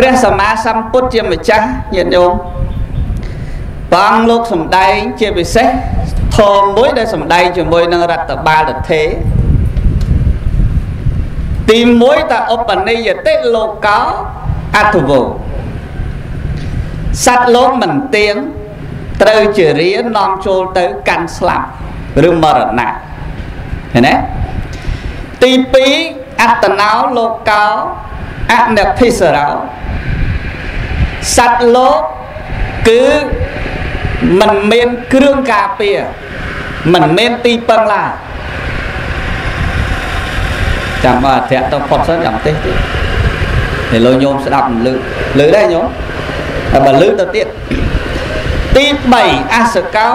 ព្រះសម្មាសម្ពុទ្ធជាម្ចាស់ញាតិញោមព្រះអង្គលោកសំដែងជាពិសេសធម៌មួយដែលសំដែងជាមួយនឹងរដ្ឋបាលទថេទី1តឧបនិយតិលោកោអត្ថវោសត្វលោកមិនទៀងត្រូវជារៀននាំចូលទៅកាន់ស្លាប់ឬមរណៈឃើញទេទី2អត្តណោលោកោ អនិភិសរោសត្វលោកគឺមិនមានគ្រឿងការពារមិនមានទីពឹងឡើយចាំបើធាក់ទៅផុតសិនចាំទេសទៀតតែលោកញោមស្ដាប់លឺលឺដែរញោមតែបើលឺទៅទៀតទី3អសកោ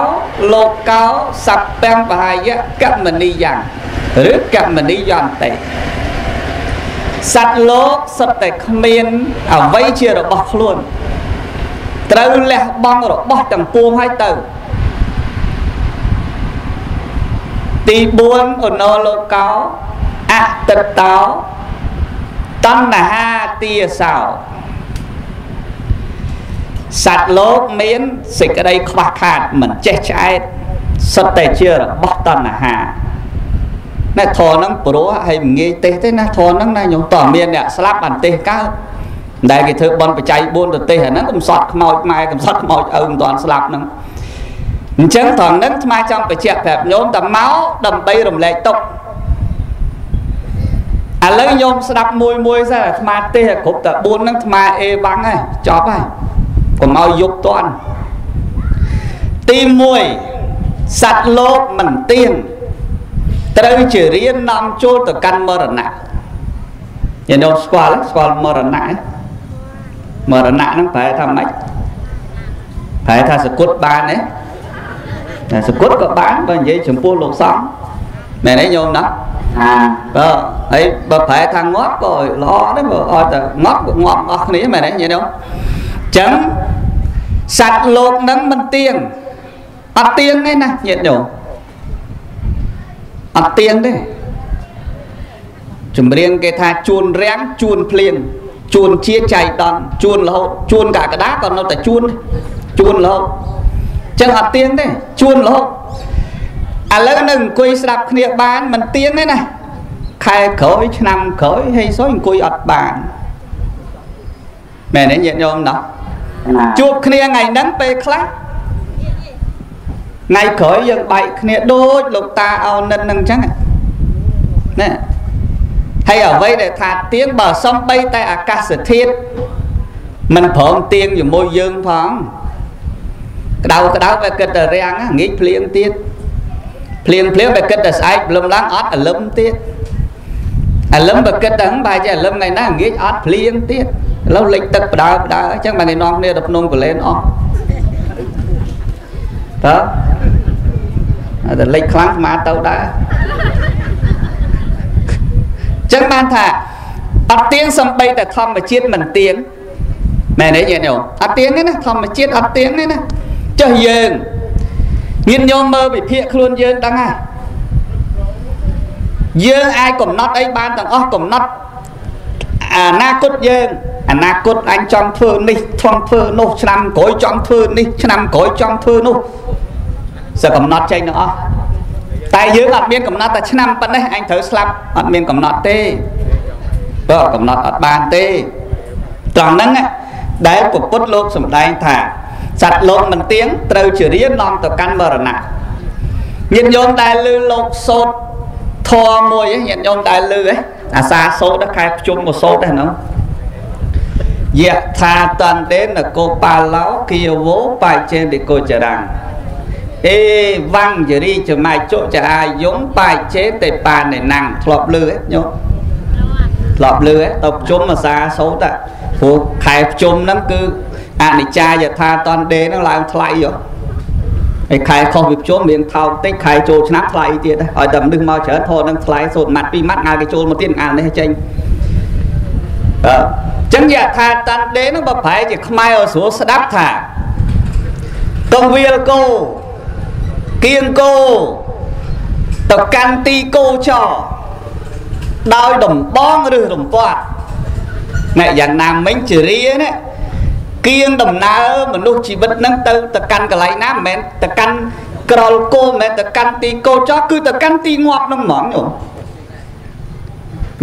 លោកោសពាំងបហាយៈកមនីយ៉ាងឬកមនីយន្តិ សត្វលោកសុទ្ធតែគ្មានអ្វីជារបស់ខ្លួនត្រូវលះបង់របស់ទាំងពួងឲ្យទៅទី4អនោលោកោអតិតោតណ្ហាទាសោសត្វលោកមានសេចក្តីខ្វះខាតមិនចេះឆ្អែតសុទ្ធតែជារបស់តណ្ហា ណែធរហ្នឹងព្រោះឲ្យមិនងាយទេសទេណាធរហ្នឹងណាខ្ញុំតើមានអ្នកស្លាប់បានទេសកើតដែលគេធ្វើបន់បច្ច័យ4ទៅទេសហ្នឹងកំសត់ខ្មោចម៉ែកំសត់ខ្មោចឪមិនទាន់ស្លាប់ហ្នឹងអញ្ចឹងត្រង់ហ្នឹងស្មាចង់បញ្ជាក់ប្រាប់ញោមតែមកដើម្បីរំលែកទុកឥឡូវញោមស្ដាប់មួយមួយសិនអាត្មាទេសគ្រប់តែ4ហ្នឹងអាត្មាអេវ៉ាំងហើយចប់ហើយកុំឲ្យយប់តន់ទី1សត្វលោកមិនទៀង ត្រូវជារៀននាំចូលទៅកាន់មរណៈញាតិញោមស្គាល់ស្គាល់មរណៈមរណៈហ្នឹងប្រែថាម៉េចប្រែថាសគុតបានទេតែសគុតក៏បានបើនិយាយចំពោះលោកសំមែនទេញោមណាបើហើយបើប្រែថាងាប់ក៏ល្អដែរបើឲ្យតែងាប់ក៏ងាប់អស់គ្នាមែនទេញាតិញោមអញ្ចឹងសត្វលោកនឹងមិនទៀងអត់ទៀងទេណាញាតិញោម អត់ទៀងទេចម្រៀងគេថាជួនរាំងជួនភ្លៀងជួនជាចៃដន្យជួនរហូតជួនកក្កដាក៏នៅតែជួនជួនរហូតចឹងអត់ទៀងទេជួនរហូតឥឡូវនៅអង្គុយស្ដាប់គ្នាបានមិនទៀងទេណាខែក្រោយឆ្នាំក្រោយហេសុយអង្គុយអត់បានមែនទេញាតិញោមណោះជួបគ្នាថ្ងៃហ្នឹងពេលខ្លះ ថ្ងៃក្រោយយើងបែកគ្នាដូចលោកតាអោនិនហ្នឹងអញ្ចឹងណាហើយអ្វីដែលថាទៀងបើសំបីតែអាកាសធាតុមិនព្រមទៀងជាមួយយើងផងក្តៅក្តៅវាគិតតែរាំងងាយភ្លៀងទៀតភ្លៀងភ្លៀងវាគិតតែស្អែកលឹមឡើងអត់អលឹមទៀតអលឹមបើគិតតែបែរជាអលឹមថ្ងៃណាងាយអត់ភ្លៀងទៀតឥឡូវលិចទឹកបដើបដើអញ្ចឹងបានគេនាំគ្នាទៅភ្នំកលែនអស់ តើតែលិចខ្លាំងស្មាទៅដែរចឹងបានថាអត់ទៀងសំបីតែធម្មជាតិមិនទៀងមែនទេញាតិញោមអត់ទៀងទេណាធម្មជាតិអត់ទៀងទេណាចុះយើងញាតិញោមមើលវិភាគខ្លួនយើងដឹងហើយយើងអាចកំណត់អីបានទាំងអស់កំណត់ អនាគតយើងអនាគតអញចង់ធ្វើនេះចង់ធ្វើនោះឆ្នាំក្រោយចង់ធ្វើនេះឆ្នាំក្រោយចង់ធ្វើនោះសើកំណត់ចេញទាំងអស់តែយើងអត់មានកំណត់តែឆ្នាំប៉ុណ្ណេះអញត្រូវស្លាប់អត់មានកំណត់ទេបើកំណត់អត់បានទេត្រង់ហ្នឹងដែលពុទ្ធលោកសម្ដែងថាសត្វលោកមិនទៀងត្រូវជារៀននាំទៅកាន់មរណៈញាតិញោមដែលលឺលោកសោតធរមួយញាតិញោមដែលលឺហ៎ អាសាសោតខែភ្ជុំមកសោតហ្នឹងយៈថាតន្តេនកោបាលោគិយវោបច្ចេតិកោចរាំងអេវੰជរីចម៉ៃចុចអាយំបាយចេទេបាណេណាំងធ្លាប់លឺហ៎ញោមធ្លាប់លឺហ៎ទៅប្រជុំអាសាសូតព្រោះខែប្រជុំហ្នឹងគឺអនិច្ចាយថាតនដេហ្នឹងឡើងថ្លៃហ៎ ហើយខែខុសវាប្រជុំមានថោកតិចខែចូលឆ្នាំថ្លៃទៀតឲ្យតែមនុស្សមកច្រើនធរនឹងថ្លៃសូត្រម៉ាត់ពីរម៉ាត់ងាយគេចូលមកទៀតងាយនេះចេញអឺចឹងយថាតនដេហ្នឹងបើប្រែជាខ្មែរឲ្យស្រួលស្ដាប់ថាកងវាលគោគៀងគោទៅកាន់ទីគោចោដោយដំបងឬរំពាត់ណែយ៉ាងណាមិញជារាណា គៀងដំណើរមនុស្សជីវិតហ្នឹងទៅទៅកាន់កន្លែងណាមិនមែនទៅកាន់ក្រលគោមិនមែនទៅកាន់ទីគោចោះគឺទៅកាន់ទីងាប់ហ្នឹងហ្មងញោម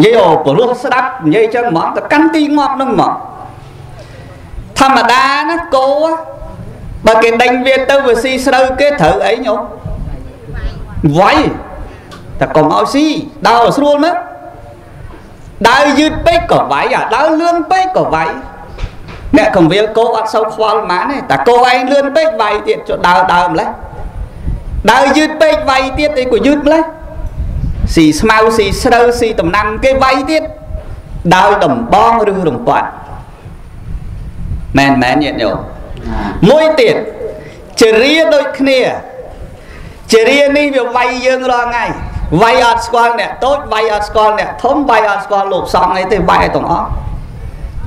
និយាយអូព្រោះស្ដាប់និយាយចឹងហ្មងទៅកាន់ទីងាប់ហ្នឹងហ្មងធម្មតាណាគោបើគេដេញវាទៅវាស៊ីស្រូវគេត្រូវអីញោមវាយតែកុំឲ្យស៊ីដើរស្រួលមើលដើរយឺតពេកក៏វាយអាដើរលឿនពេកក៏វាយ អ្នកកំវាលគោអត់សូវខ្វល់ប៉ុន្មានទេតែគោឯងលឿនពេកវាយទៀតចុះដើរដើរម្លេះដើរយឺតពេកវាយទៀតអីក៏យឺតម្លេះស៊ីស្មៅស៊ីស្រូវស៊ីដំណាំគេវាយទៀតដោយដំបងឬរំពាត់មែនមែនញាតិញោមមួយទៀតជារាដូចគ្នាជារានេះវាវាយយើងរាល់ថ្ងៃវាយអត់ស្គាល់អ្នកតូចវាយអត់ស្គាល់អ្នកធំវាយអត់ស្គាល់លោកសង្ឃអីទេវាយទាំងអស់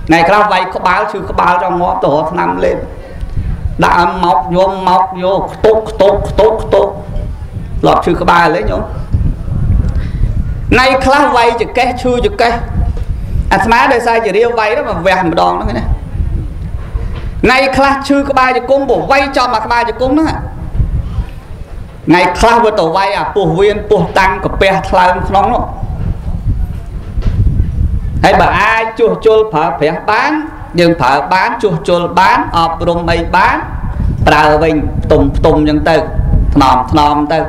ថ្ងៃខ្លះវាយក្បាលឈឺក្បាលចង់ងាប់ទៅរកឆ្នាំលេបដាក់មកយំមកយកខ្ទុកខ្ទុកខ្ទុកខ្ទុកលប់ឈឺក្បាលលេញញោមថ្ងៃខ្លះវាយចកេះឈឺចកេះអាត្មាដោយសារជារាវវាយទៅមកវះម្ដងហ្នឹងណាថ្ងៃខ្លះឈឺក្បាលជង្គង់បើវាយចំមកក្បាលជង្គង់ហ្នឹងថ្ងៃខ្លះវាទៅវាយអាពោះវៀនពោះតាំងកាពះថ្លើមក្នុងនោះ ហើយបើអាចជួសជុលប្រើប្រាស់បានយើងប្រើបានជួសជុលបានអប់រំអីបានប្រើវិញផ្ទុំផ្ទុំអញ្ចឹងទៅថ្នមថ្នមទៅ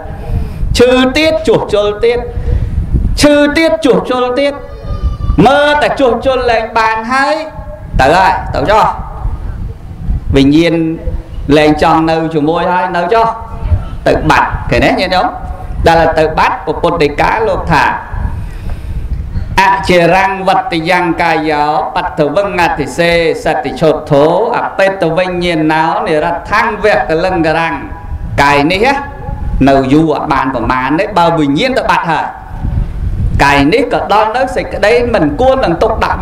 ឈឺទៀតជួសជុលទៀតឈឺទៀតជួសជុលទៀតមើលតែជួសជុលលែងបានហើយទៅហើយទៅចុះវិញ្ញាណលែងចង់នៅជាមួយហើយនៅចុះទៅបាត់ឃើញទេញាតិញោមដែលទៅបាត់ពុទ្ធដីកាលោកថា អចិរੰវត្តយ៉ាងកាយោបតវងតិសេសតិឈុតធោអបេតវិញ្ញាណោនិរដ្ឋังវកលង្ករាំងកាយនេះនៅយូរអត់បានប្រមាណទេបើវិញ្ញាណទៅបាត់ហើយកាយនេះក៏ដល់នៅសេចក្តីមិនគួរនឹងទុកដាក់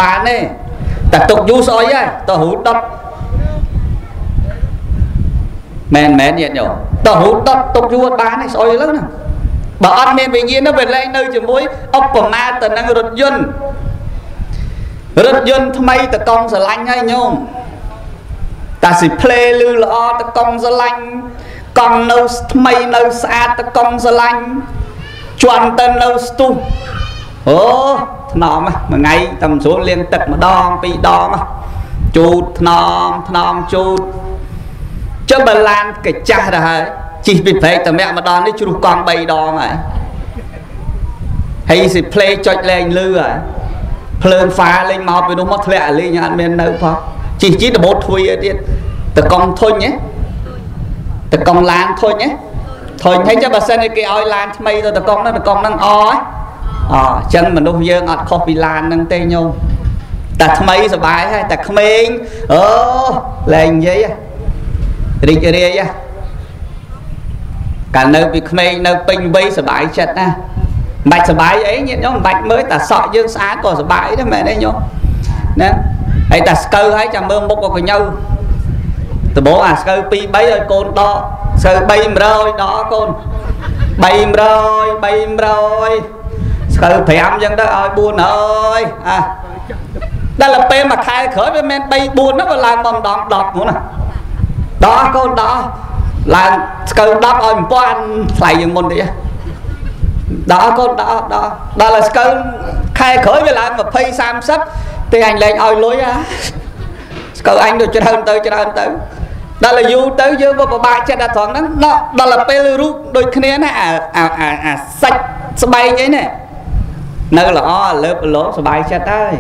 បានទេតែទុកយូរស្អុយហើយទៅរូដុតមែនមែនញាតិញោមតោះរូដុតទុកយូរអត់បានទេស្អុយឡើងណាបើអត់មានវិញ្ញាណនោះវាលែងនៅជាមួយឧបមាទៅនឹងរថយន្តរថយន្តថ្មីតកង់ស្រឡាញ់ហើយញោមតាស៊ីផ្លេលឺល្អតកង់ស្រឡាញ់កង់នៅថ្មីនៅស្អាតតកង់ស្រឡាញ់ជន់ទៅនៅស្ទុះអូថ្នមមួយថ្ងៃតែមិនស្រួលលាងទឹកម្ដងពីរដងជូតថ្នមថ្នមជូតចុះបើឡានកញ្ចាស់ទៅហើយ ជិះពីព្រែកតម្រាក់ម្ដងនេះជ្រុះកង់3ដងហើយហើយសិផ្លេចុចលែងលឺហើយភ្លើងហ្វាលេងមកពីនោះមកធ្លាក់លេងអត់មាននៅផងជិះជិះដបូតធួយទៀតតកង់ធុញហ៎តកង់ឡានធុញហ៎ធុញហើយចុះបើសិនគេឲ្យឡានថ្មីទៅតកង់ហ្នឹងតកង់ហ្នឹងអហ៎អអញ្ចឹងមនុស្សយើងអត់ខុសពីឡានហ្នឹងទេញោមតែថ្មីសុបាយហើយតែក្មេងអូលែងនិយាយរីករាយ កាលនៅពីក្មេងនៅពេញវ័យសុបាយចិត្តណាមិនបាច់សុបាយអីញាតិញោមមិនបាច់មើលតែសក់យើងស្អាតក៏សុបាយដែរមែនទេញោមណាហើយតែស្កើហើយចាំមើលមុខក៏កញើដបោអាស្កើ2 3ឲ្យកូនដកស្កើ300ដកកូន300 300ស្កើ5អញ្ចឹងទៅឲ្យ400អាដល់ទៅពេលមួយខែក្រោយវាមិន3 4ណាវាឡើងមកម្ដង10ហ្នឹងណាដោះកូនដោះ ឡើងស្កើ10ឲ្យ1000ថ្លៃជាងមុនតិចដោះកូនដោះដោះដល់ឲ្យស្កើខែក្រោយវាឡើង20 30ទេអញលែងឲ្យលុយហ่าស្កើអញទៅច្រើនទៅច្រើនទៅដល់ឲ្យយូរទៅយើងក៏ពិបាកចិត្តដល់ត្រង់ហ្នឹងដល់ទៅពេលរូបដូចគ្នាណាអាអាអាសាច់ស្បែកអីណានៅល្អលើបលោសុបាយចិត្តហើយ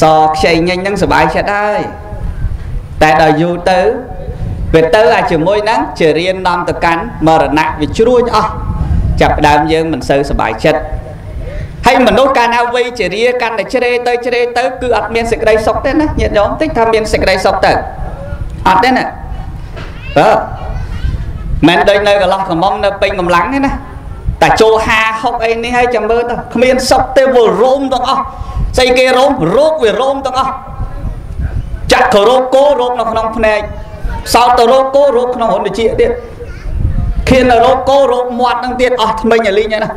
សខ្ចីញញហ្នឹងសុបាយចិត្តហើយតែដល់យូរទៅ វាទៅអាជាមួយហ្នឹងជារៀននាំទៅកាន់មរណៈវាជ្រួញអស់ចាប់ដើមយើងមិនសូវសុបាយចិត្តហើយមនុស្សកាលណាវ័យជារាកាន់តែជ្រេទៅជ្រេទៅគឺអត់មានសេចក្តីសុខទេណាញាតិញោមតិចថាមានសេចក្តីសុខទៅអត់ទេណាបើមិនដូចនៅកន្លោះកំមុំនៅពេញកម្លាំងទេណាតែចូល5 6អីនេះហើយចាំមើលទៅគ្មានសុខទេវល់រោមទាំងអស់ស្អីគេរោមរោគវារោមទាំងអស់ចាក់ទៅរោគគោរោគនៅក្នុងភ្នែក សោតទៅរោគគោរោគក្នុងរន្ធជាទៀតខៀនទៅរោគគោរោគមាត់នឹងទៀតអស់ថ្មិញអាលីងហ្នឹងណា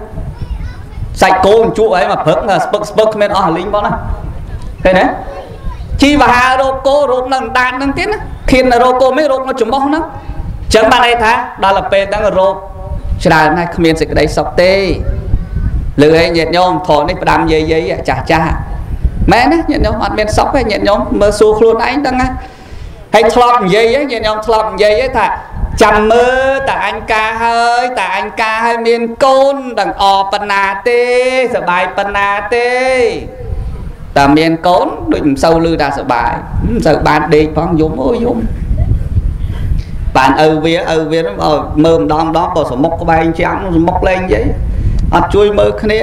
សាច់គោជក់ហើយមកព្រឹកស្ពឹកស្ពឹកគ្មានអស់អាលីងបងណាឃើញទេជីវហារោគគោរោគនៅដានហ្នឹងទៀតណាឃានរោគគោមិនរោគនៅចំមុះហ្នឹងចឹងបានន័យថាដល់ទៅពេលហ្នឹងរោគច្រើនណាស់គ្មានសេចក្តីសុខទេលើឯងញាតិញោមធរនេះផ្ដាំយាយយាយចាស់ចាស់មែនណាញាតិញោមអត់មានសុខទេញាតិញោមមើលសួរខ្លួនឯងដឹងណា ហើយធ្លាប់និយាយញាតិញោមធ្លាប់និយាយថាចាំមើលតាអញការហើយតាអញការហើយមានកូនដឹងអប៉ុណ្ណាទេសបាយប៉ុណ្ណាទេតាមានកូនដូចមិនសូវលឺថាសបាយមិនសូវបានដេកផងយំអូយំបានឪវាឪវាមើលម្ដងម្ដងក៏សមុកក្បែងចាំងសមុកលេងនិយាយអត់ជួយមើលគ្នា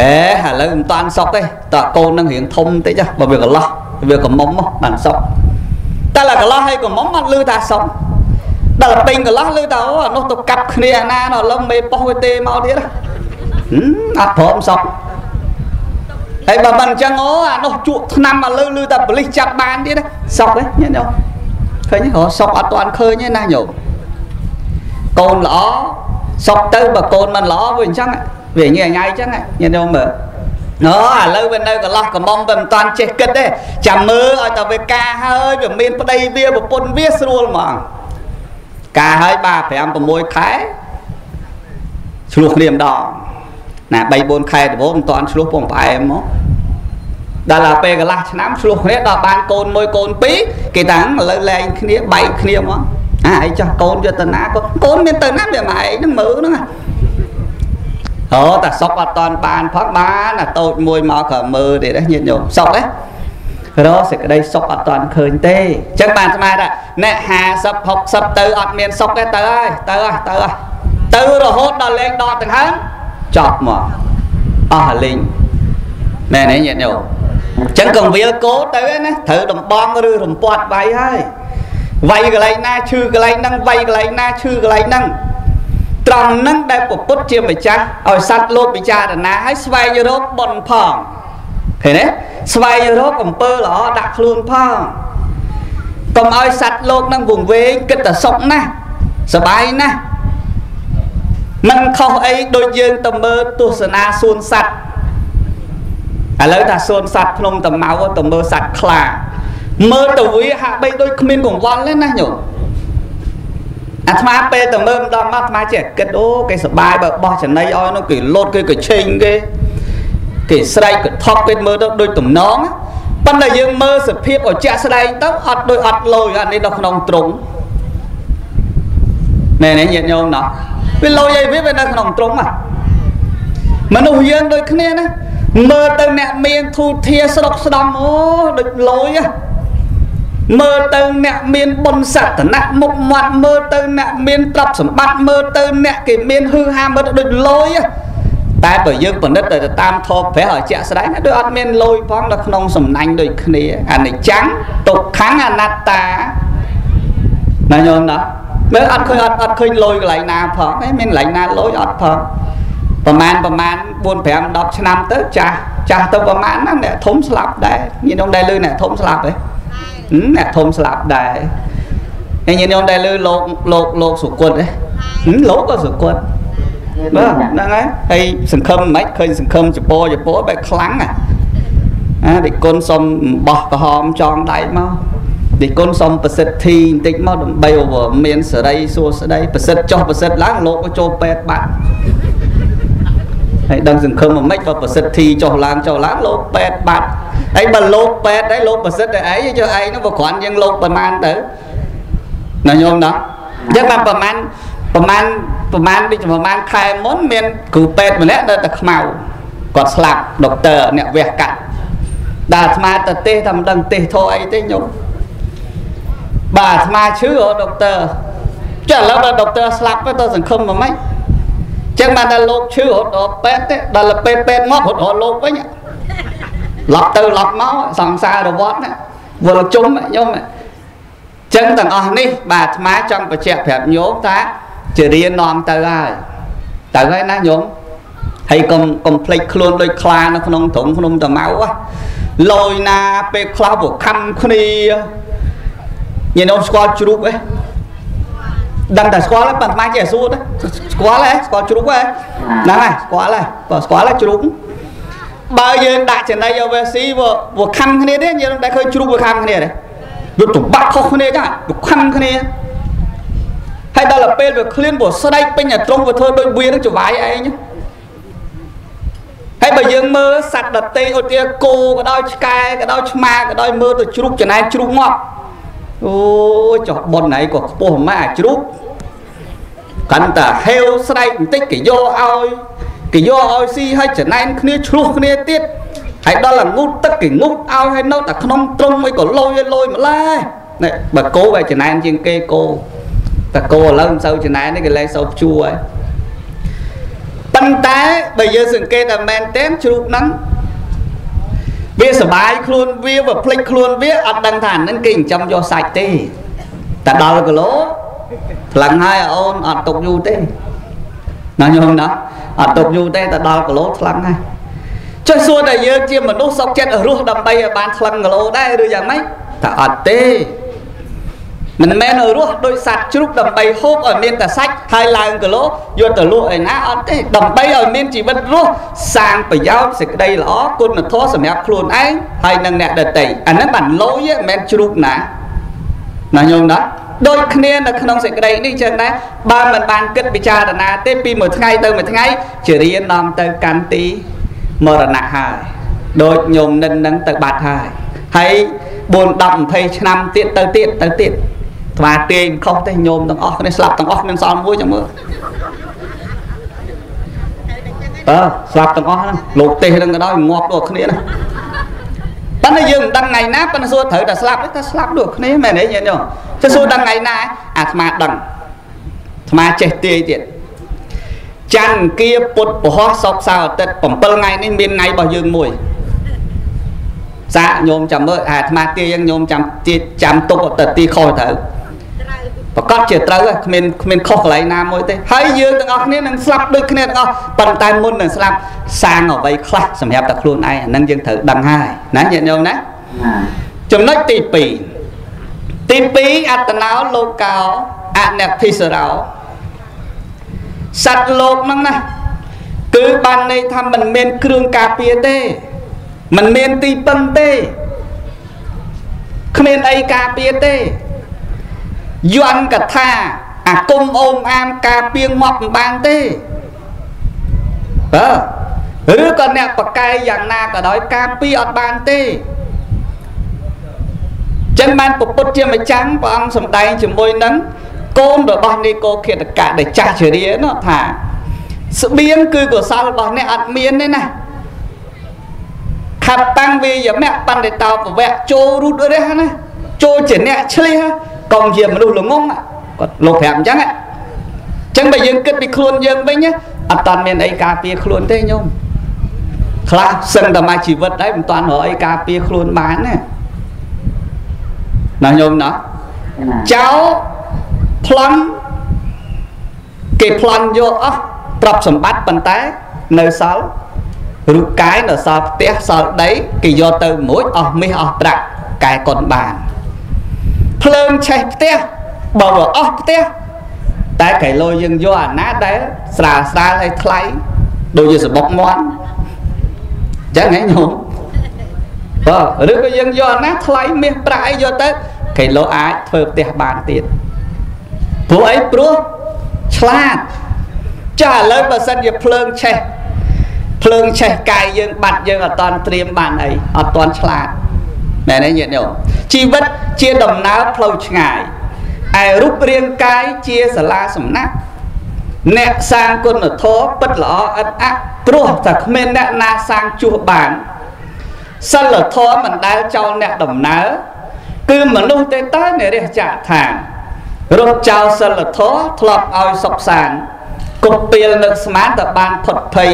ហេឥឡូវមិនតាន់សុកទេតើកូននឹងរៀងធំតិចបើវាកន្លោះ វាកមុំបានសុកតែឡាកន្លោះហើយកមុំអត់លឺថាសុកដល់ពេញកន្លោះលឺថាអូអានោះទៅកាប់គ្នាអាណានោះលឹមមេប៉ុស្វាទេមកទៀតអត់ព្រមសុកហើយបើមិនអញ្ចឹងអូអានោះជក់ឆ្នាំមកលើលឺតែបលិសចាប់បានទៀតសុកហ៎ញ៉ាំញោមឃើញហ៎សុកអត់ទាន់ឃើញទេណាញោមកូនល្អសុកទៅបើកូនមិនល្អវាអញ្ចឹងវាញ៉ៃញ៉ៃអញ្ចឹងញាតិញោមមើល អូឥឡូវវានៅកន្លោះកំមុំវាមិនតាន់ចេះគិតទេចាំមើលឲ្យតែវាការហើយវាមានប្តីវាប្រពន្ធវាស្រួលហ្មងការហើយបាទ5 6ខែឆ្លោះគ្នាម្ដងណា3 4ខែដំបូងមិនតាន់ឆ្លោះពងផ្អែមមកដល់ដល់ពេលកន្លះឆ្នាំឆ្លោះគ្នាដល់បានកូនមួយកូនពីរគេតាំងឥឡូវលែងគ្នាបែកគ្នាមកអាអីចាស់កូនយកទៅណាកូនកូនមានទៅណាវាម៉ែឯងហ្នឹងមើលហ្នឹង អូតាសុកអត់តន់បានផងបានអាតូចមួយមកក៏មើលទៀតញាតិញោមសុកហ៎រកសេចក្តីសុខអត់តាន់ឃើញទេអញ្ចឹងបានស្មានថាអ្នក50 60ទៅអត់មានសុខទេទៅហើយទៅហើយទៅហើយទៅរហូតដល់លេងដកទាំងហើងចប់មកអស់លេងណែនេះញាតិញោមអញ្ចឹងកងវាលគោទៅណាត្រូវដំបងឬរំពាត់វាយហើយវាយកន្លែងណាឈឺកន្លែងហ្នឹងវាយកន្លែងណាឈឺកន្លែងហ្នឹង ត្រង់ហ្នឹងដែលពុទ្ធជាម្ចាស់ឲ្យសត្វលោកពិចារណាឲ្យស្វែងរកបុណ្យផងឃើញទេស្វែងរកអំពើល្អដាក់ខ្លួនផងកុំឲ្យសត្វលោកនឹងវង្វេងគិតតែសុខណាស់សบายណាស់មិនខុសអីដូចយើងទៅមើលទស្សនាសួនសត្វឥឡូវថាសួនសត្វភ្នំតម៉ៅទៅមើលសត្វខ្លាមើលទៅវាហាក់បីដូចគ្មានកង្វល់ទេណាញោម អាត្មាពេលទៅមើលម្ដងមកអាត្មាចេះគិតអូគេសបាយបើបោះចំណៃឲ្យនោះគេលោតគេកឆេងគេគេស្រែកកថប់គេមើលទៅដូចតំណងប៉ុន្តែយើងមើលសភាពឲ្យជាក់ស្ដែងទៅអត់ដូចអត់លយអានេះនៅក្នុងទ្រុងណែនេះញាតិញោមណោះវាលយអីវាវានៅក្នុងទ្រុងហ่ะមនុស្សយើងដូចគ្នាណាមើលទៅអ្នកមានធូធាស្រុកស្ដំអូដូចលយហ่ะ មើលទៅអ្នកមានបុណ្យសក្តិមុខមាត់មើលទៅអ្នកមានទ្រព្យសម្បត្តិមើលទៅអ្នកគេមានហឺហាមើលទៅដូចលយតែបើយើងពិនិត្យទៅតាមធម៌ព្រះឲ្យជាក់ស្ដែងដូចអត់មានលយផងនៅក្នុងសំណាញ់ដូចគ្នាអនិច្ចំទុក្ខំអនត្តាណាញោមណាមើលអត់ឃើញអត់អត់ឃើញលុយកន្លែងណាផងឯងមានកន្លែងណាលុយអត់ផងប្រហែលប្រហែល4 5 10ឆ្នាំទៅចាស់ចាស់ទៅប្រហែលណាអ្នកធំស្លាប់ដែរញាតិញោមដែរលឺអ្នកធំស្លាប់ទេ អ្នកធំស្លាប់ដែរហើយញាតិញោមដែរលឺលោកលោកលោកសុគតទេលោកក៏សុគតបាទហ្នឹងហើយហើយសង្ឃឹមមិនឃើញសង្ឃឹមចពោចពោបែបខ្លាំងណាអាដេគុណសុំបោះក្រហមចងដៃមកដេគុណសុំប្រសិទ្ធធីបន្តិចមកដើម្បីមានសេរីសួស្តីប្រសិទ្ធចុះប្រសិទ្ធឡើងលោកក៏ចូលពេទ្យបាត់ហើយដឹងសង្ឃឹមមិនបើប្រសិទ្ធធីចុះឡើងចុះឡើងលោកពេទ្យបាត់ ហើយបើលោកពេទ្យដែរលោកប្រសិទ្ធតែអីចុះឯងនោះបើគ្រាន់យើងលោកប្រមាណទៅណាញោមណាអញ្ចឹងបានប្រមាណប្រមាណប្រមាណដូចប្រមាណខែមុនមានគ្រូពេទ្យម្នាក់នៅតែខ្មៅគាត់ស្លាប់ដុកទ័រអ្នកវះកាត់ដល់អាត្មាទៅទេសតែមិនដឹងទេសធោអីទេញោមបាទអាត្មាឈឺអូដុកទ័រចាឥឡូវដល់ដុកទ័រស្លាប់ទៅសង្ឃឹមមកម៉េចចឹងបានតែលោកឈឺរត់ដល់ពេទ្យទេដល់ពេទ្យពេទ្យមករត់រត់លោកវិញ ឡប់ទៅឡប់មកសង្សាររវត្តណាវល់ជុំញោមចឹងទាំងអស់នេះបាទអាត្មាចង់បញ្ជាក់ប្រាប់ញោមថាជារៀននាំទៅហើយទៅហើយណាញោមហើយកុំកុំភ្លេចខ្លួនដូចខ្លានៅក្នុងត្រង់ក្នុងតម៉ៅលយណាពេលខ្លះពួកខំគ្នាញញោមស្គាល់ជ្រូកទេដឹងតែស្គាល់ប៉ុន្តែចេះសួរទេស្គាល់ហ៎ស្គាល់ជ្រូកហ៎ហ្នឹងហើយស្គាល់ហ៎បើស្គាល់ហ៎ជ្រូក បើយើងដាក់ចំណៃយកវាស៊ីវាវាខំគ្នាទេយើងតែឃើញជ្រូកវាខំគ្នាទេវាទៅបាក់ខុសគ្នាចាវាខំគ្នាហើយដល់ទៅពេលវាឃ្លានវាស្ដែកពេញអាត្រង់វាធ្វើដូចវានឹងចវាយឯងហើយបើយើងមើលសត្វដតេឧទាគោក៏ដោយឆ្កែក៏ដោយឆ្មាក៏ដោយមើលទៅជ្រូកចំណែនជ្រូកងាប់អូចុះប៉ុនណៃក៏ខ្ពស់ម៉ែអាជ្រូកកាន់តែហេវស្រែកបន្តិចគេយកឲ្យ គេយកឲ្យស៊ីឲ្យចំណែនគ្នាឆ្លោះគ្នាទៀតហើយដល់អាងូតទឹកគេងូតឲ្យហើយនៅតែក្នុងត្រង់អីក៏លយឲ្យលយម្លេះនេះបើគោវាចំណែនជាងគេគោតែគោឥឡូវមិនសូវចំណែនទេគេលែងសូវជួហើយប៉ុន្តែបើយើងសង្កេតតែមែនទែនជ្រូកហ្នឹងវាសបាយខ្លួនវាវាភ្លេចខ្លួនវាអត់ដឹងថាហ្នឹងគេចិញ្ចឹមយកសាច់ទេតែដល់គីឡូថ្លឹងហើយអូនអត់ຕົកយូរទេ ណាញោមណាអត់ຕົកយូរទេតែដល់គីឡូថ្លឹងហើយចុះសួរតែយើងជាមនុស្សសុកចិត្តរស់ដើម្បីឲ្យបានថ្លឹងគីឡូដែរឬយ៉ាងម៉េចតែអត់ទេមិនមែនឲ្យរស់ដោយសត្វជ្រូកដើម្បីហូបឲ្យមានតែសាច់ហើយឡើងគីឡូយកទៅលក់ឯណាអត់ទេដើម្បីឲ្យមានជីវិតរស់សាងប្រយោជន៍សេចក្តីល្អគុណធម៌សម្រាប់ខ្លួនឯងហើយនិងអ្នកដទៃអាហ្នឹងបានលយមិនមែនជ្រូកណាណាញោមណា ដូចគ្នានៅក្នុងសេចក្តីនេះចឹងដែរបើមិនបានគិតពិចារណាទេពីមួយថ្ងៃទៅមួយថ្ងៃជារៀននាំទៅកាន់ទីមរណៈហើយដូចញោមនិននឹងទៅបាត់ហើយហើយ4 10 20ឆ្នាំទៀតទៅទៀតទៅទៀតថ្មទាញខុសទេញោមទាំងអស់គ្នាស្លាប់ទាំងអស់គ្មានសល់មួយចាំមើលអើស្លាប់ទាំងអស់ហ្នឹងលោកទេសហ្នឹងក៏ដោយងាប់ដូចគ្នាណា ប៉ុន្តែយើងមិនដឹងថ្ងៃណាប៉ុន្តែសួរត្រូវតែស្លាប់តែស្លាប់ដូចគ្នាមែនទេញាតិញោមចុះសួរដឹងថ្ងៃណាអាត្មាដឹងអាត្មាចេះទាយទៀតច័ន្ទគៀពុទ្ធពហោះសុកសៅអាទិត្យ7ថ្ងៃនេះមានថ្ងៃរបស់យើងមួយសាកញោមចាំមើលអាអាត្មាទាយើងញោមចាំទាចាំទុកទៅទីខុសត្រូវ ប្រកាសជាត្រូវគ្មានគ្មានខុសកន្លែងណាមួយទេហើយយើងទាំងអស់គ្នានឹងស្លាប់ដូចគ្នាទាំងអស់ប៉ុន្តែមុននឹងស្លាប់សាងអ្វីខ្លះសម្រាប់តែខ្លួនឯងអានឹងយើងត្រូវដឹងហើយណាញាតិញោមណាចំណុចទី2ទី2អត្តនោលោកោអនភិសរោសត្វលោកហ្នឹងណាគឺបានន័យថាมันមានគ្រឿងការពារទេมันមានទីពឹងទេគ្មានអីការពារទេ យន់កថាអាគុំអូមអាមការពាងមកមិនបានទេអឺឬក៏អ្នកបកែយ៉ាងណាក៏ដោយការពារអត់បានទេចឹងបានពុទ្ធជាម្ចាំងព្រះអង្គសម្ដែងជាមួយនឹងកូនរបស់នីកោឃាតកៈដែលចាស់ជរានោះថាស្បៀងគឺកុសលរបស់អ្នកអត់មានទេណាខបតាំងវេយមៈបណ្ឌិតោពវៈចូលរូតរះណាចូលជាអ្នកឆ្លៀស កុំជាមនុស្សល្ងងគាត់លោកប្រាប់អញ្ចឹងអញ្ចឹងបើយើងគិតពីខ្លួនយើងវិញអត់តាន់មានអីការពារខ្លួនទេញោមខ្លះសឹងតែមកជីវិតហើយមិនតាន់រកអីការពារខ្លួនបានណាណាញោមណាចៅប្លន់គេប្លន់យកអស់ទ្រព្យសម្បត្តិប៉ុន្តែនៅសល់រូបកាយនៅសល់ផ្ទះសល់ដីគេយកទៅមួយអស់មាសអស់ប្រាក់កែកុនបាន ភ្លើងឆេះផ្ទះបើអស់ផ្ទះតែកែលោយើងយកអាណាដែលស្រាលស្រាលហើយថ្លៃដូចជាសបុកមាន់ចឹងហ៎ញោមបើឬក៏យើងយកអាណាថ្លៃមាសប្រាក់អីយកទៅកែលោអាចធ្វើផ្ទះបានទៀតព្រោះអីព្រោះឆ្លាតចាឥឡូវបើសិនជាភ្លើងឆេះភ្លើងឆេះកាយយើងបាត់យើងអត់តាន់ត្រៀមបានអីអត់តាន់ឆ្លាត មែនទេញាតិញោមជីវិតជាដំណើរផ្លូវឆ្ងាយឯរូបរាងកាយជាសាលាសំណាក់អ្នកសាងគុណធម៌ពិតល្អឥតអាក់ព្រោះតែគ្មានអ្នកណាសាងជួសបានសិលធម៌មិនដែលចោលអ្នកដំណើរគឺមនុស្សទេតើនិរិះចាឋានរត់ចោលសិលធម៌ធ្លាប់ឲ្យសុខសាន្តគប់ពីលនឹកស្មានតែបានផុតភ័យ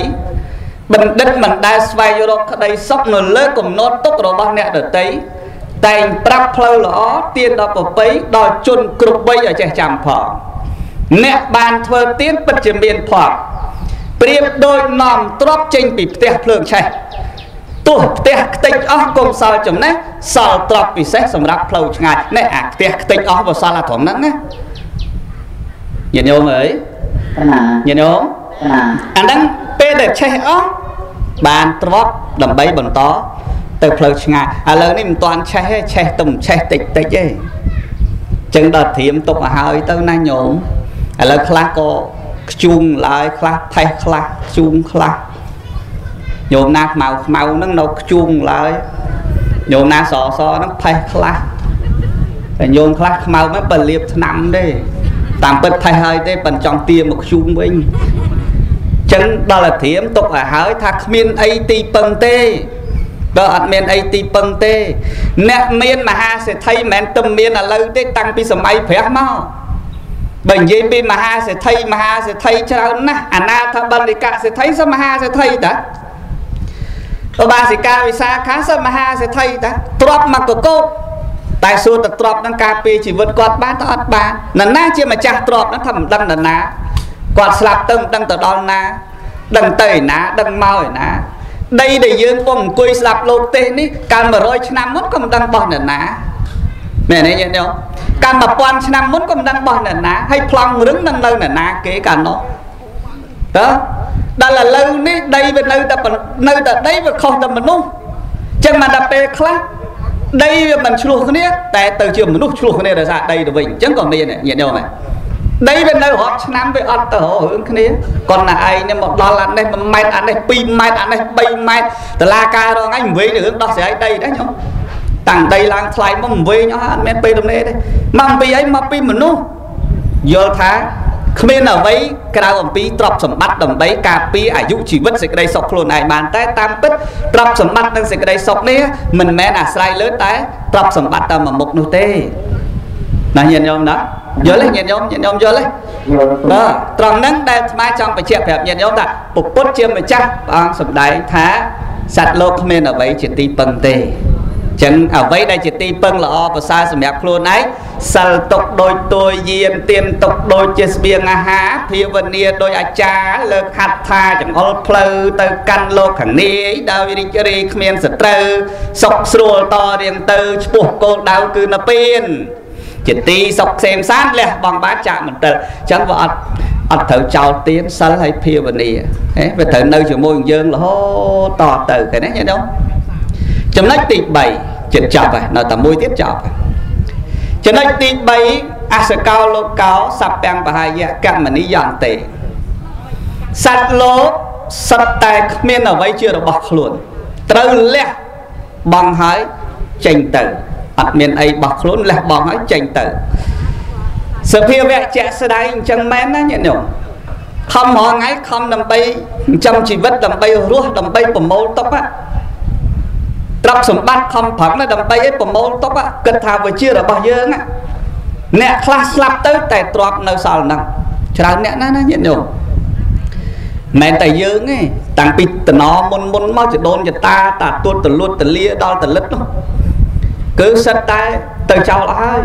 បណ្ឌិតមិនដែលស្វែងរកក្តីសុខនៅលើគំនត់ទុករបស់អ្នកដតីតែងប្រាប់ផ្លូវល្អទៀនដល់ប្របីដល់ជនគ្រប់វ័យឲ្យចេះចាំផងអ្នកបានធ្វើទៀនពិតជាមានផលប្រៀបដូចនាំទ្របចេញពីផ្ទះភ្លើងឆេះទោះផ្ទះខ្ទេចអស់កុំសល់ចំណេះសល់ទ្របពិសេសសម្រាប់ផ្លូវឆ្ងាយនេះអាផ្ទះខ្ទេចអស់បើសល់អាត្រង់ហ្នឹងណាញាតិញោមអើយញាតិញោម អាហ្នឹងពេលដែលឆេះអស់បានទ្របដើម្បីបន្តទៅផ្លូវឆ្ងាយឥឡូវនេះមិនទាន់ឆេះទេឆេះទៅឆេះតិចតិចទេចឹងដល់ធៀមទុកឲ្យហើយទៅណាញោមឥឡូវខ្លះក៏ខ្ជូងឡើយខ្លះថេះខ្លះខ្ជូងខ្លះញោមណាខ្មៅខ្មៅហ្នឹងនៅខ្ជូងឡើយញោមណាសសហ្នឹងផេះខ្លះតែញោមខ្លះខ្មៅមិនបើលៀបឆ្នាំទេតាមពិតថេះហើយទេប៉ិនចង់ទាមកខ្ជូងវិញ ចឹងដល់អាធៀមទុកឲ្យហើយថាគ្មានអីទីពឹងទេបើអត់មានអីទីពឹងទេ អ្នកមានមហាសេដ្ឋីមិនមែនទំមានឥឡូវទេតាំងពីសម័យព្រះមកបើនិយាយពីមហាសេដ្ឋីមហាសេដ្ឋីច្រើនណាស់អនាថបណ្ឌិកសេដ្ឋីសមហាសេដ្ឋីតាឧបាសិកាវិសាខាសមហាសេដ្ឋីតាទ្របមកកកោតែសួរទៅទ្របនឹងការពារជីវិតគាត់បានទៅអត់បាននរណាជាម្ចាស់ទ្របនឹងថាមិនដឹងនរណា គាត់ស្លាប់ទៅមិនដឹងទៅដល់ណា ដឹងទៅឯណាដឹងមកឯណាដីដែលយើងពុំអង្គុយស្ដាប់លោកទេសនេះកាល100ឆ្នាំមុនក៏មិនដឹងបោះនរណាមែនទេញាតិញោមកាល1000ឆ្នាំមុនក៏មិនដឹងបោះនរណាហើយប្លង់រឹងនឹងនៅនរណាគេកាលនោះតើដល់ឥឡូវនេះដីវានៅតែនៅតែដីវាខុសតែមនុស្សចឹងមកដល់ពេលខ្លះដីវាមិនឆ្លោះគ្នាតែទៅជាមនុស្សឆ្លោះគ្នាដោយសារដីទៅវិញអញ្ចឹងក៏មានញាតិញោមដែរ ដីវានៅរាប់ឆ្នាំវាអត់ទៅរឿងគ្នាគាត់ណាឯងនេះមកដល់អានេះ1ម៉ែត្រអានេះ2ម៉ែត្រអានេះ3ម៉ែត្រតឡាការរងឯងវិញរឿងដោះស្រាយដីដែរខ្ញុំតាំងដីឡើងថ្លៃមកវិញអស់អត់មានពេលទំនេរទេមកពីអីមកពីមនុស្សយល់ថាគ្មានអ្វីក្រៅអំពីទ្រព្យសម្បត្តិដើម្បីការពារអាយុជីវិតសេចក្តីសុខខ្លួនឯងបានតែតាមពិតទ្រព្យសម្បត្តិនិងសេចក្តីសុខនេះមិនមែនអាស្រ័យលើតែទ្រព្យសម្បត្តិតែមួយមុខនោះទេ ណាញាតិញោមណាយល់ទេញាតិញោមញាតិញោមយល់ទេបាទត្រង់ហ្នឹងដែលស្មាចង់បញ្ជាក់ប្រាប់ញាតិញោមថាពុទ្ធជាម្ចាស់ព្រះអង្គសម្ដែងថាសត្វលោកគ្មានអ្វីជាទីពឹងទេចឹងអ្វីដែលជាទីពឹងល្អប្រសើរសម្រាប់ខ្លួនឯងសិលទុកដូចតួយាមទៀនទុកដូចជាស្បៀងអាហារភាវនាដោយអាចារ្យលើកហាត់ថាចង្អុលផ្លូវទៅកាន់លោកខាងនាយដោយរីករាយគ្មានសត្រូវសុខស្រួលតរៀងទៅឈ្មោះគោលដៅគឺនៅពៀន ជាទីសុខខ្សែមសានលះបងបានចាក់មន្ទិលអញ្ចឹងវាអត់អត់ត្រូវចោលទៀនសិលហើយភាវនាហេវាត្រូវនៅជាមួយយើងរហូតតទៅឃើញទេញាតិញោមចំណុចទី3ចិត្តចប់ហើយនៅតែមួយទៀតចប់ចំណុចទី3អសកោលោកោសព្យ៉ាងបហាយៈកមនីយន្តេសត្វលោកសត្វតែគ្មានអ្វីជារបស់ខ្លួនត្រូវលះបង់ហើយចេញទៅ អត់មានអីបោះខ្លួនលះបង់ហើយចេញទៅសភាវៈជាក់ស្ដែងអញ្ចឹងមែនណាញាតិញោមខំរងថ្ងៃខំដើម្បីចិញ្ចឹមជីវិតដើម្បីរស់ដើម្បីប្រមូលទុកទ្រព្យសម្បត្តិខំប្រឹងដើម្បីឲ្យប្រមូលទុកគិតថាវាជារបស់យើងអ្នកខ្លះស្លាប់ទៅតែទ្រព្យនៅសល់ហ្នឹងច្រើនអ្នកណាណាញាតិញោមមិនតែយើងទេតាំងពីតំណមុនមុនមកចដូនចតាតាទួតទលួតទលាដល់តលិតនោះ គឺសិតតែទៅចោលអស់ហើយ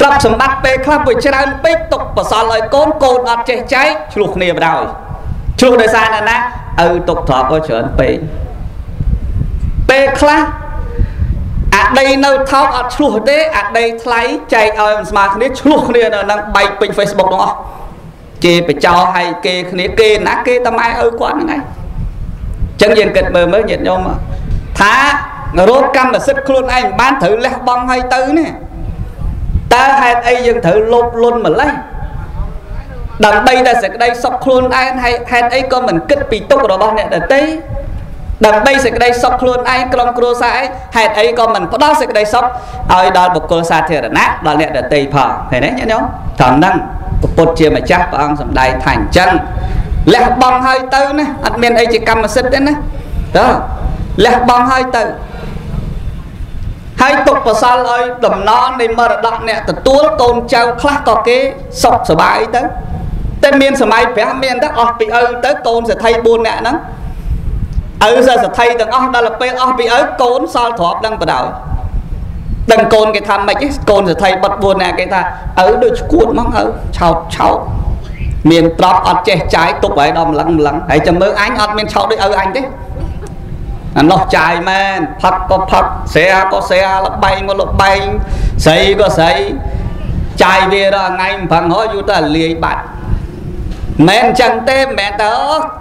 ទ្រព្យសម្បត្តិពេលខ្លះវាច្រើនពេកទុកបសល់ឲ្យកូនកូនអត់ចេះចែកឆ្លោះគ្នាបដ ாய் ឆ្លោះដោយសារណាណាឪទុកទ្រព្យឲ្យច្រើនពេកពេលខ្លះអាដីនៅថោកអត់ឆ្លោះទេអាដីថ្លៃចែកឲ្យមិនស្មើគ្នាឆ្លោះគ្នានៅនឹងបែកពេញ Facebook ទាំងអស់គេបចោឲ្យគេគ្នាគេណាគេតម៉ែឪគាត់ហ្នឹងឯងអញ្ចឹងយើងគិតមើលមើលញាតិញោមថា រកកម្មសិទ្ធិខ្លួនឯងបានត្រូវលះបង់ឲ្យទៅនេះតើហេតុអីយើងត្រូវលោភលន់ម្លេះដើម្បីតែសេចក្តីសុខខ្លួនឯងហើយហេតុអីក៏មិនគិតពីទុករបស់អ្នកដទៃដើម្បីសេចក្តីសុខខ្លួនឯងក្រុមគ្រួសារឯងហេតុអីក៏មិនផ្ដល់សេចក្តីសុខឲ្យដល់បុគ្គលសាធារណៈដល់អ្នកដទៃផងឃើញទេញាតិញោមត្រង់ហ្នឹងពុទ្ធជាម្ចាស់ព្រះអង្គសម្ដែងថាអញ្ចឹងលះបង់ឲ្យទៅណាអត់មានអីជាកម្មសិទ្ធិទេណាតើលះបង់ឲ្យទៅ ហើយទុកបសល់ឲ្យដំណរនៃមរតកអ្នកទទួលកូនចៅខ្លះក៏គេសុខសบายទៅតែមានសម័យព្រះមានតែអស់ពីឪទៅកូនសេដ្ឋី4នាក់ហ្នឹងឪសិសេដ្ឋីទាំងអស់ដល់ពេលអស់ពីឪកូនសល់ទ្រព្យនឹងបដ ாய் ដឹងកូនគេថាម៉េចកូនសេដ្ឋីបិទ4នាក់គេថាឪដូចឈួតមកឪឆោតឆោតមានទ្រព្យអត់ចេះចាយទុកឲ្យដល់ម្លឹងម្លឹងហើយចាំមើលអញអត់មានឆោតដូចឪអញទេ អានោះចាយមែនផឹកក៏ផឹកស្រាក៏ស្រាលបែងក៏លបែងស្រីក៏ស្រីចាយវារាល់ថ្ងៃមិនផឹងហោយូរទៅលាយបាត់មែនអញ្ចឹងទេមិនមែនទៅ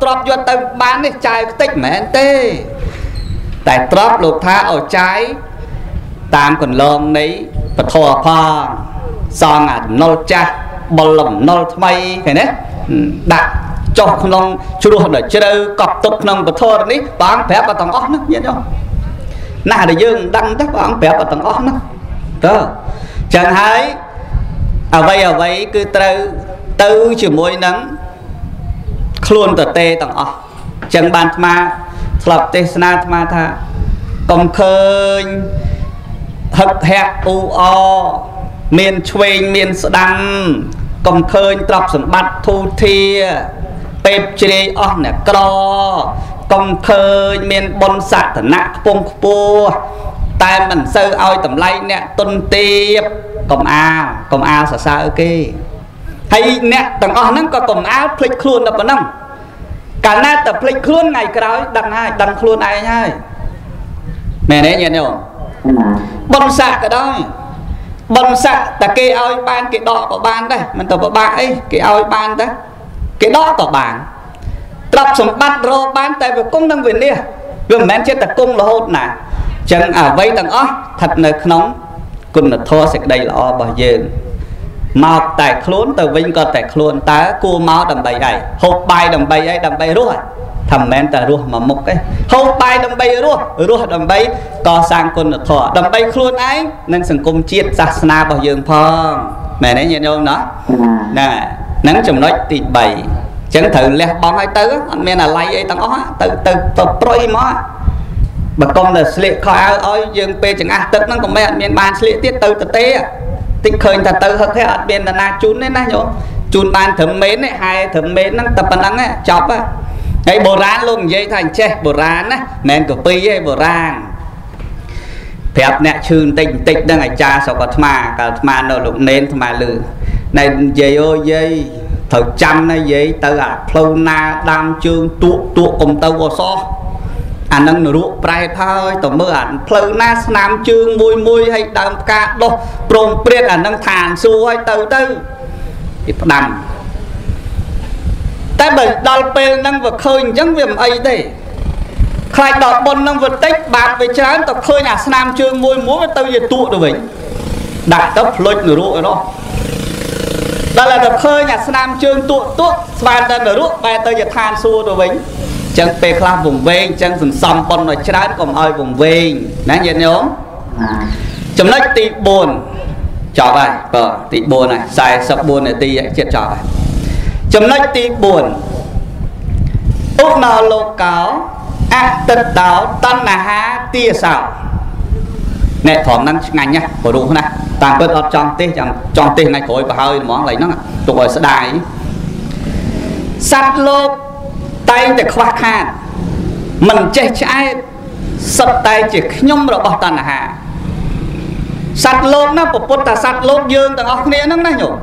ទ្របយកទៅបាននេះចាយខ្ទេចមិនមែនទេ តែទ្របលោកថាឲ្យចាយតាមកន្លងនៃពធផងសងអាដំណុលចាស់បុលដំណុលថ្មីឃើញទេដាក់ ចុះក្នុងជ្រោះដ៏ជ្រៅកប់ទុកក្នុងពធនេះព្រះអង្គប្រាប់ដល់ទាំងអស់នោះញាតិញោមណាស់ដែលយើងមិនដឹងទេព្រះអង្គប្រាប់ដល់ទាំងអស់នោះតើចឹងហើយអ្វីអ្វីគឺត្រូវទៅជាមួយនឹងខ្លួនតទេទាំងអស់ចឹងបានអាត្មាធ្លាប់ទេសនាអាត្មាថាកុំឃើញហឹកហាក់អ៊ូអមានឆ្វេងមានស្ដាំកុំឃើញទ្រព្យសម្បត្តិធូធា ពេបជ្រាយអស់អ្នកក្រកុំឃើញមានបុណ្យសក្តណៈខ្ពង់ខ្ពស់តែមិនសូវឲ្យតម្លៃអ្នកទុនទាបកុំអាលកុំអាលសរសើរគេហើយអ្នកទាំងអស់ហ្នឹងក៏កុំអាលភ្លេចខ្លួនតែប៉ុណ្ណឹងកាលណាតែភ្លេចខ្លួនថ្ងៃក្រោយដឹងហើយដឹងខ្លួនឯងហើយមែនទេញាតិញោមបុណ្យស័ក្តិក៏ដោយបុណ្យស័ក្តិតែគេឲ្យបានគេដកក៏បានដែរមិនទៅពិបាកអីគេឲ្យបានតែ គេដកក៏បានទ្រព្យសម្បត្តិរកបានតែវាគង់នឹងវិនិច្ឆ័យវាមិនមែនជាតែគង់រហូតណាចឹងអ្វីទាំងអស់ស្ថិតនៅក្នុងគុណធម៌សេចក្តីល្អរបស់យើងមកតែខ្លួនទៅវិញក៏តែខ្លួនតើគួរមកដើម្បីអីហូបបាយដើម្បីអីដើម្បីរស់ថាមិនមែនតែរស់មួយមុខទេហូបបាយដើម្បីរស់រស់ដើម្បីកសាងគុណធម៌ដើម្បីខ្លួនឯងនិងសង្គមជាតិសាសនារបស់យើងផងមែនទេញាតិញោមណោះណា ហ្នឹងចំណុចទី3អញ្ចឹងត្រូវលះបង់ឲ្យទៅអត់មានអាល័យអីទាំងអស់ទៅទៅទៅប្រុយមកបើកុំតែស្លៀកខោអាវឲ្យយើងពេលចង្អះទឹកហ្នឹងក៏មិនអត់មានបានស្លៀកទៀតទៅទៅទេតិចឃើញថាទៅហឹកទេអត់មាននរណាជូនទេណាញោមជូនបានត្រឹមមេនហែត្រឹមមេនហ្នឹងតែប៉ុណ្ណឹងចប់ហើយបុរាណលោកនិយាយថាអញ្ចេះបុរាណណាមិនកពីទេបុរាណប្រាប់អ្នកឈឺបន្តិចបន្តិចដឹងអាចារ្យស្រុកអាត្មាកាលអាត្មានៅលោកនេនអាត្មាលឺ ណែនិយាយអូយាយត្រូវចាំណាយាយទៅអាផ្លូវណាដាំជើងទួកទួកកុំទៅអសោះអានឹងនរកប្រែតហើយតើមើលអាផ្លូវណាស្នាមជើងមួយមួយឲ្យដើមផ្កាដុះព្រមព្រៀតអានឹងឋានសួគ៌ឲ្យទៅទៅគេផ្ដាំតែបើដល់ពេលហ្នឹងវាឃើញអញ្ចឹងវាមិនអីទេខ្លាចដល់ប៉ុនហ្នឹងវាតិចបាតវាច្រើនទៅឃើញអាស្នាមជើងមួយមួយទៅជាទួកទៅវិញដាក់ទៅផ្លុចនរកឯនោះ ដល់តែឃើញអាស្នាមជើងទួកទួកស្វានទៅនរកបែរទៅជាឋានសួគ៌ទៅវិញចឹងពេលខ្លះវង្វេងចឹងសន្សំប៉ុនឲ្យច្រើនកុំឲ្យវង្វេងណាញាតិញោមចំណុចទី4ចប់ហើយបាទទី4ហើយ44នាទីចិត្តចប់ហើយចំណុចទី4ឧណោលោកោអតិតតោតណ្ហាទាសោ អ្នកព្រមហ្នឹងឆ្ងាញ់ណាស់ព្រោះណាតាមពិតអត់ចង់ទេសចាំចង់ទេសថ្ងៃក្រោយបើហើយហ្មងឡើយហ្នឹងទុកឲ្យស្ដាយសត្វលោកតែងតែខ្វះខាតមិនចេះឆ្អែតសុទ្ធតែជាខ្ញុំរបស់តណ្ហាសត្វលោកណាពុទ្ធថាសត្វលោកយើងទាំងអស់គ្នាហ្នឹងណាញោម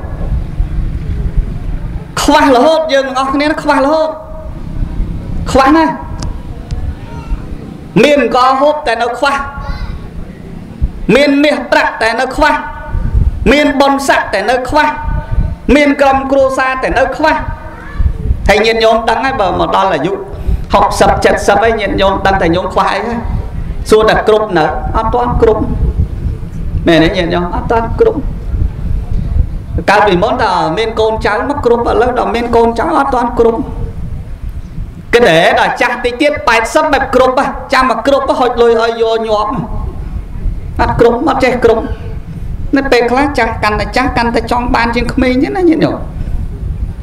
ខ្វះរហូតយើងទាំងអស់គ្នាខ្វះរហូតខ្វះណាស់មានកហូបតែនៅខ្វះ មានមាសប្រាក់តែនៅខ្វះមានបុណ្យស័ក្តិតែនៅខ្វះមានក្រុមគ្រួសារតែនៅខ្វះហើយញាតិញោមដឹងហើយបើមកដល់អាយុ60 70ហើយញាតិញោមដឹងតែញោមខ្វះអីហើយសួរតែគ្រប់នៅអត់ទាន់គ្រប់មែនទេញាតិញោមអត់ទាន់គ្រប់កាលពីមុនតើមានកូនចៅមកគ្រប់ឥឡូវដល់មានកូនចៅអត់ទាន់គ្រប់គិតតែដល់ចាស់តិចទៀត80បែបគ្រប់ចាំមកគ្រប់ហុចលុយឲ្យយកញាប់ អត់គ្រប់អត់ចេះគ្រប់នៅពេលខ្លះចាស់កាន់តែចាស់កាន់តែចង់បានជាងក្មេងទេណាញាតិញោម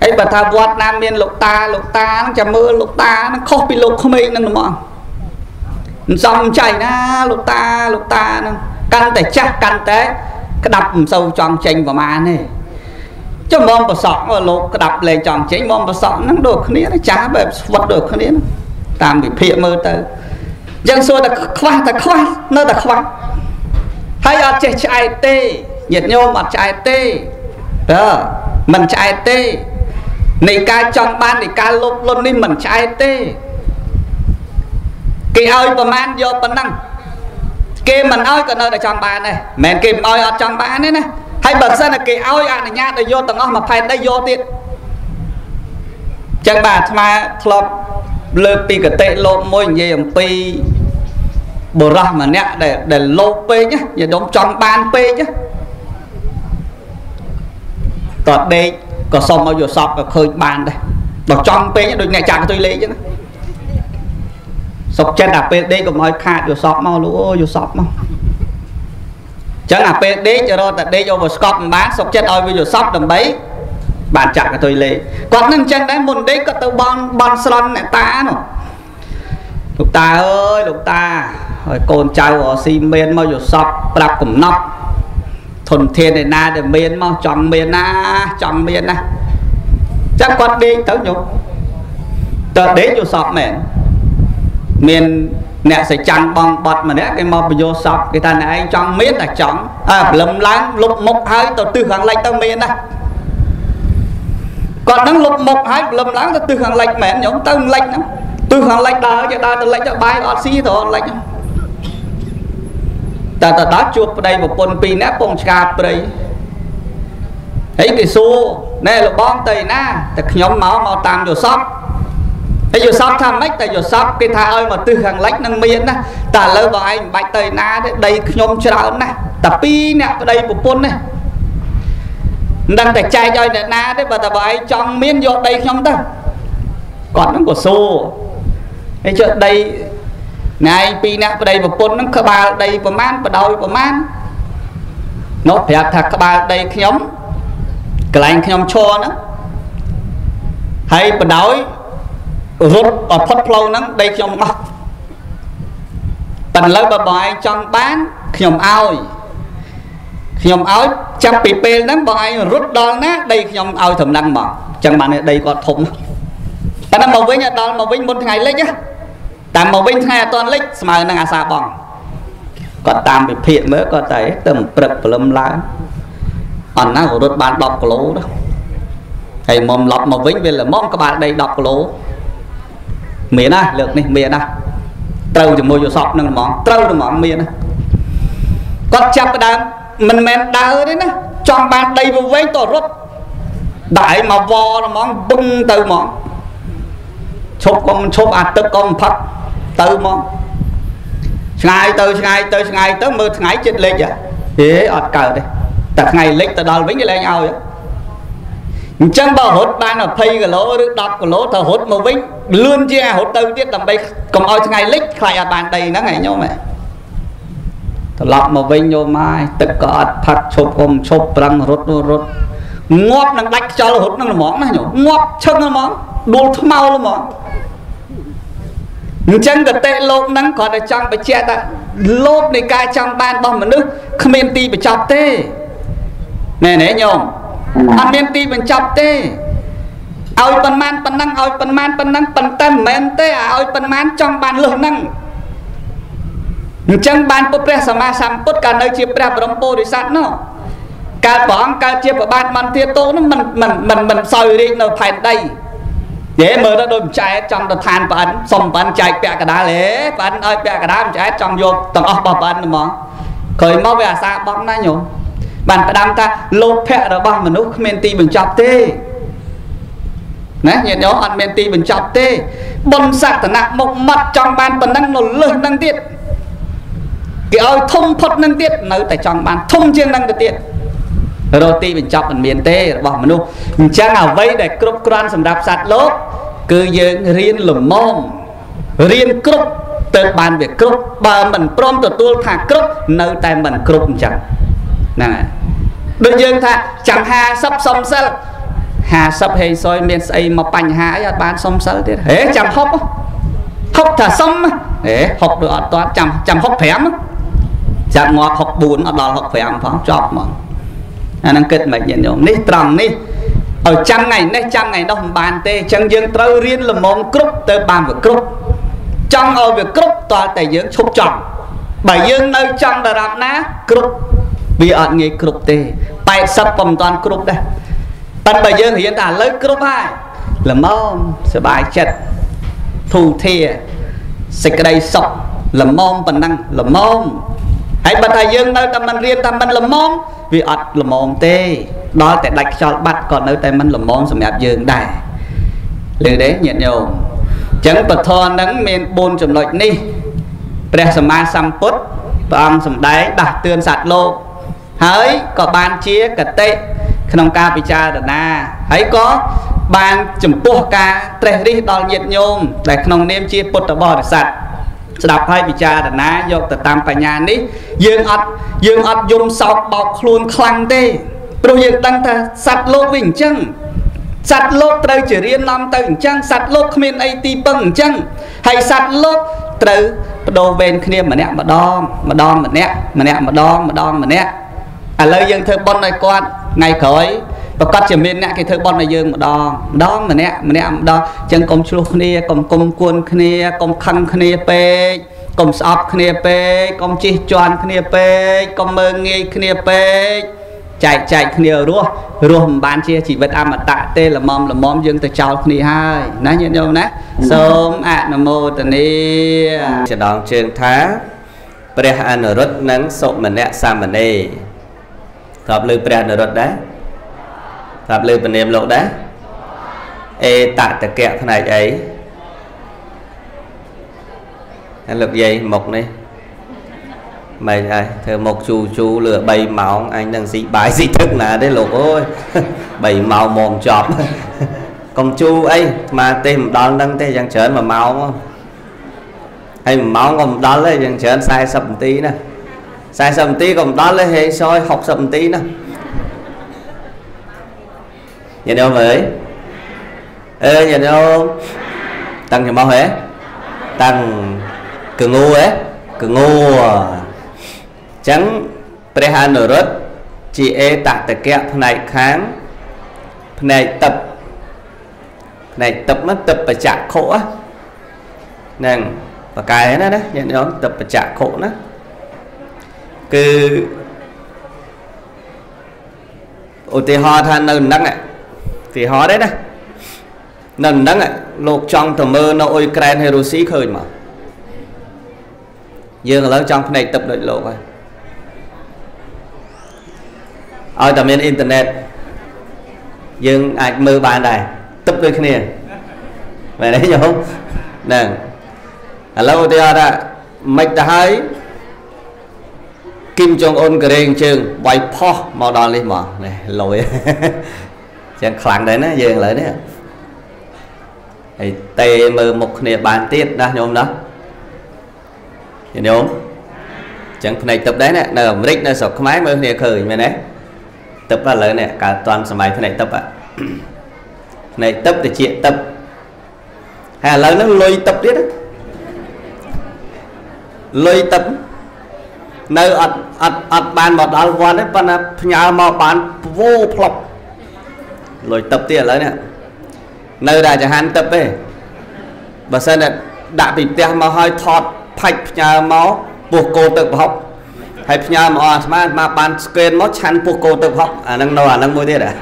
អីបើថាវត្តណាមានលោកតាលោកតាហ្នឹងចាំមើលលោកតាហ្នឹងខុសពីលោកក្មេងហ្នឹងហ្មងមិនសមចៃណាលោកតាលោកតាហ្នឹងកាន់តែចាស់កាន់តែក្តាប់មិនសូវចង់ចេញប្រមាណទេចុះមកប្រសក់លោកក្តាប់លែងចង់ចេញមកប្រសក់ហ្នឹងដូចគ្នាចាស់បែបស្វិតដូចគ្នាតាមវិភាគមើលទៅអញ្ចឹងសួរតែខ្វះតែខ្វះនៅតែខ្វះ ហើយអត់ចេះឆ្អែតទេញាតិញោមអត់ឆ្អែតទេតើមិនឆ្អែតទេនៃការចង់បាននៃការលោភលន់នេះមិនឆ្អែតទេគេឲ្យប្រមាណយកប៉ុណ្ណឹងគេមិនឲ្យក៏នៅតែចង់បានដែរមិនមែនគេមិនឲ្យអត់ចង់បានទេណាហើយបើសិនតែគេឲ្យអនុញ្ញាតឲ្យយកទាំងអស់មួយផែនដីយកទៀតចឹងបាទអាត្មាធ្លាប់លើកពីកតិលោកមួយនិយាយអំពី បុរសម្នាក់ដែលដែលលោកពេកញាតិញោមចង់បានពេកតើដេកក៏សុំឲ្យយល់សពក៏ឃើញបានដែរដល់ចង់ពេកដូចអ្នកចាក់ទុយលេខចឹងសុកចិត្តអាពេលដេកកុំឲ្យខាតយល់សពមកលោកអូយល់សពមកចឹងអាពេលដេករត់តែដេកអូវស្កប់មិនបានសុកចិត្តឲ្យវាយល់សពដើម្បីបានចាក់កតុយលេខគាត់នឹងចឹងដែរមុនដេកគាត់ទៅបនបនស្រន់អ្នកតានោះ លោកតាអើយលោកតាហើយកូនចៅអស៊ីមានមកយល់សពប្រាប់កំណត់ធនធានឯណាដែលមានមកចង់មានណាចង់មានណាចឹងគាត់ដេកទៅញោមតើដេកយល់សពមែនមានអ្នកសចាំបងបត់ម្នាក់គេមកបញ្យោសពគេថាអ្នកឯងចង់មានតែចង់អើព្រលឹមឡើងលុបមុខហើយទៅទិសខាងលិចទៅមានណាគាត់នឹងលុបមុខហើយព្រលឹមឡើងទៅទិសខាងលិចមែនញោមទៅលិចហ្នឹង ទិសខាងលិចដើរចេះដើរទៅលិចទៅបាយអត់ស៊ីទៅអត់លិចតែទៅដល់ជួបប្តីប្រពន្ធពីរនាក់ពងឆ្កាព្រៃហើយគេសួរណែលបងទៅណាតែខ្ញុំមកមកតាមយោសពតែយោសពថាម៉េចតែយោសពគេថាឲ្យមកទិសខាងលិចនឹងមានណាតែឥឡូវបងឯងមិនបាច់ទៅណាទេដីខ្ញុំច្រើនណាស់តែពីរអ្នកប្តីប្រពន្ធនេះមិនដឹងតែចែកឲ្យអ្នកណាទេបើតែបងឯងចង់មានយកដីខ្ញុំទៅគាត់នឹងក៏សួរ ហើយចុះដីថ្ងៃពីរអ្នកប្តីប្រពន្ធនឹងក្បាលដីប្រមាណបដោយប្រមាណនោះប្រាប់ថាក្បាលដីខ្ញុំកន្លែងខ្ញុំឈរហ្នឹងហើយបដោយរត់អត់ផុតផ្លូវហ្នឹងដីខ្ញុំអស់តែឥឡូវបើបងឯងចង់បានខ្ញុំឲ្យខ្ញុំឲ្យចាប់ពីពេលហ្នឹងបងឯងរត់ដល់ណាដីខ្ញុំឲ្យត្រឹមហ្នឹងមកអញ្ចឹងបានដីគាត់ធំតែដល់មកវិញដល់មកវិញមុនថ្ងៃលិច តាមមកវិញថ្ងៃអត់ទាន់លិចស្មើនឹងអាសាបងគាត់តាមវិភាគមើលគាត់តែទៅព្រឹកព្រលឹមឡើងអត់ណារត់បាន10គីឡូណាហើយមុំឡប់មកវិញវាល្មមក្បាលដី10គីឡូមានណាលើកនេះមានណាត្រូវជាមួយយសពនឹងហ្មងត្រូវហ្មងមានណាគាត់ចាប់ផ្ដើមមិនមែនដើរទេណាចង់បានដីវែងតរត់ដាក់ឲ្យមកវហ្មងបឹងទៅហ្មងឈប់កុំឈប់អាទឹកកុំផឹក ទៅហ្មងឆ្ងាយទៅឆ្ងាយទៅឆ្ងាយទៅមើលថ្ងៃចិត្តលេចហេអត់កើតទេតែថ្ងៃលិចទៅដល់វិញគេលែងឲ្យអញ្ចឹងបើរត់បាន20គីឡូឬ10គីឡូទៅរត់មកវិញលឿនជាងរត់ទៅទៀតដើម្បីកុំឲ្យថ្ងៃលិចខ្លាចអត់បានដីហ្នឹងឯងញោមត្រឡប់មកវិញញោមហើយទឹកក៏អត់ផឹកឈប់អុំឈប់ប្រឹងរត់រត់ងាប់នឹងដាច់ខ្យល់រត់នឹងល្មងណាញោមងាប់ឈឹងល្មងដួលថ្មោលល្មង អញ្ចឹងកតិលោកហ្នឹងគ្រាន់តែចង់បញ្ជាក់ថាលោកនៃការចង់បានរបស់មនុស្សគ្មានទីបញ្ចប់ទេណែណែញោមអត់មានទីបញ្ចប់ទេឲ្យប៉ុន្មានប៉ុណ្ណឹងឲ្យប៉ុន្មានប៉ុណ្ណឹងប៉ុន្តែមិនមែនទេឲ្យប៉ុន្មានចង់បានលុះហ្នឹងអញ្ចឹងបានពុទ្ធព្រះសម្មាសម្ពុទ្ធកាលនៅជាព្រះបរមពុរិស័ទនោះកើតព្រះអង្គកើតជាប្របាទមន្ទាតោនោះមិនមិនមិនមិនសោយរាជនៅផែនដី យេមើលទៅដូចចែកចង់ទៅឋានប៉ិនសុំប៉ិនចែកពាក់កដាលហេប៉ិនឲ្យពាក់កដាលចែកចង់យកទាំងអស់របស់ប៉ិនហ្មងឃើញមកវាអាសាបងណាញោមបានផ្ដាំថាលោភៈរបស់មនុស្សគ្មានទីបញ្ចប់ទេណាញាតិញោមអត់មានទីបញ្ចប់ទេបុណ្យសក្តនៈមុខមាត់ចង់បានប៉ុណ្ណឹងនៅលើសនឹងទៀតគេឲ្យធំផុតនឹងទៀតនៅតែចង់បានធំជាងនឹងទៅទៀត រកទីបញ្ចប់មិនមានទេរបស់មនុស្សអញ្ចឹងអ្វីដែលគ្រប់គ្រាន់សម្រាប់សត្វលោក គឺយើងរៀនលំមរៀនគ្រប់ទៅបានវាគ្រប់បើមិនព្រមទទួលថាគ្រប់នៅតែមិនគ្រប់អញ្ចឹងហ្នឹងហើយដូចយើងថាចាំ50សុំសិល50ហេសុយមានស្អីមកបញ្ហាអីអត់បានសុំសិលទៀតហេចាំហុកហុកថាសុំហេហុកដូចអត់ទាន់ចាំចាំហុក5ចាំងាប់ហុក4អត់ដល់ហុក5ផងចប់ហ្មង អាហ្នឹងគិតមិនញាតិញោមនេះត្រង់នេះឲ្យចាំថ្ងៃនេះចាំថ្ងៃនោះមិនបានទេអញ្ចឹងយើងត្រូវរៀនលំងគ្រប់ទៅបានវាគ្រប់ចង់ឲ្យវាគ្រប់តើតែយើងឈប់ចង់បើយើងនៅចង់ដរាបណាគ្រប់វាអត់ងាយគ្រប់ទេ80ក៏មិនតាន់គ្រប់ដែរតែបើយើងរៀនតែឥឡូវគ្រប់ហើយល្មមសบายចិត្តធូធាសេចក្តីសុខល្មមប៉ុណ្ណឹងល្មម ហើយបើថាយើងនៅតែមិនរៀនតែមិនល្មមវាអត់ល្មមទេដល់តែដាច់ខ្យល់បាត់ក៏នៅតែមិនល្មមសម្រាប់យើងដែរឮទេញាតិញោមអញ្ចឹងពធហ្នឹងមាន4ចំណុចនេះព្រះសម្មាសម្ពុទ្ធព្រះអង្គសម្ដែងដាស់តឿនសត្វលោកហើយក៏បានជាកតិក្នុងការពិចារណាហើយក៏បានចំពោះការត្រេះរិះដល់ញាតិញោមដែលក្នុងនាមជាពុទ្ធបរិស័ទ ស្ដាប់ហើយពិចារណាយកទៅតាមបញ្ញានេះយើងអត់យើងអត់យំសោកបោកខ្លួនខ្លាំងទេព្រោះយើងដឹងថាសត្វលោកវាអញ្ចឹងសត្វលោកត្រូវជារៀននាំទៅអញ្ចឹងសត្វលោកគ្មានអីទីពឹងអញ្ចឹងហើយសត្វលោកត្រូវបដូរវេនគ្នាម្នាក់ម្ដងម្ដងម្នាក់ម្នាក់ម្ដងម្ដងម្នាក់ឥឡូវយើងធ្វើប៉ុនឲ្យគាត់ថ្ងៃក្រោយ ប្រកាសជាមានអ្នកគេធ្វើបន់ឲ្យយើងម្ដងម្ដងម្នាក់ម្នាក់ម្ដងអញ្ចឹងកុំឆ្លោះគ្នាកុំគុំគួនគ្នាកុំខឹងគ្នាពេកកុំស្អប់គ្នាពេកកុំជិះជាន់គ្នាពេកកុំមើងងាយគ្នាពេកចែកចែកគ្នារស់រស់មិនបានជាជីវិតអមតៈទេល្មមល្មមយើងទៅចោលគ្នាហើយណាញាតិញោមណាសូមអនុមោទនាចដងជើងថាព្រះអនុរុទ្ធនិងសុមនៈសាមណេរធ្លាប់លើព្រះអនុរុទ្ធដែរ ស្រាប់លើពនាមលោកដែរអេតតកៈផ្នែកអីហើយលោកយាយមុខនេះមិនហើយធ្វើមុខជូជូលឺ3ម៉ោងអញនឹងស៊ីបាយស៊ីទឹកណាទេលោកអើយ3ម៉ោងមកចប់កុំជូអីស្មាទេមិនដល់នឹងទេយ៉ាងច្រើន1ម៉ោងហើយ1ម៉ោងក៏មិនដល់ទេយ៉ាងច្រើន40នាទីណា40នាទីក៏មិនដល់ទេហេសយ60នាទីណា ញាតិញោមអើយអើញាតិញោមតាំងចំោះហ៎តាំងកងូហ៎កងូអញ្ចឹងព្រះអនុរុទ្ធជាអេតតកៈផ្នែកខាងផ្នែកទឹកផ្នែកទឹកហ្នឹងទឹកបច្ចៈខុហ្នឹងបកែណាណាញាតិញោមទឹកបច្ចៈខុណាគឺឧទាហរណ៍ថានៅនឹង ទីហោទេណានៅហ្នឹងលោកចង់ទៅមើលនៅអ៊ុយក្រែនហើយរុស្ស៊ីឃើញមកយើងឥឡូវចង់ភ្នែកទឹកដូចលោកហើយឲ្យតែមានអ៊ីនធឺណិតយើងអាចមើលបានដែរទឹកដូចគ្នាមែនទេញោមហ្នឹងឥឡូវឧទាហរណ៍ថាមិនទៅហើយគីមចុងអ៊ុនកូរ៉េជើងវាយផោះមកដល់នេះមកនេះលយ ចឹងខ្លាំងដែរណាយើងឥឡូវនេះហើយតេមើលមុខគ្នាបានទៀតណាញោមណាញោមចឹងភ្នែកទឹកដែរណានៅអាមេរិកនៅស្រុកខ្មែរមើលគ្នាឃើញមែនទេទឹកឥឡូវនេះកើតតាន់សម័យភ្នែកទឹកភ្នែកទឹកតិចទឹកហើយឥឡូវហ្នឹងលុយទឹកទៀតលុយទឹកនៅអត់អត់អត់បានមកដល់វត្តទេប៉ុន្តែផ្ញើមកបានវោផ្លុក លុយទឹកទៀតឥឡូវនេះនៅតែចហានទឹកទេបើសិនតែដាក់ពីផ្ទះមកហើយថតផាច់ផ្ញើមកពោះគោទឹកប្រហុកហើយផ្ញើមកអាស្មានមកបានស្កេនមកឆាន់ពោះគោទឹកប្រហុកអាហ្នឹងនៅអាហ្នឹងមួយទៀតហ៎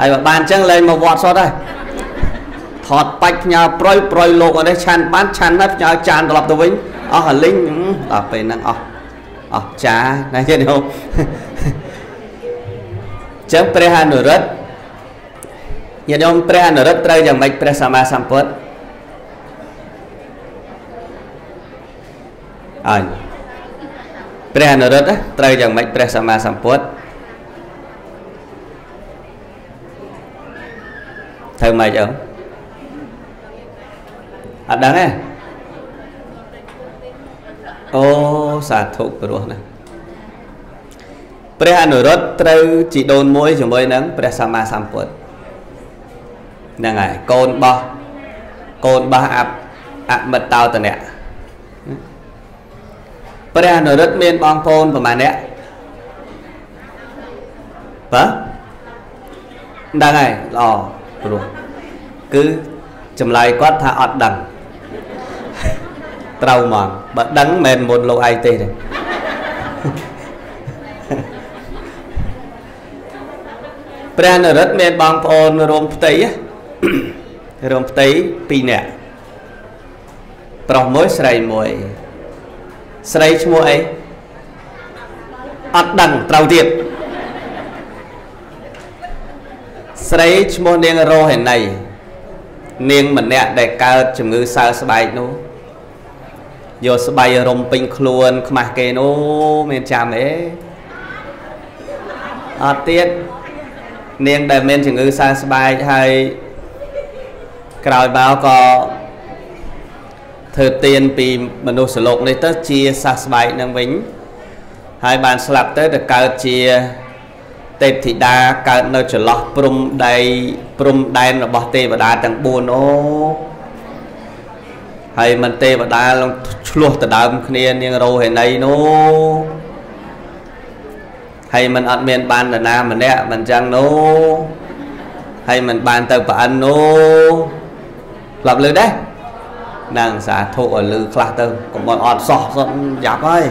ហើយបើបានអញ្ចឹងលែងមកវត្តសតហើយថតបាច់ផ្ញើប្រុយប្រុយលោកអត់ទេឆាន់បានឆាន់ហើយផ្ញើចានត្រឡប់ទៅវិញអស់អាលីងដល់ពេលហ្នឹងអស់អស់ចាណាចេះញោម ចឹងព្រះអនុរុទ្ធញាតិញោមព្រះអនុរុទ្ធត្រូវយ៉ាងម៉េចព្រះសម្មាសម្ពុទ្ធអញព្រះអនុរុទ្ធត្រូវយ៉ាងម៉េចព្រះសម្មាសម្ពុទ្ធត្រូវម៉េចអើអត់ដឹងទេអូសាធុព្រោះណា ព្រះអនុរុទ្ធត្រូវជីដូនមួយជាមួយនឹងព្រះសម្មាសម្ពុទ្ធហ្នឹងហើយកូនបោះកូនបោះអអមិតតោតនៈព្រះអនុរុទ្ធមានបងប្អូនប្រមាណអ្នកបើដឹងហើយល្អព្រោះគឺចម្លើយគាត់ថាអត់ដឹងត្រូវហ្មងបើដឹងមិនមែនមុនលោកឯងទេទេ ព្រះនរិទ្ធមានបងប្អូនរួមផ្ទៃរួមផ្ទៃ2នាក់ប្រុសមួយស្រីមួយស្រីឈ្មោះអីអត់ដឹងត្រូវទៀតស្រីឈ្មោះនាងរោហេនីនាងម្នាក់ដែលកើតជំងឺសើស្បែកនោះយកស្បៃរុំពេញខ្លួនខ្មាស់គេនោះមានចាំអេអត់ទៀត នាងដែលមានជំងឺសើស្បែកហើយក្រោយមកក៏ធ្វើទានពីមនុស្សលោកនេះទៅជាសះស្បែកនឹងវិញហើយបានស្លាប់ទៅទៅកើតជាទេពធីតាកើតនៅចន្លោះព្រំដីព្រំដែនរបស់ទេវតាទាំង4អូហើយមិនទេវតាលងឆ្លោះដដើមគ្នានាងរោហេនីនោះ ហើយมันអត់មានបាននរណាម្នាក់មិនចឹងនោះហើយมันបានទៅប្រអិននោះស្លាប់លឺដែរនឹងសាធុឲ្យលឺខ្លះទៅកុំឲ្យអត់សោះសុំយ៉ាប់ហើយ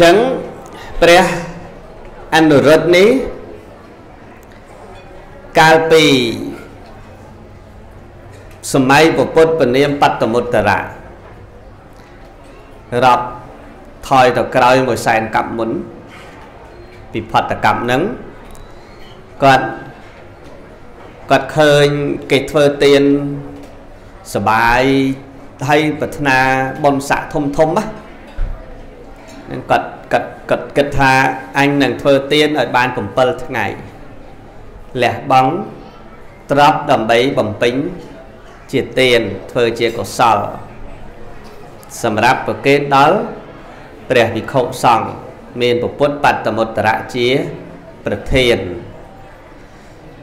ចឹងព្រះអនុរុទ្ធនេះកាលពីសម័យពពុទ្ធពនាមបត្តមុត្តរៈរាប់ ថយទៅក្រោយមួយសែនកັບមុនពីផតកម្មហ្នឹងគាត់គាត់ឃើញគេធ្វើទៀនសបាយហើយប្រាថ្នាបនស័កធំធំណានឹងគាត់គាត់គាត់គិតថាអញនឹងធ្វើទៀនឲ្យបាន7ថ្ងៃលះបង់ត្រាប់ដើម្បីបំពេញជាទៀនធ្វើជាកុសលសម្រាប់ប្រកេតដល់ ព្រះវិខុសង្ឃមានពុទ្ធបត្តមុត្តរៈជាប្រធាន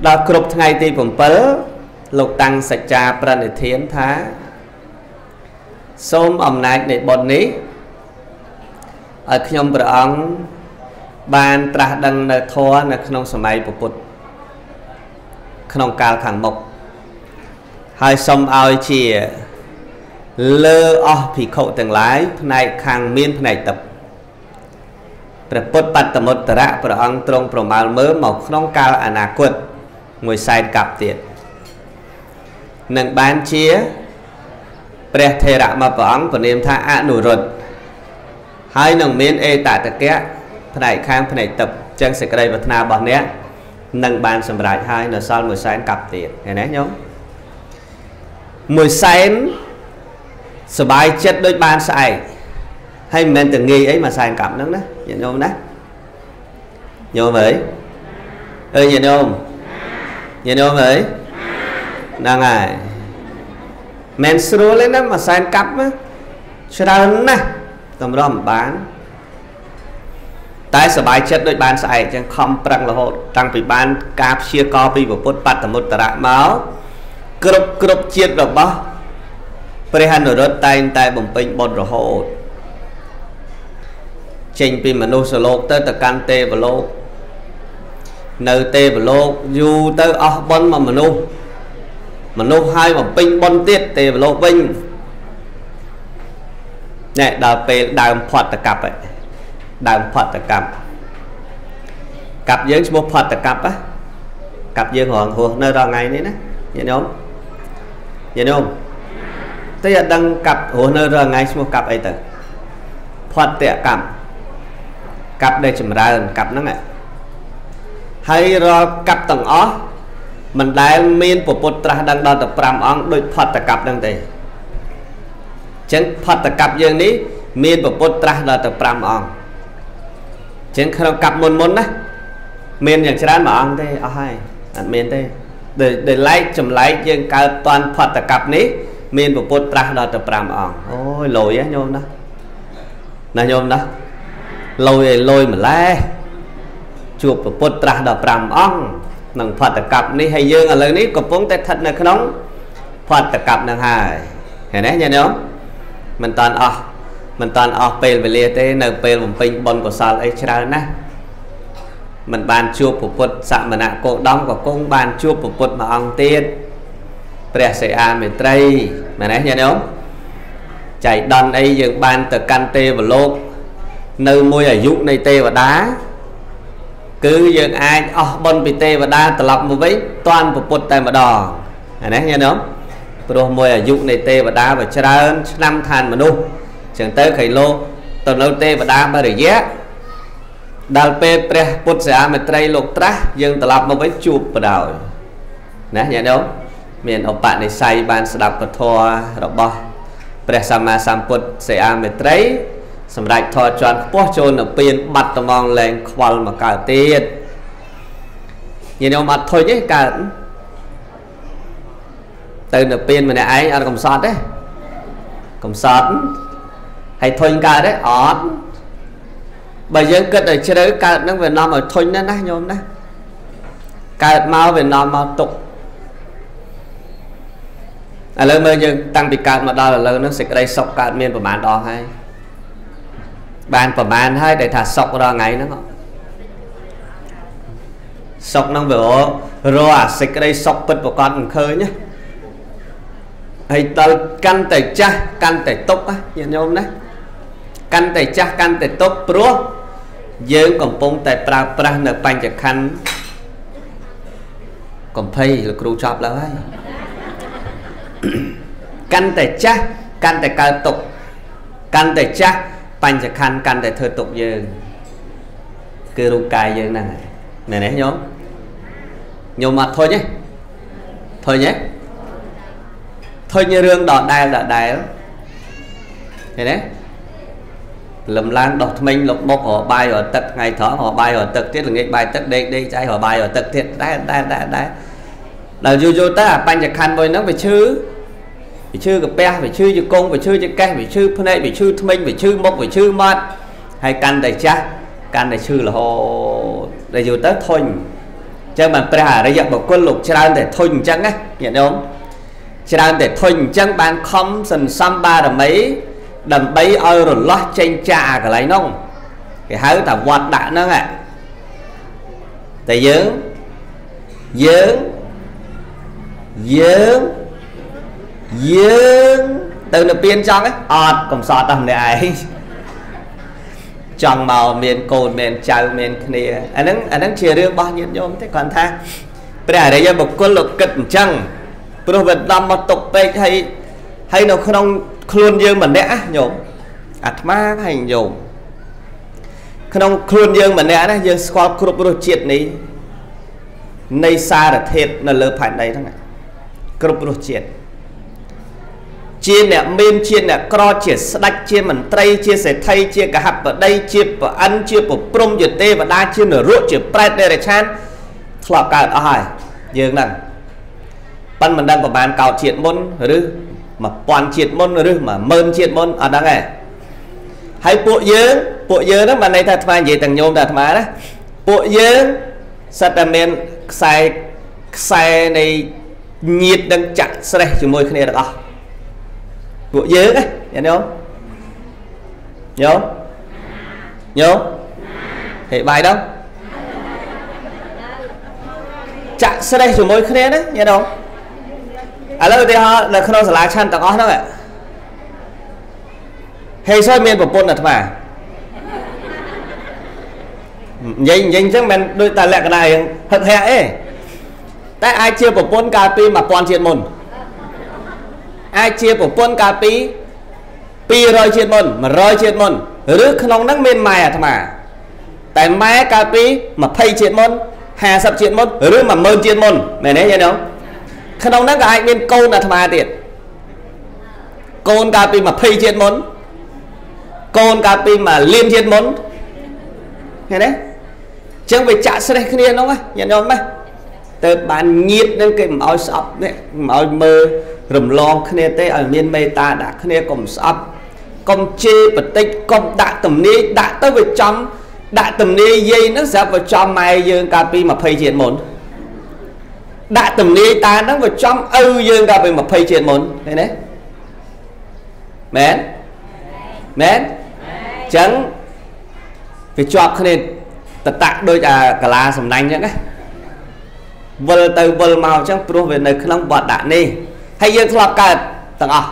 ដល់គ្រប់ថ្ងៃទី7លោកតាំងសច្ចាប្រណិធានថាសូមអំណាចនៃបុណ្យនេះឲ្យខ្ញុំព្រះអង្គបានត្រាស់ដឹងនៅធម៌នៅក្នុងសម័យពុទ្ធក្នុងកាលខាងមុខហើយសូមឲ្យជា លើអស់ភិក្ខុទាំងឡាយផ្នែកខាងមានផ្នែកទឹកព្រះពុទ្ធបត្តមុត្តរៈព្រះអង្គទ្រង់ប្រមាលមើលមកក្នុងកាលអនាគតមួយសែនកាប់ទៀតនឹងបានជាព្រះថេរៈមកព្រះអង្គព្រានាមថាអនុរុទ្ធហើយនឹងមានអេតតកៈផ្នែកខាងផ្នែកទឹកចឹងសេចក្តីប្រាថ្នារបស់អ្នកនឹងបានសម្រេចហើយនៅសល់មួយសែនកាប់ទៀតឃើញទេញោមមួយសែន សบายចិត្តដូចបានស្អែកហើយមិនមែនតែងាយអីមួយសែនកាប់ហ្នឹងណាញាតិញោមណាញោមអើយអើយញាតិញោមញាតិញោមអើយហ្នឹងហើយមិនស្រួលទេណាមួយសែនកាប់ច្រើនណាស់តម្រុំបានតែសบายចិត្តដូចបានស្អែកចឹងខំប្រឹងរហូតតាំងពីបានការព្យាករពីពុទ្ធបត្តមុត្តរៈមកគ្រប់គ្រប់ជាតិរបស់ ព្រះហនុរុទ្ធតែងតែបំពេញបុណ្យរហូតចេញពីមនុស្សលោកទៅទៅកាន់ទេវលោកនៅទេវលោកយូរទៅអស់បុណ្យមកមនុស្សមនុស្សហើយបំពេញបុណ្យទៀតទេវលោកវិញណែដល់ពេលដើមផត្តកម្មដើមផត្តកម្មកាប់យើងឈ្មោះផត្តកម្មណាកាប់យើងរងហួសនៅដល់ថ្ងៃនេះណាញាតិញោមញាតិញោម តែអត់ដឹងកាប់រស់នៅរាល់ថ្ងៃឈ្មោះកាប់អីទៅផាត់តកម្មកាប់ដែលចម្រើនកាប់ហ្នឹងហើយរាល់កាប់ទាំងអស់មិនដែលមានពពុទ្ធត្រាស់ដឹងដល់ទៅ5អង្គដោយផាត់តកម្មហ្នឹងទេអញ្ចឹងផាត់តកម្មយើងនេះមានពពុទ្ធត្រាស់ដល់ទៅ5អង្គអញ្ចឹងក្នុងកាប់មុនមុនណាមានយ៉ាងច្រើនមួយអង្គទេអស់ហើយអត់មានទេដែលឡែកចម្លែកយើងកើតតាន់ផាត់តកម្មនេះ មានពពុទ្ធត្រាស់ដល់ទៅ5អង្គអូយលយហ៎ញោមណាណាញោមណាលយឲ្យលយម្លេះជួបពពុទ្ធត្រាស់ដល់5អង្គក្នុងផតកັບនេះហើយយើងឥឡូវនេះកំពុងតែស្ថិតនៅក្នុងផតកັບនឹងហើយឃើញទេញាតិញោមមិនតាន់អស់មិនតាន់អស់ពេលវេលាទេនៅពេលបំពេញបុណ្យកុសលអីច្រើនណាស់មិនបានជួបពុទ្ធសមណៈគោដំក៏គង់បានជួបពុទ្ធមួយអង្គទៀត ព្រះសិអាមេត្រីមែនទេញាតិញោមចៃដន្យអីយើងបានទៅកាន់ទេវលោកនៅមួយអាយុនៃទេវតាគឺយើងអាចអស់បុណ្យពីទេវតាត្រឡប់មកវិញតាន់ពុទ្ធតែម្ដងអានេះញាតិញោមព្រោះមួយអាយុនៃទេវតាវាច្រើនឆ្នាំឋានមនុស្សចឹងទៅខៃលោកទៅនៅទេវតាមួយរយៈដល់ពេលព្រះពុទ្ធសាមេត្រីលោកត្រាស់យើងត្រឡប់មកវិញជួបបដោយណាញាតិញោម មានឧបនិស្ស័យបានស្ដាប់ពធរបស់ព្រះសម្មាសម្ពុទ្ធសេអាមេត្រី សម្រាប់ធរជាន់ខ្ពស់ចូលនៅពៀនបាត់ត្មងលែងខ្វល់មកកើតទៀតញាតិញោមអត់ធុញទេកើតទៅនៅពៀនម្នាក់ឯងអត់កំសត់ទេកំសត់ហើយធុញកើតទេអត់បើយើងគិតឲ្យជ្រៅកើតនឹងវានាំឲ្យធុញណាស់ណាញោមណាកើតមកវានាំមកទុក ឥឡូវមើលយើងតាំងពីកើតមកដល់ឥឡូវហ្នឹងសេចក្តីសុខកើតមានប្រមាណដងហើយបានប្រមាណហើយដែលថាសុខរាល់ថ្ងៃហ្នឹងសុខហ្នឹងវារកអាសេចក្តីសុខពិតប្រកបមិនឃើញណាហើយដល់កាន់តែចាស់កាន់តែទុកញាតិញោមណាកាន់តែចាស់កាន់តែទុកព្រោះយើងកំពុងតែប្រើប្រាស់នៅបញ្ចខណ្ឌកំភៃលោកគ្រូចប់แล้วហើយ កាន់តែចាស់កាន់តែកើតទុកកាន់តែចាស់បញ្ចខណ្ឌកាន់តែធ្វើទុកយើងគឺរូបកាយយើងហ្នឹងហើយមែនទេញោមញោមអត់ធុញទេធុញទេធុញរឿងដដែលដដែលឃើញទេលំឡើងដោះថ្មិញលុកមុខរបាយរទឹកថ្ងៃត្រង់របាយរទឹកទៀតល្ងាចបាយទឹកដេកដេកចៃរបាយរទឹកទៀតដែរដែរដែរដែរ ដល់យូរយូរទៅអាបញ្ចខណ្ឌមួយហ្នឹងវាឈឺវាឈឺកាពះវាឈឺជង្គង់វាឈឺចង្កេះវាឈឺភ្នែកវាឈឺថ្មិញវាឈឺមុខវាឈឺមាត់ហើយកាន់តែចាស់កាន់តែឈឺរហូតដល់យូរទៅធុញអញ្ចឹងបានព្រះអរិយបុគ្គលលោកច្រើនតែធុញអញ្ចឹងណាញាតិញោមច្រើនតែធុញអញ្ចឹងបានខំសន្សំបារមីដើម្បីឲ្យរលាស់ចេញចាកកន្លែងនោះគេហៅថាវត្តដាក់ហ្នឹងតែយើងយើង យើងយើងទៅនៅពៀនចង់អត់កំសត់ដល់ម្នាក់ឯងចង់មកមានកូនមានចៅមានគ្នាអាហ្នឹងអាហ្នឹងជារឿងរបស់ញាតិញោមទេគាត់ថាព្រះអរិយបុគ្គលលោកគិតអញ្ចឹងព្រោះវាដំមកຕົកពេកហើយហើយនៅក្នុងខ្លួនយើងម្នាក់ញោមអាត្មាហើយញោមក្នុងខ្លួនយើងម្នាក់ណាយើងស្គាល់គ្រប់រសជាតិនេះនៃសារធាតុនៅលើផែនដីហ្នឹង គ្រប់រសជាតិជាអ្នកមានជាអ្នកក្រជាស្ដេចជាមន្ត្រីជាសេដ្ឋីជាកហបតីជាប្រអិនជាប្រព្រំជាទេវតាជានរកជាប្រែតដេរឆានធ្លាប់កើតអស់ហើយយើងហ្នឹងប៉ិនមិនដឹងប្រហែលកោតជាតិមុនឬ1000ជាតិមុនឬ10000ជាតិមុនអត់ដឹងទេហើយពួកយើងពួកយើងហ្នឹងបានន័យថាអាត្មានិយាយទាំងញោមតែអាត្មាណាពួកយើងសិតតែមានខ្សែខ្សែនៃ ញាតនឹងចាក់ស្រេះជាមួយគ្នាទាំងអស់ពួកយើងណាញោមញោមញោមហេបាយ đâu ចាក់ស្រេះជាមួយគ្នាណាញោមឥឡូវឧទាហរណ៍នៅក្នុងសាលាឆាន់ទាំងអស់ហ្នឹងហេសុយមានប្រពន្ធអាត្មានិយាយនិយាយអញ្ចឹងមិនដូចតែលក្ខណៈរឿងហឹកហាក់អេ តែអាចជាប្រពន្ធកាលពី1000ជាតិមុនអាចជាប្រពន្ធកាលពី200ជាតិមុន100ជាតិមុនឬក្នុងហ្នឹងមានម៉ែអាត្មា តែម៉ែកាលពី20ជាតិមុន50ជាតិមុនឬ10000ជាតិមុនមែនទេយល់ទេក្នុងហ្នឹងក៏អាចមានកូនអាត្មាទៀតកូនកាលពី20ជាតិមុនកូនកាលពី1លានជាតិមុនឃើញទេអញ្ចឹងវាចាក់ស្រេះគ្នាហ្នឹងញាតិញោមណា ទៅបានញៀតនឹងគេមិនឲ្យស្អប់នេះមិនឲ្យមើលរំលងគ្នាទេឲ្យមានមេត្តាដាក់គ្នាកុំស្អប់កុំជេរបតិចកុំដាក់ទំនាយដាក់ទៅវាចំដាក់ទំនាយយាយហ្នឹងស្រាប់វាចំម៉ែយើងកាលពី20ជាតិមុនដាក់ទំនាយតាហ្នឹងវាចំឪយើងកាលពី20ជាតិមុនឃើញទេមែនមែនអញ្ចឹងវាជាប់គ្នាតតៈដូចអាកាឡាសំណាញ់អញ្ចឹងណា វិលទៅវិលមកអញ្ចឹងព្រោះវានៅក្នុងបត់ដាក់នេះហើយយើងធ្លាប់កើតទាំងអស់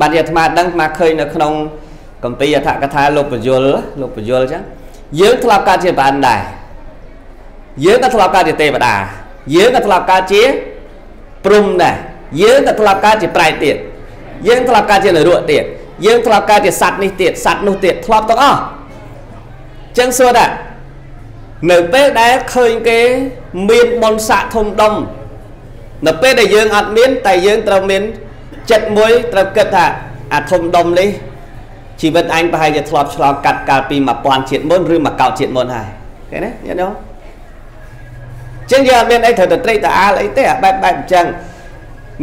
បានជាអាត្មាដឹងអាត្មាឃើញនៅក្នុងកម្ពីអធកថាលោកពយលលោកពយលអញ្ចឹងយើងធ្លាប់កើតជាបានដែរយើងក៏ធ្លាប់កើតជាទេវតាយើងក៏ធ្លាប់កើតជាព្រំដែរយើងក៏ធ្លាប់កើតជាប្រែតទៀតយើងធ្លាប់កើតជានរកទៀតយើងធ្លាប់កើតជាសត្វនេះទៀតសត្វនោះទៀតធ្លាប់ទាំងអស់ចឹងសួរថា នៅពេលដែលឃើញគេមានបុណ្យស័ក្តិធំដុំនៅពេលដែលយើងអត់មាន តែយើងត្រូវមានចិត្តមួយត្រូវគិតថាអាធំដុំនេះជីវិតអញប្រហែលជាធ្លាប់ឆ្លងកាត់កាលពី1000ជាតិមុនឬមកោតជាតិមុនហើយឃើញទេញាតិញោមចឹងយើងអត់មានអីត្រូវទៅត្រេកតអាលអីទេអាបែបបែបអញ្ចឹង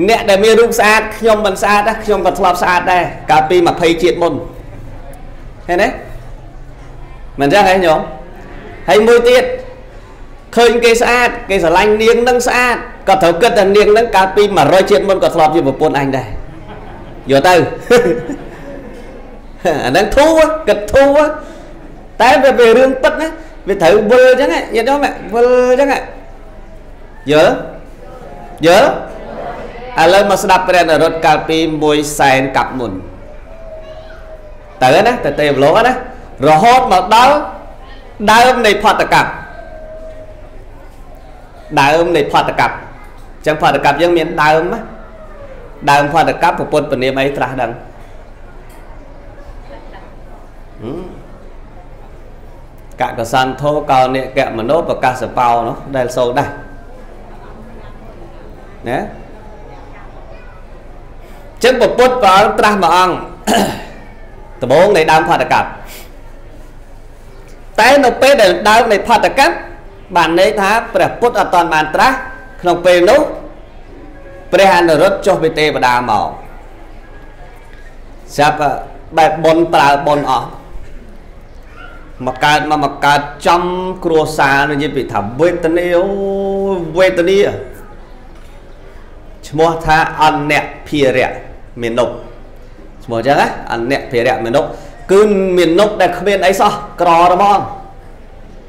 អ្នកដែលមានរូបស្អាតខ្ញុំមិនស្អាតដែរខ្ញុំក៏ធ្លាប់ស្អាតដែរកាលពី20ជាតិមុនឃើញទេមិនចឹងហ៎ញោម ហើយមួយទៀតឃើញគេស្អាតគេស្រឡាញ់នាងនឹងស្អាតក៏ត្រូវគិតថានាងនឹងកាលពី100ជាតិមុនក៏ធ្លាប់ជាប្រពន្ធអញដែរយកទៅអាហ្នឹងធូរគិតធូរតែវាវារឿងពិតណាវាត្រូវវិលអញ្ចឹងញាតិញោមវិលអញ្ចឹងយល់យល់ឥឡូវមកស្ដាប់ព្រះនរតកាលពី1សែនកាប់មុនទៅណាទៅទេវលោកណារហូតមកដល់ ដើមនៃផតកម្មដើមនៃផតកម្មអញ្ចឹងផតកម្មយើងមានដើមដើមផតកម្មពុទ្ធពនាមអីត្រាស់ដឹងកកសន្ធោកោនិកមនោប្រកាសសបោនោះដែលសូដែរណាចឹងពុទ្ធព្រះអង្គត្រាស់មួយអង្គដំបូងនៃដើមផតកម្ម តែនៅពេលដែលដើមនៃផតកັບបានន័យថាព្រះពុទ្ធអត់តាន់បានត្រាស់ក្នុងពេលនោះព្រះអនុរុទ្ធចុះពីទេវតាមកស្រាប់បែបប៉ុនប្រើប៉ុនអស់មកកើតមកមកកើតចំគ្រួសារនិយាយពីថាវេទនាអូវេទនាឈ្មោះថាអនៈភិរៈមេនុកឈ្មោះអញ្ចឹងណាអនៈភិរៈមេនុក គឺមេនុកដែលគ្មានអីសោះក្រហ្មង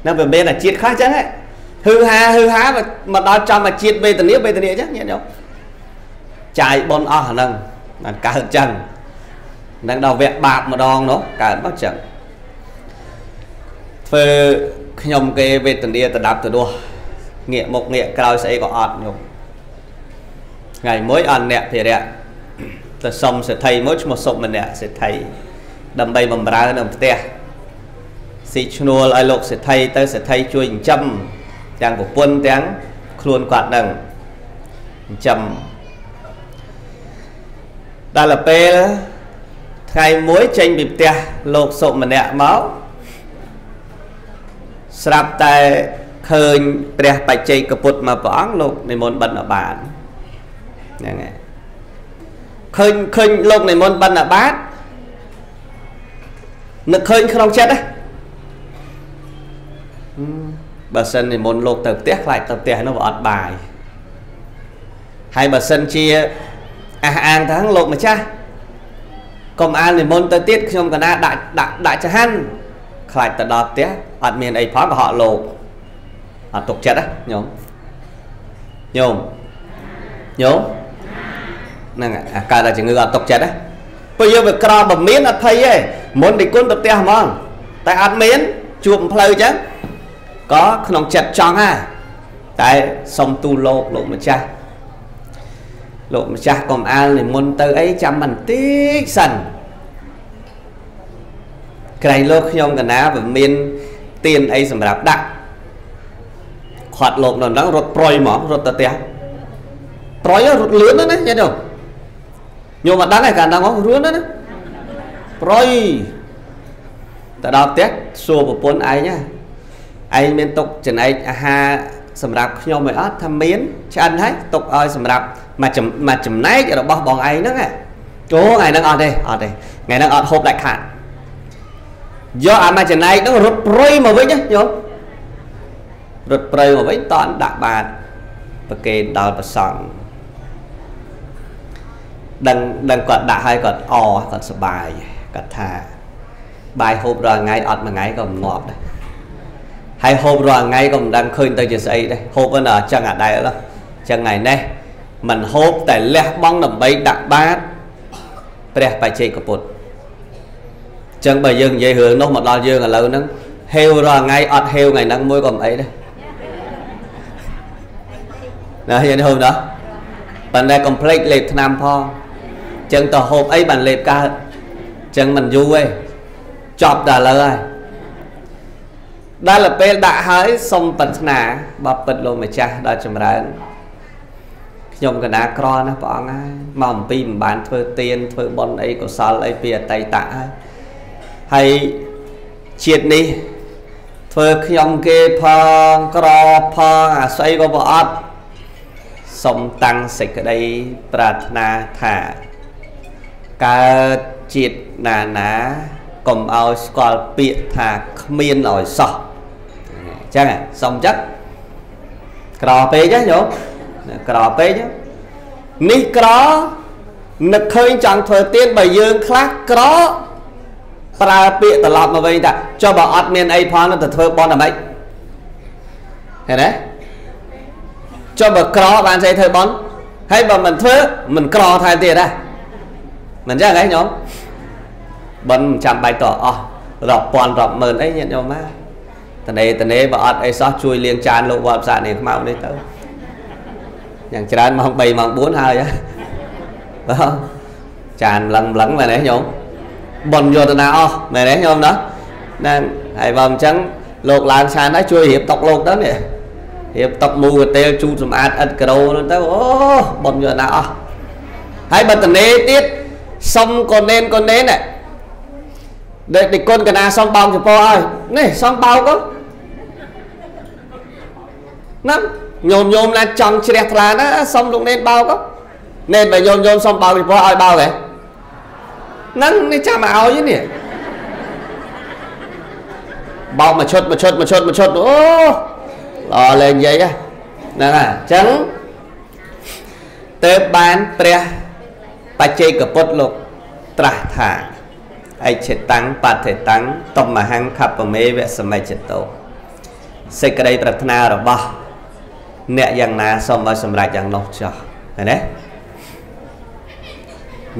នៅវាមានអាជាតិខ្លះអញ្ចឹងហឺហាហឺហាមកដល់ចំអាជាតិវេទនាវេទនាអញ្ចឹងញាតិញោមចាយប៉ុនអស់អាហ្នឹងបានកើតអញ្ចឹងនឹងដល់វគ្គបាបម្ដងនោះកើតមកអញ្ចឹងធ្វើខ្ញុំគេវេទនាទៅដាប់ទៅនោះងាកមុខងាកក្រោយស្អីក៏អត់ញោមថ្ងៃមួយអនៈភិរៈទៅសុំសេដ្ឋីមួយឈ្មោះសុម្នាក់សេដ្ឋី ដើម្បីបំរើនៅផ្ទះស៊ីឈ្នួលឲ្យលោកសេដ្ឋីទៅសេដ្ឋីជួយចិញ្ចឹមទាំងប្រពន្ធទាំងខ្លួនគាត់នឹងចិញ្ចឹមដល់ពេលថ្ងៃមួយចេញពីផ្ទះលោកសុម្នាក់មកស្រាប់តែឃើញព្រះបច្ចេកពុទ្ធមកព្រះអង្គលោកនិមន្តបិណ្ឌបាតហ្នឹងហើយឃើញឃើញលោកនិមន្តបិណ្ឌបាត នឹកឃើញក្នុងចិត្តណាបើសិននិមន្តលោកទៅផ្ទះខ្លាចទៅផ្ទះនោះវាអត់បាយហើយបើសិនជាអះអាងថាលោកម្ចាស់កុំអាននិមន្តទៅទៀតខ្ញុំកណាដាក់ដាក់ដាក់ចហាន់ខ្លាចទៅដល់ផ្ទះអត់មានអីផងក៏ហក់លោកអត់ទុកចិត្តណាញោមញោមញោមហ្នឹងអាកើតតែជំងឺអត់ទុកចិត្តណា ព្រោះយើងវាក្របើមានអត់ភ័យទេមុនទីគុណទៅផ្ទះហ្មងតែអត់មានជួបផ្លូវអញ្ចឹងក៏ក្នុងចិត្តចង់ដែរតែសុំទូលលោកលោកម្ចាស់លោកម្ចាស់កុំអាលនិមន្តទៅអីចាំបន្តិចសិនក្រែងលោកខ្ញុំកណាវាមានទៀនអីសម្រាប់ដាក់ខាត់លោកនៅហ្នឹងរត់ប្រយហ្មងរត់ទៅផ្ទះប្រយរត់លឿនណាស់ញាតិញោម ញោមអត់ដឹងទេកាលហ្នឹងរឿនណាស់ប្រយទៅដល់ផ្ទះសួរប្រពន្ធឯងណាឯងមានទុកចំណែកអាហារសម្រាប់ខ្ញុំឯអត់ថាមានឆ្អិនហើយទុកឲ្យសម្រាប់មួយមួយចំណែករបស់បងឯងហ្នឹងអូថ្ងៃហ្នឹងអត់ទេអត់ទេថ្ងៃហ្នឹងអត់ហូបដាច់ខាតយកអាមួយចំណែកហ្នឹងរត់ព្រុយមកវិញណាយល់រត់ព្រុយមកវិញតន់ដាក់បាតប្រគេនដល់ប្រសង់ ដឹងដឹងគាត់ដាក់ឲ្យគាត់អគាត់សុបាយគាត់ថាបាយហូបរាល់ថ្ងៃអត់មួយថ្ងៃក៏ងាប់ដែរហើយហូបរាល់ថ្ងៃក៏មិនដឹងឃើញទៅជាស្អីដែរហូបហ្នឹងអញ្ចឹងអាដែលអញ្ចឹងថ្ងៃនេះមិនហូបតែលះបង់ដើម្បីដាក់បាតព្រះបច្ចេកពុទ្ធចឹងបើយើងនិយាយរឿងនោះមកដល់យើងឥឡូវហ្នឹងហេវរាល់ថ្ងៃអត់ហេវថ្ងៃហ្នឹងមួយក៏មិនអីដែរណាហ៊ានហូបណាប៉ុន្តែកុំភ្លេចលេបថ្នាំផង ចឹងទៅហូបអីបានលេបកើតចឹងមិនយូរទេចប់តែឥឡូវហើយដល់ពេលដាក់ហើយសុំប្រាថ្នាបបិទ្ធលោកម្ចាស់ដល់ចម្រើនខ្ញុំកណាក្រណាព្រះអង្គហើយមកអំពីមិនបានធ្វើទៀនធ្វើបុណ្យអីកុសលអីពីអតីតហើយហើយជាតិនេះធ្វើខ្ញុំគេផងក្រផងអាស្អីក៏ប្រអត់សុំតាំងសេចក្តីប្រាថ្នាថា កើតជាតិណាណាកុំឲ្យស្គាល់ពាក្យថាគ្មានឲ្យសោះអញ្ចឹងសុំចិត្តក្រពេកណាញោមក្រពេកនេះក្រនឹកឃើញចង់ធ្វើទៀនបើយើងខ្លះក្រប្រើពាក្យត្រឡប់មកវិញថាចុះបើអត់មានអីផងទៅធ្វើបន់អាម៉េចឃើញទេចុះបើក្របានស្អីធ្វើបន់ហើយបើមិនធ្វើមិនក្រថែមទៀតដែរ មិនចឹងហ៎ញោមបន់មិនចាំបាច់តអស់រាប់ពាន់រាប់ម៉ឺនអីញាតិញោមណាតនេតនេបើអត់អីសោះជួយលាងចានលោកវត្តផ្សារនេះខ្មៅនេះទៅយ៉ាងច្រើនម៉ោង3ម៉ោង4ហើយបាទចានម្លឹងម្លឹងមែនទេញោមបនយោតនាអស់មែនទេញោមណាណាហើយបើមិនចឹងលោកឡើងឆានហើយជួយរៀបតុកលោកទៅនេះរៀបតុកមូកតេលជូតសម្អាតឥតក្រូនោះទៅអូបនយោតនាអស់ហើយបើតនេទៀត សុំកូនេនកូនេនដែរដេកគុណកណាសុំបោកចពោឲ្យនេះសុំបោកទៅណាញោមញោមណាចង់ជ្រះថ្លាណាសុំលោកនេនបោកនេនបើញោមញោមសុំបោកចពោឲ្យបោកហ៎ហ្នឹងនេះចាំមកឲ្យនេះបោកមួយឈុតមួយឈុតមួយឈុតមួយឈុតអូល្អលេងនិយាយហ្នឹងហើយអញ្ចឹងទៅបានព្រះ បច្ចេកពុទ្ធលោកត្រាស់ថាអិច្ឆតាំងបតិតាំងតមហង្ខបមេវសមិចតោសេចក្តីប្រាថ្នារបស់អ្នកយ៉ាងណាសូមឲ្យសម្រេចយ៉ាងនោះចោះឃើញទេ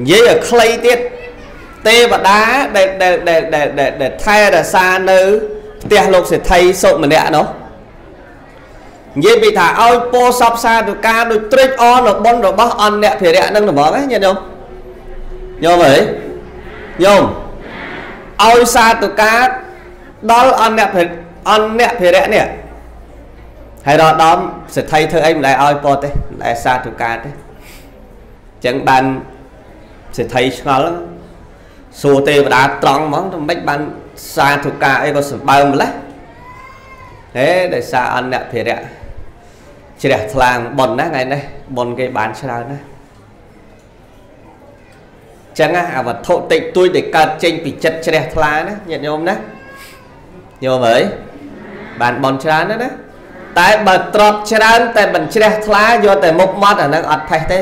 និយាយឲ្យខ្លីទៀតទេវតាដែលដែលដែលដែលដែលថែរក្សានៅផ្ទះលោកសេដ្ឋីសុម្នាក់នោះ និយាយពីថាឲ្យពោសពសាទុការដូចត្រេកអរនៅបុណ្យរបស់អន្តភិរៈនឹងហ្មងណាញាតិញោមញោមអើយញោមឲ្យសាទុការដល់អន្តភិអន្តភិរៈនេះហើយរកដំសេដ្ឋីធ្វើអីមិនដែលឲ្យពោទេមិនដែលសាទុការទេអញ្ចឹងបានសេដ្ឋីឆ្ងល់សួរទេវតាត្រង់ហ្មងទៅមិនបានសាធុការអីក៏សម្បើម្លេះហេដោយសារអន្តភិរៈ ជ្រះថ្លាងប៉ុនណាថ្ងៃនេះប៉ុនគេបានច្រើនណាចឹងអាវត្ថុតិចតួចដែលកើតចេញពីចិត្តជ្រះថ្លាណាញាតិញោមណាញោមអើយបានប៉ុនច្រើនណាណាតែបើទ្របច្រើនតែមិនជ្រះថ្លាយកតែមុខមាត់អានឹងអត់ផេះទេ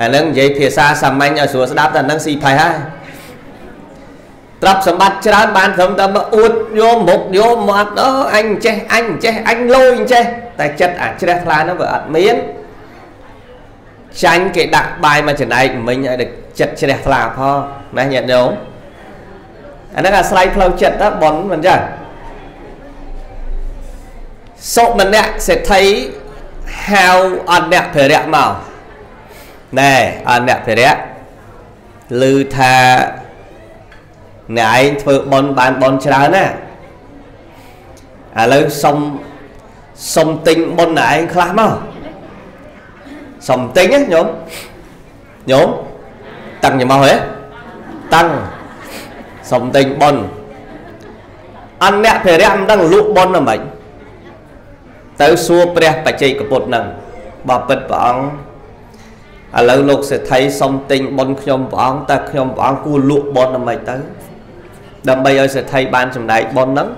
អានឹងនិយាយភាសាសាមញ្ញឲ្យស្រួលស្ដាប់តែនឹងស៊ីផេះហើយ ទ្រព្យសម្បត្តិច្រើនបានត្រឹមតែមកអួតយកមុខយកមាត់អូអញចេះអញចេះអញលុយចេះតែចិត្តអាជ្រះថ្លានោះវាអត់មានចាញ់គេដាក់បាយមកចំណែកមិញឲ្យចិត្តជ្រះថ្លាផងណាញាតិញោមអាហ្នឹងអាស្រ័យផ្លូវចិត្តណាប៉ុនមិនចឹងសុម្នាក់សេដ្ឋីហៅអន្តភរៈមកណែអន្តភរៈឮថា អ្នកឯងធ្វើបន់បានបន់ច្រើនណាឥឡូវសុំសុំទិញបន់អ្នកឯងខ្លះមកសុំទិញណាញោមញោមតាំងញមកហ៎តាំងសុំទិញបន់អនអ្នកភរៈមិនដឹងលក់បន់ណាមិនទៅសួរព្រះបច្ចេកពុទ្ធនឹងបបិទ្ធព្រះអង្គឥឡូវលោកសេដ្ឋីសុំទិញបនខ្ញុំព្រះអង្គតើខ្ញុំព្រះអង្គគួរលក់បនដើម្បីទៅ ដើម្បីឲ្យសេដ្ឋីបានចំណែកបុណ្យហ្នឹង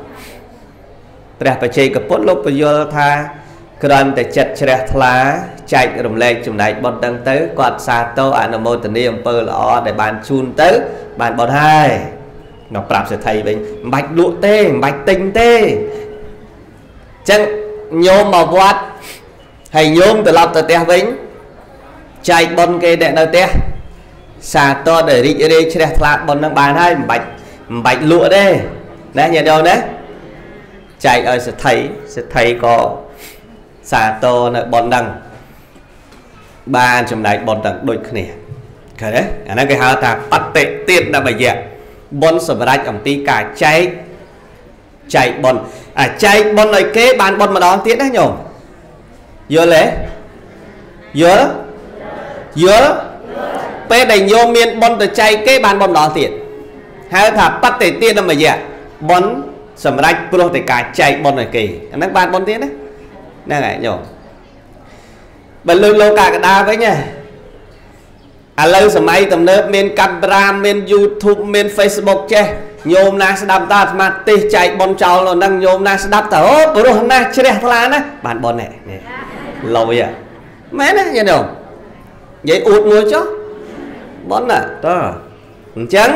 ព្រះបច្ចេកពុទ្ធលោកបញ្យល់ថាគ្រាន់តែចិត្តជ្រះថ្លាចែករំលែកចំណែកបុណ្យហ្នឹងទៅគាត់សាទរអនុមោទនាអំពើល្អដែលបានជូនទៅ បានបុណ្យហើយមកប្រាប់សេដ្ឋីវិញមិនបាច់លក់ទេមិនបាច់ទិញទេអញ្ចឹងញោមមកវត្តហើយញោមត្រឡប់ទៅផ្ទះវិញចែកបុណ្យគេអ្នកនៅផ្ទះសាទរដែលរីករាយជ្រះថ្លាបុណ្យហ្នឹងបានហើយមិនបាច់ មិនបាច់លក់ទេណាញាតិញោមណាចែកឲ្យសិទ្ធិសិទ្ធិក៏សាទរនៅប៉ុនដឹងបានចំណែកប៉ុនទាំងដូចគ្នាឃើញទេអាហ្នឹងគេហៅថាបតិទៀតដើម្បីយៈបុណ្យសម្រាប់អំពីការចែកចែកប៉ុនអាចែកប៉ុនឲ្យគេបានប៉ុនម្ដងទៀតណាញោមយល់ទេយល់យល់ពេលដែលញោមមានប៉ុនទៅចែកគេបានប៉ុនម្ដងទៀត ហៅថាបតិទានមយៈប៉ុនសម្រាប់ព្រោះតែការចែកប៉ុនឲ្យគេអាហ្នឹងបានប៉ុនទៀតណាហ្នឹងហើយញោមបើលើកលោកកកដាវិញណាឥឡូវសម័យទំនើបមានកាមេរ៉ាមាន YouTube មាន Facebook ចេះញោមណាស្ដាប់តើអាត្មាទេសចែកបនចោលនៅនឹងញោមណាស្ដាប់តើអូព្រោះណាជ្រះថ្លាណាបានបននេះលយមែនណាយល់និយាយអួតមួយចុះបនណាតើអញ្ចឹង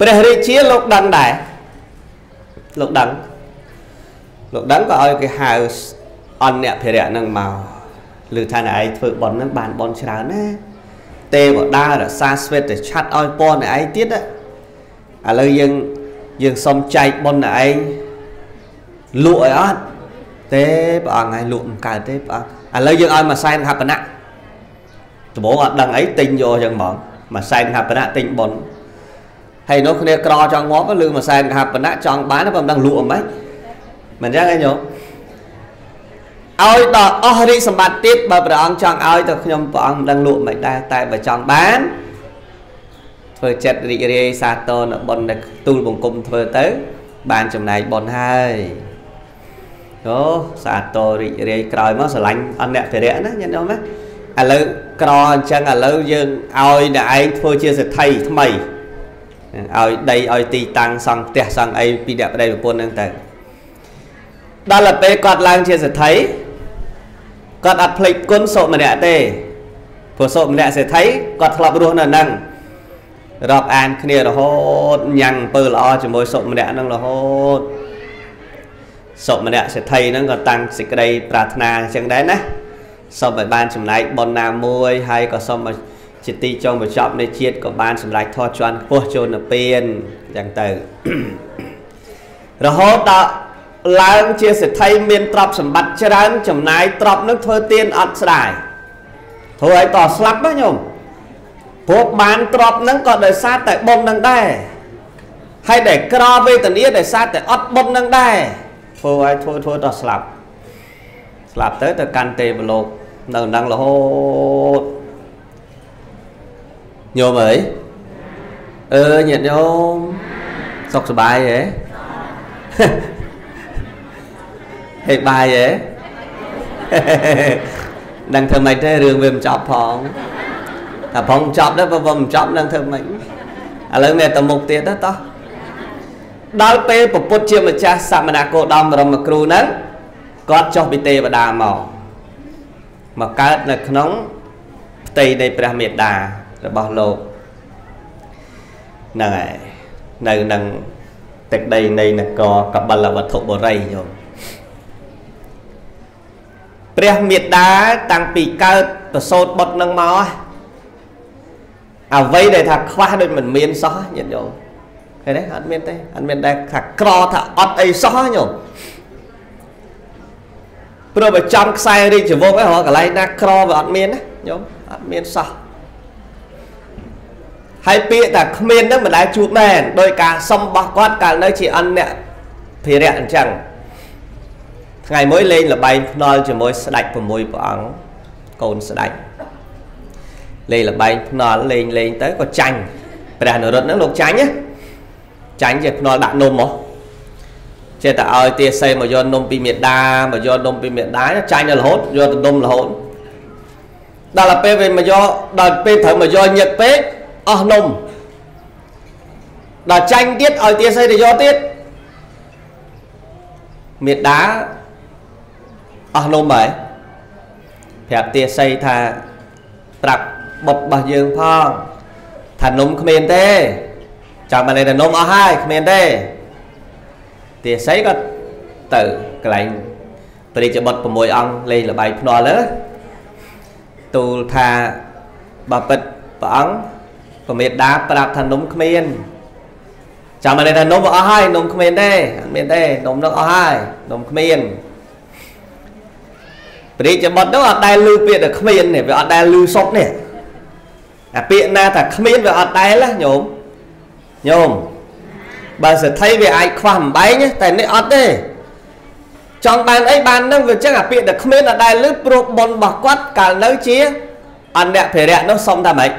ព្រះរាជាលោកដឹងដែរលោកដឹងលោកដឹងក៏ឲ្យគេហៅអនអ្នកភិរៈនឹងមកឬថាណែឯងធ្វើបនហ្នឹងបានបនច្រើនណាទេវតារក្សាស្វេតឆ័ត្រឲ្យពណ៌ណែឯងទៀតឥឡូវយើងយើងសុំចែកបុណ្យណែឯងលក់ឲ្យអត់ទេព្រះអង្គឲ្យលក់មិនកើតទេព្រះអង្គឥឡូវយើងឲ្យមួយសែនហបណៈដំបូងអត់ដឹងអីទិញយកចឹងហ្មងមួយសែនហបណៈទិញបុណ្យ ហើយនោះគ្នាក្រចង់ងាប់លឺមួយសែនហបណៈចង់បានតែមិនដឹងលក់អីមិនមិនចឹងឯងញោមឲ្យដល់អស់រីសម្បត្តិទៀតបើព្រះអង្គចង់ឲ្យទៅខ្ញុំព្រះអង្គមិនដឹងលក់មិនដែរតែបើចង់បានធ្វើចិត្តរីករាយសាទរនៅបុណ្យនៅទូលបង្គំធ្វើទៅ បានចំណែកបុណ្យហើយអូសាទររីករាយក្រោយមកស្រឡាញ់អនៈភិរៈណាញាតិញោមណាឥឡូវក្រអញ្ចឹងឥឡូវយើងឲ្យអ្នកឯងធ្វើជាសេដ្ឋីថ្មី ឲ្យដីឲ្យទីតាំងសង់ផ្ទះសង់អីពីអ្នកប្តីប្រពន្ធហ្នឹងទៅដល់ទៅពេលគាត់ឡើងជាសេដ្ឋីគាត់អត់ភ្លេចគុណសុម្នាក់ទេព្រោះសុម្នាក់សេដ្ឋីគាត់ធ្លាប់រស់នៅហ្នឹងរាប់អានគ្នារហូតញ៉ាំងអំពើល្អជាមួយសុម្នាក់ហ្នឹងរហូតសុម្នាក់សេដ្ឋីហ្នឹងក៏តាំងសេចក្តីប្រាថ្នាអញ្ចឹងដែរណាសូមឲ្យបានចំណែកប៉ុនណាមួយហើយក៏សូមឲ្យ ជាទីចុងបញ្ចប់នៃជាតិក៏បានសម្រេចធោះជាន់ខ្ពស់ចូលនិព្វានអញ្ចឹងទៅរហូតដល់ឡើងជាសេដ្ឋីមានទ្រព្យសម្បត្តិច្រើនចំណាយទ្រព្យនឹងធ្វើទានអត់ស្ដាយធ្វើឲ្យតស្លាប់ណាញោមព្រោះបានទ្រព្យនឹងក៏ដោយសារតែបុណ្យនឹងដែរហើយដែលក្រវេទនាដោយសារតែអត់បុណ្យនឹងដែរធ្វើឲ្យធ្វើធ្វើតស្លាប់ស្លាប់ទៅទៅកាន់ទេវលោកនៅនឹងរហូត ញោមអើយអឺញាតិញោមសុខសប្បាយហ៎ហេបាយហ៎ដឹងធ្វើម៉េចទេរឿងវាមិនចប់ផងតែផងចប់ដែរបើមិនចប់នឹងធ្វើម៉េចឥឡូវមានតែមុខទៀតទៅតោះដល់ពេលពពុទ្ធជាម្ចាស់សមណគោដំរមគ្រូហ្នឹងគាត់ចុះពីទេវតាមកមកកើតនៅក្នុងផ្ទៃនៃព្រះមេត្តា របស់លោកហ្នឹងហើយនៅនឹងទឹកដីនៃនគរកបិលវត្ថុបុរីយោព្រះមេត្តាតាំងពីកើតប្រសូតបុត្រនឹងមកអ្វីដែលថាខ្វះដូចមិនមានសោះញាតិញោមឃើញទេអត់មានទេអត់មានដែលថាក្រថាអត់អីសោះញោមព្រោះបើចំខ្សែរាជវង្សឯងកន្លែងណាក្រវាអត់មានណាញោមអត់មានសោះ ហើយពាក្យថាគ្មាននឹងមិនដែលជួបមែនដោយការសុំរបស់គាត់កាលនៅជាអនអ្នកភិរៈអញ្ចឹងថ្ងៃមួយលេងលបែងភ្នល់ជាមួយស្ដេច6ព្រះអង្គកូនស្ដេចលេងលបែងភ្នល់លេងលេងទៅក៏ចាញ់ព្រះនរុត្តហ្នឹងលោកចាញ់ណាចាញ់ជាភ្នល់ដាក់នំហ៎ចេះតែឲ្យទាសេមកយកនំពីមេដាមកយកនំពីមេដាចាញ់រហូតយកទៅនំរហូតដល់ទៅពេលវាមកយកដល់ពេលត្រូវមកយកញឹកពេក អស់នំដល់ចាញ់ទៀតឲ្យទាសេទៅយកទៀតមេដាអស់នំហើយប្រាប់ទាស័យថាប្រាប់បុតរបស់យើងផងថានំគ្មានទេចាំមកលេតែនំអស់ហើយគ្មានទេទាស័យក៏ទៅកន្លែងព្រះរាជបុត្រ6អង្គលេងលបាយភ្នាល់ទៅទូលថាបើពិតព្រះអង្គ ប្រមេដាប្រាប់ថានំគ្មានចាំមកលេថានំអស់ហើយនំគ្មានទេអត់មានទេនំនោះអស់ហើយនំគ្មានព្រះរាជបុត្រនោះអត់ដែលលឺពាក្យថាគ្មាននេះវាអត់ដែលលឺសុកនេះអាពាក្យណាថាគ្មានវាអត់ដែលណាញោមញោមបើសទ្ធិវាអាចខ្វះអំបែងតែនេះអត់ទេចង់បានអីបាននឹងវាចឹងអាពាក្យតែគ្មានអត់ដែលលឺព្រោះប៉ុនរបស់គាត់កាលនៅជាអនៈភរៈនោះសុំថាម៉េច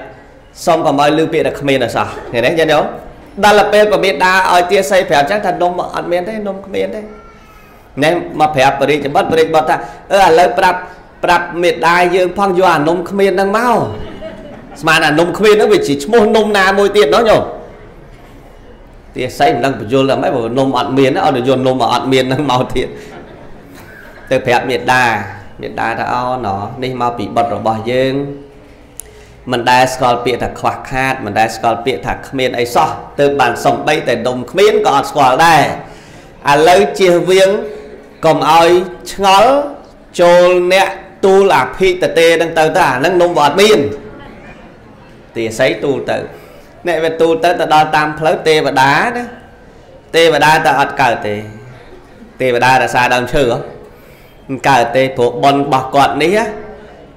សុំកុំឲ្យលឺពាក្យតែគ្មានអសោះឃើញទេចឹងយោដល់ទៅពេលប្រមេដាឲ្យទាស័យប្រាប់ចឹងថានំអត់មានទេនំគ្មានទេណែមកប្រាប់បរិជ្ជបុត្របរិជ្ជបុត្រថាអឺឥឡូវប្រាប់ប្រាប់មេដាយើងផងយកអានំគ្មានហ្នឹងមកស្មានអានំគ្មានហ្នឹងវាជាឈ្មោះនំណាមួយទៀតណោះញោមទាស័យមិនដឹងបញ្យល់តែម៉េចបើនំអត់មានអត់យកនំអត់មានហ្នឹងមកទៀតទៅប្រាប់មេដាមេដាថាអូណោះនេះមកពីបុត្ររបស់យើង មិនដែលស្គាល់ពាក្យថាខ្វះខាតមិនដែលស្គាល់ពាក្យថាគ្មានអីសោះទើបបានសំបីតែដុំគ្មានក៏អត់ស្គាល់ដែរឥឡូវជៀសវាងកុំឲ្យឆ្ងល់ចូលអ្នកទូលអភិតទេនឹងទៅទៅអានឹងនំវាអត់មានទាស័យទូលទៅអ្នកវាទូលទៅទៅដល់តាមផ្លូវទេវតាណាទេវតាទៅអត់កើតទេទេវតារសាដើមឈើមិនកើតទេព្រោះប៉ុនរបស់គាត់នេះ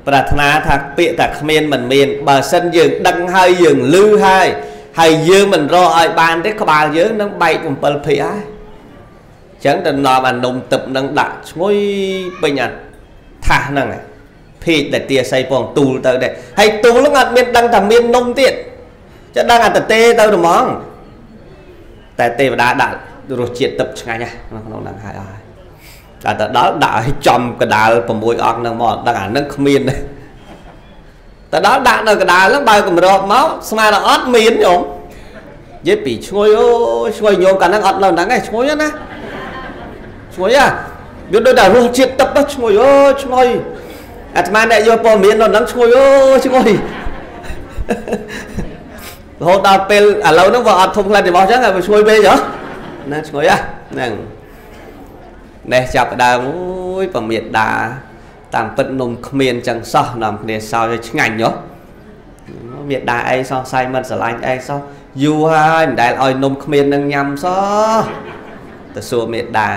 ប្រាថ្នាថាពាក្យតែគ្មានមិនមានបើសិនយើងដឹងហើយយើងលឺហើយហើយយើងមិនរកឲ្យបានទេក្បាលយើងនឹងបែក7ភាគហើយអញ្ចឹងទៅនាំអានំទឹកនឹងដាក់ឈ្ងុយពេញអាថាសហ្នឹងភេកដែលទាស័យពងទូលទៅដែរហើយទូលហ្នឹងអត់មានដឹងថាមាននំទៀតจะដឹងអាតទេទៅហ្មងតែទេវតាដាក់រសជាតិទឹកឆ្ងាញ់ណាក្នុងហ្នឹងហើយអស់ តែទៅដល់ដាក់ឲ្យចំកដាល6អង្គហ្នឹងមកដឹងអាហ្នឹងគ្មានទេទៅដល់ដាក់នៅកដាលហ្នឹងបើកម្របមកស្មានអត់មានញោមនិយាយពីឈ្ងុយអូឈ្ងុយញោមកាលហ្នឹងអត់នៅហ្នឹងឯងឈ្ងុយណាឈ្ងុយហ่ะវាដូចតែរសជាតិទឹកឈ្ងុយអូឈ្ងុយអាត្មាអ្នកយកព័ត៌មាននៅហ្នឹងឈ្ងុយអូឈ្ងុយរហូតដល់ពេលឥឡូវហ្នឹងវាអត់ធំផ្លែរបស់អញ្ចឹងវាឈ្ងុយពេកហ៎ណាឈ្ងុយហ្នឹង នេះចាប់ដើមអូយប្រមៀតដាតាមពិតនំគ្មានចឹងសោះនាំគ្នាសោយឲ្យឆ្ងាញ់ហ៎មេដាអីសោះសៃមិនស្រឡាញ់អីសោះយូរហើយមិនដែលឲ្យនំគ្មាននឹងញ៉ាំសោះទៅសួរមេដា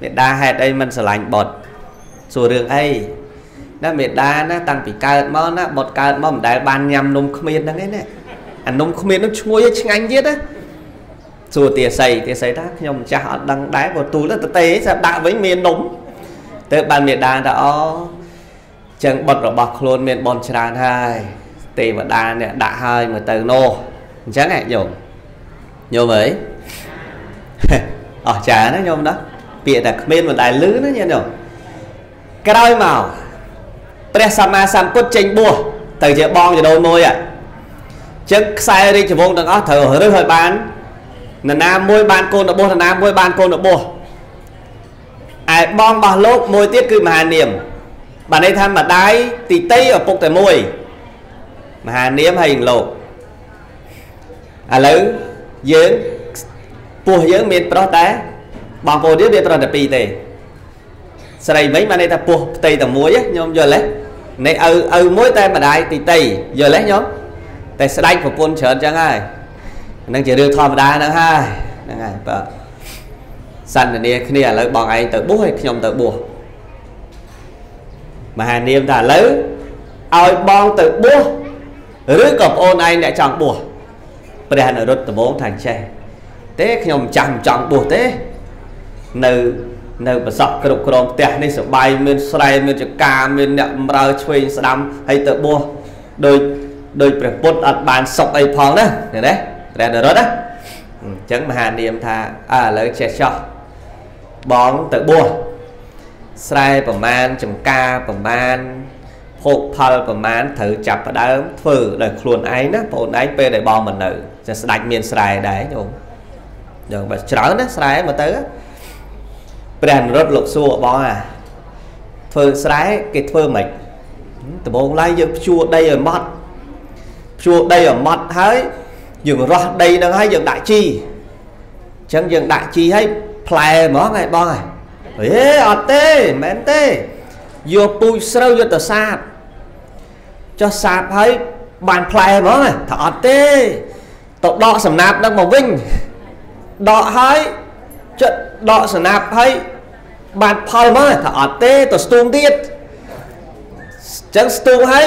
មេដាហេតុអីមិនស្រឡាញ់បុតសួររឿងអីណាមេដាណាតាំងពីកើតមកណាបុតកើតមកមិនដែលបានញ៉ាំនំគ្មានហ្នឹងឯណាអានំគ្មាននឹងឈ្ងុយឆ្ងាញ់ទៀតណា សួរទាស័យទាស័យថាខ្ញុំម្ចាស់អត់ដឹងដែរព្រោះទូលទៅទេស្រាប់ដាក់វិញមាននំទៅបានមេដាថាអូចឹងបុតរបស់ខ្លួនមានបនច្រើនហើយទេវតាអ្នកដាក់ហើយមកទៅនោះអញ្ចឹងហ៎ញោមញោមអើយអស់ចាណាញោមណាពាក្យតែគ្មានមិនដែលលឺណាញោមក្រោយមកព្រះសម្មាសម្ពុទ្ធចេញបួសទៅជាបងចដូនមួយហ៎ចឹងខ្សែរាជវង្សទាំងអស់ត្រូវរើសឲ្យបាន នរណាមួយបានកូនរបស់នរណាមួយបានកូនរបស់ឯបងរបស់លោកមួយទៀតគឺមហានាមបានន័យថាម្ដាយទីតីឪពុកតែមួយមហានាមហើយលោកឥឡូវយើងពោះយើងមានប្រុសតែបងប្អូនយើងមានប្រុសតែពីរទេស្រីវិញបានន័យថាពោះផ្ទៃតែមួយខ្ញុំយល់ទេនៃឪឪមួយតែម្ដាយទីតីយល់ទេខ្ញុំតែស្ដេចប្រពន្ធច្រើនចឹងហើយ ហ្នឹងជារឿងធម្មតាហ្នឹងហើយហ្នឹងហើយបាទសន្ទនាគ្នាឥឡូវបងឯងទៅបួសហើយខ្ញុំទៅបួសមហានាមថាឥឡូវឲ្យបងទៅបួសឬក៏ប្អូនឯងអ្នកចង់បួសព្រះនរុត្តត្បូងថាចេះទេខ្ញុំចាំចង់បួសទេនៅនៅប្រសពគ្រប់គ្រងផ្ទះនេះសបាយមានស្រែមានចកាមានអ្នកបម្រើឆ្វេងស្ដាំហើយទៅបួសដោយដោយព្រះពុទ្ធអត់បានសុខអីផងណាឃើញទេព្រះនរតណាអញ្ចឹងមហានាមថាអើឥឡូវចេះចោះបងទៅបួសស្រែប្រមាណចំការប្រមាណភោគផលប្រមាណត្រូវចាប់ផ្ដើមធ្វើដោយខ្លួនឯងណាបងឯងពេលដែលបងមិននៅចាស្ដាច់មានស្រែដែរញោមយើងបើច្រើនណាស្រែមកទៅព្រះនរតលោកសួរបងអាធ្វើស្រែគេធ្វើមិនដំបងឡើយយើងភ្ជួរដីឲ្យម៉ត់ភ្ជួរដីឲ្យម៉ត់ហើយ យើងរស់ដីហ្នឹងហើយយើងដាក់ជីអញ្ចឹងយើងដាក់ជីហើយផ្លែហ្មងហើយបងហើយហេអត់ទេមិនមែនទេយកពូជស្រូវយកទៅសាបចុះសាបហើយបានផ្លែហ្មងថាអត់ទេទៅដកសំណាបហ្នឹងមកវិញដកហើយចិត្តដកសំណាបហើយបានផលមកថាអត់ទេទៅស្ទូងទៀតអញ្ចឹងស្ទូងហើយ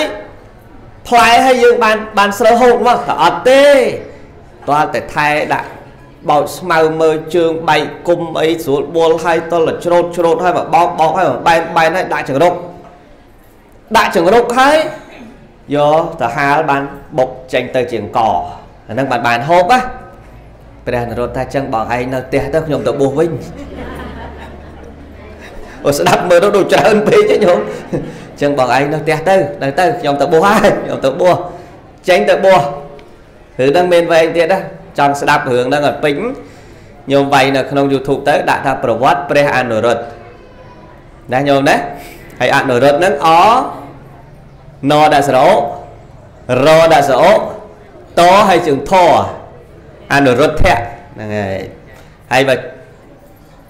ផ្លែហើយយើងបានបានស្រូវហូតមកថាអត់ទេតើតែថែដាក់បោចស្មៅមើលជើងបែកគុំអីស្រួលបួលហើយតលច្រូតច្រូតហើយមកបោកបោកហើយបែនបែនហើយដាក់ចង្រុកដាក់ចង្រុកហើយយកទៅហាលបានបុកចេញទៅជាងកអាហ្នឹងបានបានហូបណាព្រះនរោត្តថាចឹងបងឯងនៅផ្ទះទៅខ្ញុំទៅបួសវិញ អូស្ដាប់មើលទៅដូចច្រើនពេកទេញោមចឹងបងឯងនៅផ្ទះទៅនៅទៅខ្ញុំទៅបួសហើយខ្ញុំទៅបួសចេញទៅបួសរឿងហ្នឹងមានវែងទៀតណាចង់ស្ដាប់រឿងហ្នឹងឲ្យពេញញោមវាយនៅក្នុង YouTube ទៅដាក់ថាប្រវត្តិព្រះអនុរុទ្ធណាញោមណាហើយអនុរុទ្ធហ្នឹងអណដាក់ស្រោរដាក់ស្រោតហើយជើងធអនុរុទ្ធៈហ្នឹងហើយហើយបើ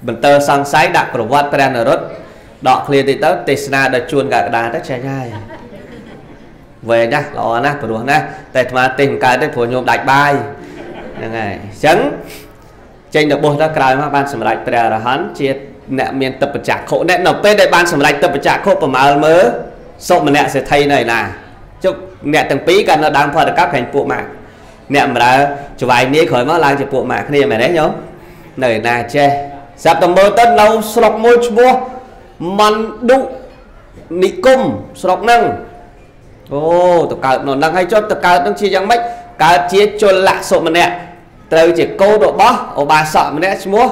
បន្តសង្ស័យដាក់ប្រវត្តិព្រះនរុត្ត ដកឃ្លាតិចទៅទេសនាដល់ជួនកក្តារទៅចេញហើយវែងណាស់ល្អណាស់ព្រោះណាស់តែអាត្មាទេសមិនកើតទេព្រោះញោមដាច់បាយហ្នឹងហើយអញ្ចឹងចេញទៅបោះទៅក្រោយមកបានសម្រេចព្រះអរហន្តជាអ្នកមានទឹកបច្ចៈខុអ្នកនៅពេលដែលបានសម្រេចទឹកបច្ចៈខុប្រមើលមើលសុម្នាក់សេដ្ឋីនៅឯណាជុកអ្នកទាំងពីរក៏នៅដើមផតកັບខាញ់ពួកម៉ាក់អ្នកបម្រើច្បាយនាយក្រោយមកឡើងជាពួកម៉ាក់គ្នាមែនទេញោមនៅឯណាចេះស្រាប់តែមើលទៅនៅស្រុកមួយឈ្មោះ មណ្ឌុនិគមស្រុកហ្នឹងអូទៅកើតនៅហ្នឹងហើយចុះទៅកើតហ្នឹងជាយ៉ាងម៉េចកើតជាជលៈសុម្នាក់ត្រូវជាកូនរបស់ឧបាសកម្នាក់ឈ្មោះ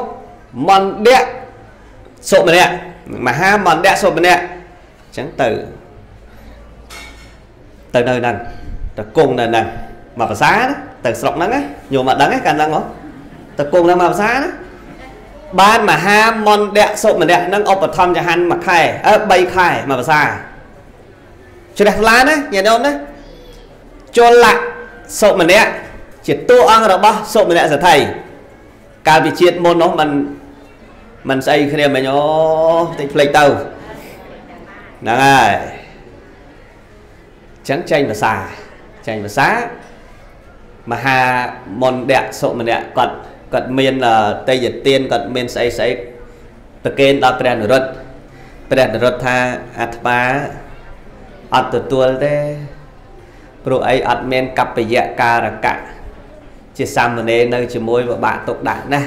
មណ្ឌៈសុម្នាក់មហាមណ្ឌៈសុម្នាក់អញ្ចឹងទៅទៅនៅហ្នឹងទៅគង់នៅហ្នឹងមកភាសាទៅស្រុកហ្នឹងញោមអត់ដឹងទេកាលហ្នឹងហ៎ទៅគង់នៅមកភាសាណា បានមហាមន្តៈសុម្នាក់នឹងឧបត្ថម្ភចហាន់មួយខែអឺ3ខែមួយភាសាជ្រះថ្លាណាញាតិញោមណាជលៈសុម្នាក់ជាតួអង្គរបស់សុម្នាក់សទ្ធិកាលពីជាតិមុននោះมันมันស្អីគ្នាមិញអូតិចភ្លេចទៅហ្នឹងហើយចឹងចេញភាសាចេញភាសាមហាមន្តៈសុម្នាក់គាត់ គាត់មានតេយទានគាត់មានស្អីស្អីប្រកេនដល់ព្រះនរុត្តព្រះនរុត្តថាអាត្មាអត់ទទួលទេព្រោះអីអត់មានកបយៈការកៈជាសាមណេរនៅជាមួយពិបាកទុកដាក់ណា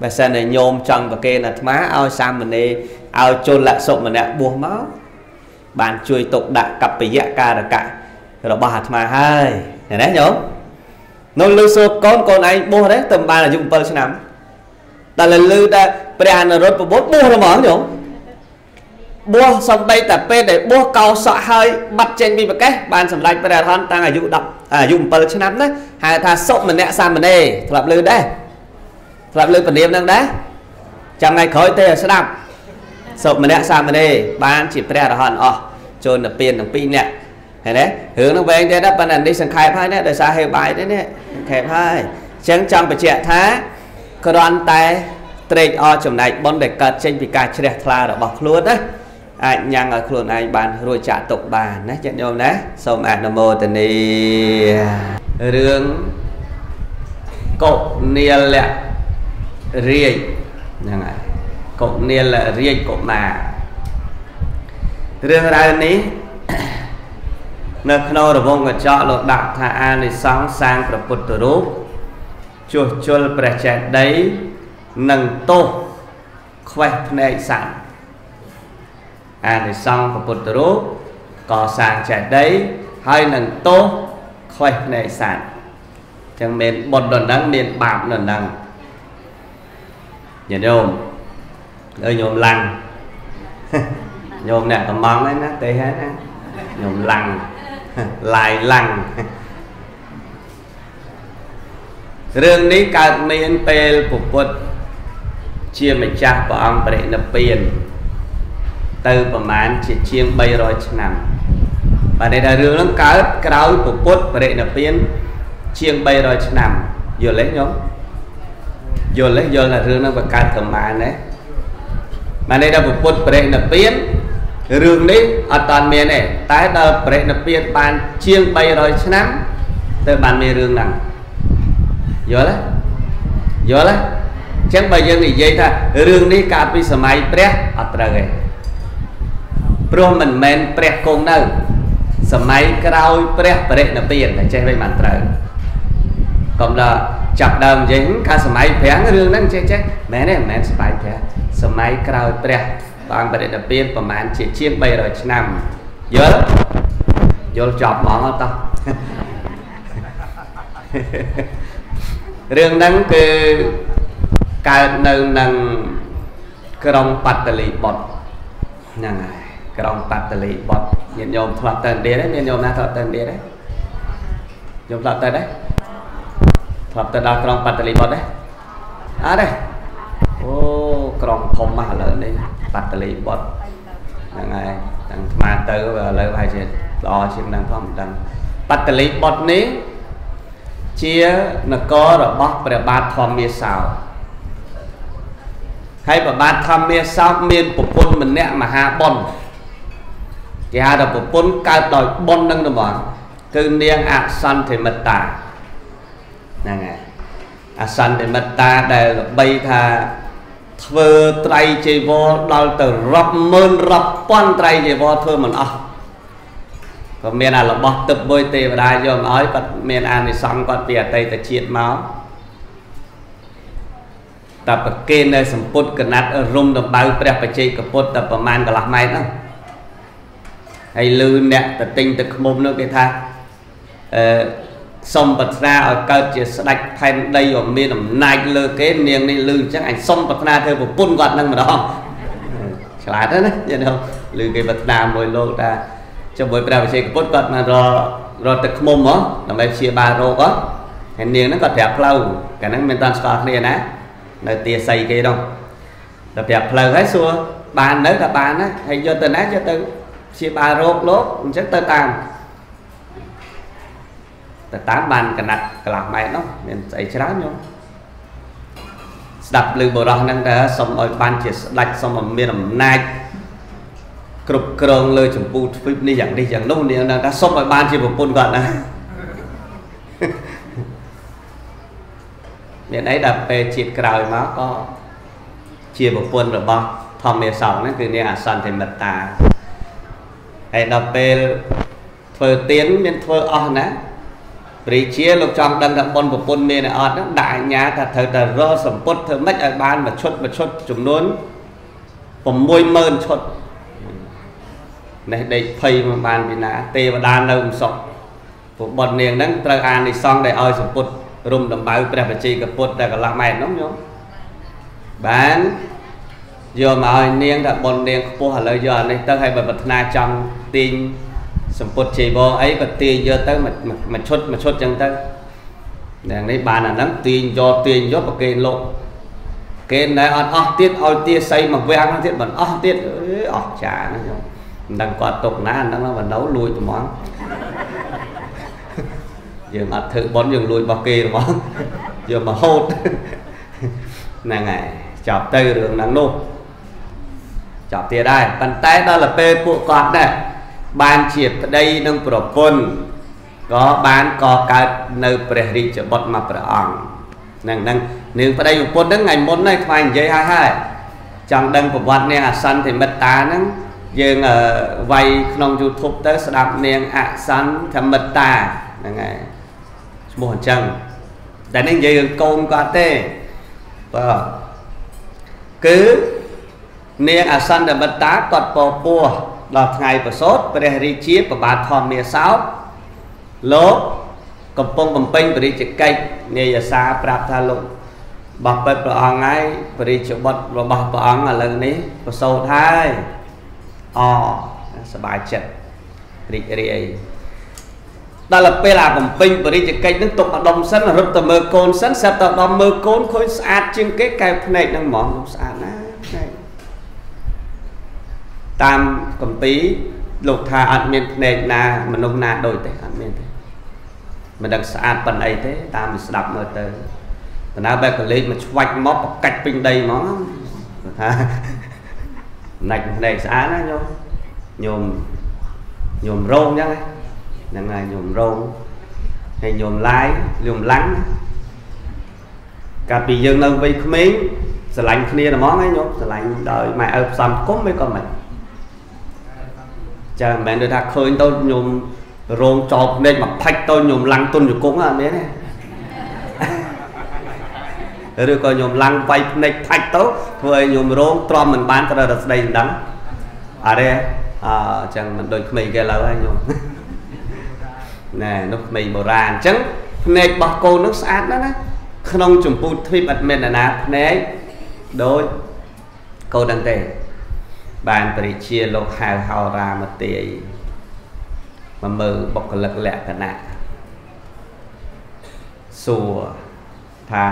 បើសិនតែញោមចង់ប្រកេនអាត្មាឲ្យសាមណេរឲ្យជលសុម្នាក់បួសមកបានជួយទុកដាក់កបយៈការកៈរបស់អាត្មាហើយណាញោម នៅលើសួរកូនកូនឯងបួសទេទៅបានអាយុ7ឆ្នាំតែលើលើតែព្រះអនុរុទ្ធប្រពុតបួសហ្មងញោមបួសសំបីតែពេលដែលបួសកោសក់ហើយបាត់ចេញពីប្រកេះបានសម្រេចព្រះអរហន្តតាំងអាយុ10អាយុ7ឆ្នាំណាហៅថាសុម្នាក់សាមណេរធ្លាប់លើដែរធ្លាប់លើពនាមនឹងដែរចាំថ្ងៃក្រោយទេឲ្យស្ដាប់សុម្នាក់សាមណេរបានជាព្រះអរហន្តអស់ចូលនិព្វានទាំងពីរនាក់ ឃើញទេរឿងហ្នឹងវែងទៀតប៉ុន្តែនេះសង្ខេបហើយណាដោយសារហេវបាយទេនេះសង្ខេបហើយអញ្ចឹងចង់បញ្ជាក់ថាគ្រាន់តែត្រេកអរចំណែកបុណ្យដែលកើតចេញពីការជ្រះថ្លារបស់ខ្លួនណាអាចញ៉ាំងឲ្យខ្លួនឯងបានរួចចាក់ទុកបានណាចាស់ញោមណាសូមអនុមោទនីរឿងកុនីលៈរាជហ្នឹងហើយកុនីលៈរាជកុមាររឿងរ៉ាវនេះ នៅក្នុងរវងកញ្ចក់លោកដាក់ថាអានិសង្សសាងព្រះពុទ្ធរូបជួសជុលព្រះចេតិយនិងទោសខ្វេះភ្នែកសត្វអានិសង្សព្រះពុទ្ធរូបកសាងចេតិយហើយនឹងទោសខ្វេះភ្នែកសត្វចឹងមានបុណ្យដល់ហ្នឹងមានបាបដល់ហ្នឹងញាតិញោមអើញោមឡាំងញោមអ្នកកំងហ្នឹងណាទេហ្នឹងណាញោមឡាំង ឡាយឡាំងរឿងនេះកើតមានពេលពុទ្ធជាម្ចាស់ព្រះអង្គបរិនិព្វាន ទៅប្រមាណជាជាង300ឆ្នាំបាទន័យថារឿងហ្នឹងកើតក្រោយពុទ្ធបរិនិព្វាន ជាង300ឆ្នាំយល់ទេញោមយល់ទេយល់ថារឿងហ្នឹងវាកើតប្រមាណណាបាទន័យថាពុទ្ធបរិនិព្វាន រឿងនេះអត់តាន់មានទេតែដល់ប្រេណពៀនបានជាង300ឆ្នាំទៅបានមានរឿងហ្នឹងយល់ទេយល់ទេអញ្ចឹងបើយើងនិយាយថារឿងនេះកាលពីសម័យព្រះអត់ត្រូវទេព្រោះមិនមែនព្រះគង់នៅសម័យក្រោយព្រះបរិណិព្វានតែចេះវិញបានត្រូវកុំដល់ចាប់ដើមនិយាយកាលសម័យប្រាំងរឿងហ្នឹងចេះចេះមែនទេមិនមែនស្បាយប្រាំងសម័យក្រោយព្រះ បានបរិនិព្វានប្រហែលជាជាង300ឆ្នាំយល់យល់ចប់ហ្មងតោះរឿងហ្នឹងគឺកើតនៅនឹងក្រុងបត្តលីបុត្រហ្នឹងហើយក្រុងបត្តលីបុត្រញាតិញោមធ្លាប់ទៅឥណ្ឌាទេញាតិញោមណាធ្លាប់ទៅឥណ្ឌាទេញោមធ្លាប់ទៅទេធ្លាប់ទៅដល់ក្រុងបត្តលីបុត្រទេអត់ទេអូក្រុងធំមកឥឡូវនេះ បត្តលីបុត្រហ្នឹងហើយទាំងថ្មទៅឥឡូវហើយជាល្អជាងហ្នឹងផងមិនដឹងបត្តលីបុត្រនេះជានគររបស់ព្រះបាទធម្មាសោហើយព្រះបាទធម្មាសោមានប្រពន្ធម្នាក់មហាបុណ្យគេហៅថាប្រពន្ធកើតដោយបុណ្យនឹងហ្មងគឺនាងអសន្ធិមិត្តាហ្នឹងហើយអសន្ធិមិត្តាដែលល្បីថា ធ្វើត្រៃជីវរដល់ទៅរាប់ម៉ឺនរាប់ពាន់ត្រៃជីវរធ្វើមិនអស់ក៏មានអារបស់ទឹកមួយទេវតាយកមកឲ្យគាត់មានអានិសង្ឃគាត់ពីអតីតជាតិមកតែប្រគេននៅសម្ពុតកណាត់រុំដំបៅព្រះបច្ចេកពុទ្ធតែប្រមាណកន្លះម៉ែត្រហ្នឹងហើយលឺអ្នកទៅទិញទឹកឃ្មុំនោះគេថាអឺ សុំប្រាថ្នាឲ្យកើតជាស្ដេចផែនដីឲ្យមានអំណាចលើគេនាងនេះលឺអញ្ចឹងអញសុំប្រាថ្នាធ្វើប្រពន្ធគាត់នឹងម្ដងឆ្លាតណាស់យល់ឮគេប្រាថ្នាមួយលោកថាជាមួយព្រះវិជ័យកពុទ្ធគាត់មកររត់ទឹកឃ្មុំហ៎ដើម្បីព្យាបាលរោគហ៎ហើយនាងហ្នឹងគាត់ប្រាប់ផ្លូវកាលហ្នឹងមិនតាន់ស្គាល់គ្នាណានៅទាស័យគេនោះដល់ប្រាប់ផ្លូវហើយសួរបាននៅក៏បានណាហើយយកទៅណាយកទៅព្យាបាលរោគលោកអញ្ចឹងទៅតាម ទៅតាមបានកណាត់កន្លះម៉ែត្រនោះមានស្អីច្រើនញោមស្ដាប់ឮបរោះហ្នឹងតើសុំឲ្យបានជាស្ដេចសុំឲ្យមានអំណាចគ្រប់គ្រងលើចម្ពោះទ្វីបនេះយ៉ាងនេះយ៉ាងនោះនាងថាសុំឲ្យបានជាប្រពន្ធគាត់ណាមានអីដល់ពេលជាតិក្រោយមកក៏ជាប្រពន្ធរបស់ធម្មាសោហ្នឹងគឺនាងអសន្តិមិត្តាហើយដល់ពេលធ្វើទៀនមានធ្វើអស់ណាព្រះជាលោកចង់ដឹងថាបុណ្យប្រពន្ធមានអត់ហ្នឹងដាក់អញ្ញាថាត្រូវតែរកសម្ពុតធ្វើម៉េចឲ្យបានមួយឈុតមួយឈុតចំនួន60000ឈុតនេះដេកភ័យមិនបានពីណាទេវតានៅមិនសុខពុបុត្រនាងហ្នឹងត្រូវអានិសង្ឃដែលឲ្យសម្ពុតរុំដំបៅព្រះបច្ចេកពុទ្ធតែកន្លះម៉ែត្រហ្នឹងញោមបានយកមកឲ្យនាងថាបុណ្យនាងខ្ពស់ឥឡូវយកអានេះទៅឲ្យបើប្រាថ្នាចង់ទាញ សម្ពុតជីវរអីក៏ទាញយកទៅមួយឈុតមួយឈុតចឹងទៅយ៉ាងនេះបានអាហ្នឹងទាញយកទាញយកប្រគេនលោកគេណែអត់អស់ទៀតឲ្យទាស័យមកវាំងទៀតមិនអស់ទៀតអើអស់ចាហ្នឹងញោមមិនដឹងគាត់ຕົកណាហ្នឹងបណ្ដោលួចត្មងយើងអត់ធ្វើបន់យើងលួចរបស់គេហ្មងយកមកហូតហ្នឹងហើយចប់ទៅរឿងហ្នឹងនោះចប់ទៀតដែរប៉ុន្តែដល់ទៅពេលពួកគាត់ដែរ បានជាប្តីនឹងប្រពន្ធក៏បានកកើតនៅព្រះរាជបុត្រមកព្រះអង្គហ្នឹងហ្នឹងនាងប្តីប្រពន្ធហ្នឹងថ្ងៃមុនហ្នឹងខ្វាយនិយាយហើយហើយចង់ដឹងប្រវត្តិនាងអសន្តិមិត្តាហ្នឹងយើងវាយក្នុង YouTube ទៅស្ដាប់នាងអសន្ធមិត្តាហ្នឹងហើយឈ្មោះអញ្ចឹងតែនេះនិយាយរឿងកូនគាត់ទេបាទគឺនាងអសន្ធមិត្តាគាត់ពពោះ ដល់ថ្ងៃប្រសូតព្រះរាជាប្របាទធម្មាសោតលោកកំពុងបំពេញបរិជ្ជកិច្ចនាយសាប្រាប់ថាលោកបោះពេតព្រះអង្គហើយបរិជ្ជបុត្ររបស់ព្រះអង្គឥឡូវនេះប្រសូតហើយអសบายចិត្តរីករាយដល់ពេលអាបំពេញបរិជ្ជកិច្ចនឹងទុកអាដុំសិនរត់ទៅមើលកូនសិនសិតទៅដល់មើលកូនឃើញស្អាតជាងគេកែភ្នែកនឹងហ្មងស្អាតណាភ្នែក តាមកម្ពីលោកថាអត់មានភ្នែកណាមនុស្សណាដូចទេអត់មានទេមិនដឹងស្អាតប៉ុណ្ណីទេតាមស្ដាប់មើលទៅបណ្ណាបែបកលេចមកឆ្វាច់មកបកាច់ពេញដីហ្មងថាណាច់ភ្នែកស្អាតណាញោមញោមញោមរោងអញ្ចឹងហ្នឹងហើយញោមរោងហើយញោមឡាយញោមឡាំងកាលពីយើងនៅវ័យក្មេងស្រឡាញ់គ្នាហ្មងហើយញោមស្រឡាញ់ដោយម៉ែឪផ្សំគុំមិនក៏មិន ចាមិនមែនដូចថាឃើញទៅញោមរោងចោលភ្នែកមកផាច់ទៅញោមឡាំងទុនជង្គង់អត់មានទេឬក៏ញោមឡើងវាយភ្នែកថាច់ទៅធ្វើឲ្យញោមរងទ្រាំមិនបានត្រូវតែស្ដីមិនដឹងអរេអអញ្ចឹងមិនដូចក្មេងគេឡើយហើយញោមណែនោះក្មេងបុរាណអញ្ចឹងភ្នែករបស់កូននោះស្អាតណាស់ណាក្នុងចម្ពោះទ្វីបអត់មានណាភ្នែកដូចកូនហ្នឹងទេ បានបរិជាលោកហៅហោរាមទាយមកមើលបុគ្គលិកលក្ខណៈសួរថា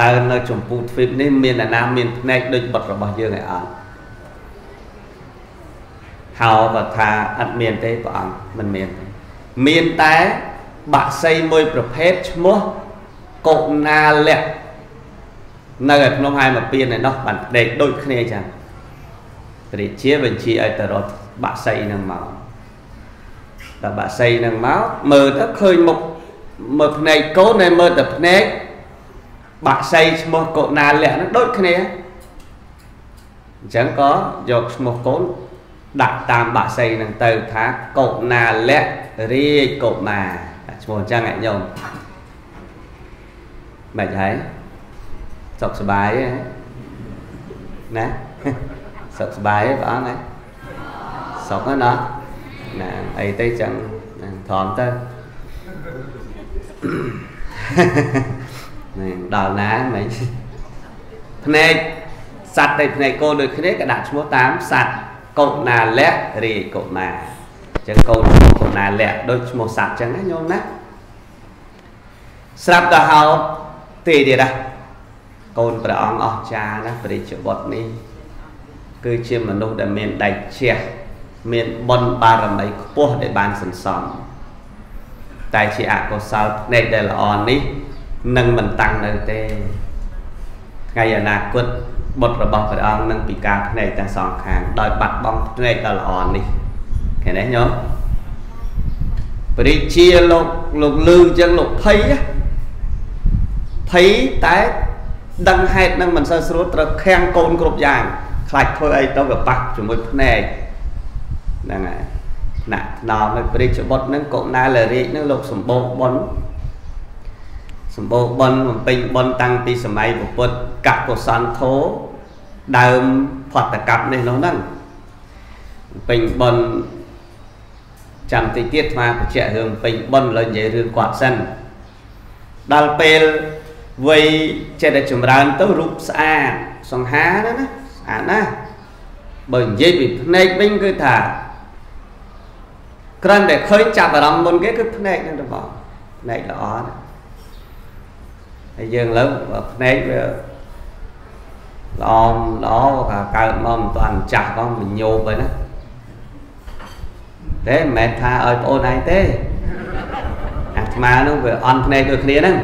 តើនៅចម្ពោះទ្វីបនេះមានអាណាមានភ្នែកដូចបុត្ររបស់យើងឯអត់ហៅក៏ថាអត់មានទេព្រះអង្គមិនមានទេមានតែបាក់សីមួយប្រភេទឈ្មោះកុណាលៈនៅឯក្នុងហើយមកពៀនឯនោះបានដេកដូចគ្នាចឹង ព្រះជាបញ្ជាឲ្យទៅរត់បាក់សីនឹងមកដល់បាក់សីនឹងមកមើលទៅឃើញមុខមើលភ្នែកកូនហើយមើលតែភ្នែកបាក់សីឈ្មោះកុណាលៈនឹងដូចគ្នាអញ្ចឹងក៏យកឈ្មោះកូនដាក់តាមបាក់សីនឹងទៅថាកុណាលៈរាជកុមារឈ្មោះអញ្ចឹងឯងញោមមិនហើយសុខសប្បាយទេណា សុខសប្បាយទេព្រះអង្គឯងសុខណាណាអីទៅចឹងធំទៅនេះដល់ណាមិនភ្នែកសัตว์តែភ្នែកកូនដូចគ្នាក៏ដាក់ឈ្មោះតាមសัตว์កុណាលៈរាយកុមារចឹងកូនកុណាលៈដូចឈ្មោះសัตว์ចឹងណាញោមណាស្រាប់ទៅហៅទេទៀតណាកូនព្រះអង្គអស្ចារ្យណាព្រះរាជបុត្រនេះ គឺជាមនុស្សដែលមានដៃជះមានបុណ្យបារមីខ្ពស់ដែលបានសន្សំតែជាអកុសលភ្នែកដែលល្អនេះនឹងមិនតាំងនៅទេថ្ងៃអនាគតបុត្ររបស់ព្រះអង្គនឹងពិការភ្នែកទាំងសងខាងដោយបាត់បង់ភ្នែកដ៏ល្អនេះឃើញទេញោមព្រះជាលោកលោកលឺអញ្ចឹងលោកភ័យភ័យតែដឹងហេតុនឹងមិនសូវស្រួលត្រូវខាំងកូនគ្រប់យ៉ាង ខ្លាចធ្វើអីទៅវាប៉ះជាមួយភ្នែកហ្នឹងហើយណាក់ណោមឲ្យព្រះរាជបុត្រនឹងកុណាលរាជនឹងលោកសម្បូរបុណ្យសម្បូរបុណ្យបំពេញបុណ្យតាំងពីសម័យពុទ្ធកកុសន្ធោដើមផតកັບនេះនោះហ្នឹងបំពេញបុណ្យចាំតិចទៀតស្មាបញ្ជាក់រឿងពេញបុណ្យលើនិយាយរឿងគាត់សិនដល់ពេលវ័យចិត្តតែចម្រើនទៅរូបស្អាតសង្ហាណាណាស្អាតណាស់បើនិយាយពីភ្នែកវិញគឺថាគ្រាន់តែឃើញចាប់អារម្មណ៍មុនគេគឺភ្នែកនឹងរបស់ភ្នែកល្អណាហើយយើងលើភ្នែកវាល្អល្អថាកើតមកមិនទាន់ចាស់ផងមិនញោបហើយណាទេមិនមែនថាឲ្យប្អូនឯងទេអាត្មានោះវាអន់ភ្នែកដូចគ្នាហ្នឹង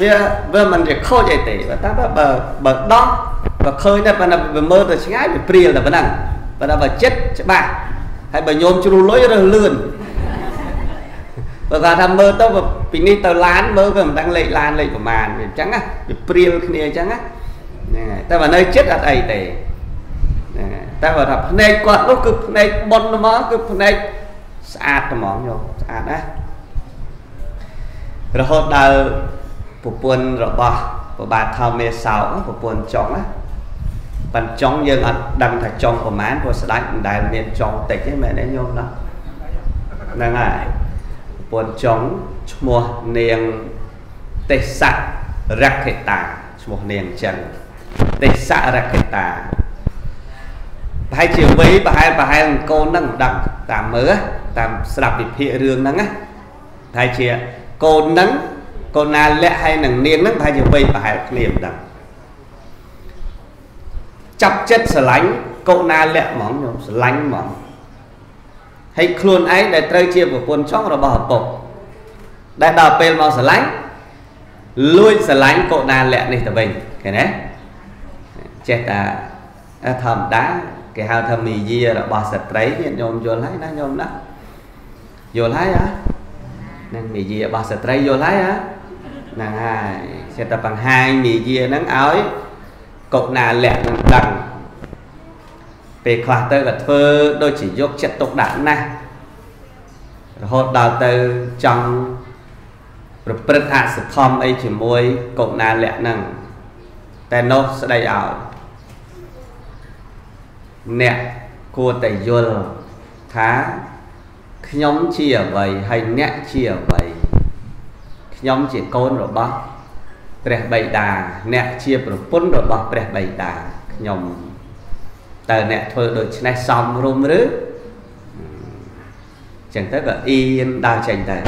វាវាមិនជាខូចអីទេតែបើបើដោះបើឃើញតែប៉ុន្តែវាមើលទៅឆ្ងាយវាព្រាលតែប៉ុណ្ណឹងប៉ុន្តែបើចិត្តច្បាស់ហើយបើញោមជ្រុះលុយរើសលឿនបើគាត់ថាមើលទៅពីនេះទៅឡានមើលវាមិនដឹងលេខឡានលេខប្រមាណវាអញ្ចឹងណាវាព្រាលគ្នាអញ្ចឹងណាហ្នឹងហើយតែបើនៅចិត្តអត់អីទេហ្នឹងហើយតែបើថាភ្នែកគាត់នោះគឺភ្នែកប៉ុនហ្មងគឺភ្នែកស្អាតហ្មងយោស្អាតណារហូតដល់ ប្រពន្ធរបស់ប្របាទថោមេសោប្រពន្ធចុងណាប៉ិនចុងយើងអត់ដឹងថាចុងប្រមាណព្រោះស្ដាច់មិនដែលមានចុងតិចទេមែនទេញោមណាហ្នឹងហើយប្រពន្ធចុងឈ្មោះនាងទេសៈរក្ខិតាឈ្មោះនាងអញ្ចឹងទេសៈរក្ខិតាប្រហែលជាវ័យប្រហែលប្រហែលកូនហ្នឹងមិនដឹងតាមមើលតាមស្ដាប់វិភាគរឿងហ្នឹងណាប្រហែលជាកូនហ្នឹង កូនណាលក្ខហើយនឹងនាងហ្នឹងប្រហែលជាវ័យប្រហែលគ្នាមិនដឹងចាប់ចិត្តស្រឡាញ់កូនណាលក្ខហ្មងខ្ញុំស្រឡាញ់ហ្មងហើយខ្លួនឯងដែលត្រូវជាប្រពន្ធចុងរបស់ឪពុកដែលដល់ពេលមកស្រឡាញ់លួចស្រឡាញ់កូនណាលក្ខនេះទៅវិញឃើញទេចេះតែធម្មតាគេហៅថាមីយារបស់ស្ត្រីញាតិញោមយល់ហើយណាញោមណាយល់ហើយហ៎នឹងមីយារបស់ស្ត្រីយល់ហើយហ៎ ហ្នឹងហើយចេះតែបង្ហាញមីយាហ្នឹងឲ្យកុណាលៈនឹងដឹងពេលខ្លះទៅក៏ធ្វើដូចជាយកចិត្តទុកដាក់ណាស់រហូតដល់ទៅចង់ប្រព្រឹត្តអសធម្មអីជាមួយកុណាលៈហ្នឹងតែនោះស្ដីឲ្យអ្នកគួរតែយល់ថាខ្ញុំជាអ្វីហើយអ្នកជាអ្វី ខ្ញុំជាកូនរបស់ព្រះបិតាអ្នកជាប្រពន្ធរបស់ព្រះបិតាខ្ញុំតើអ្នកធ្វើដូច្នេះសមរម្យឬចឹងទៅក៏អៀនដើរចេញទៅ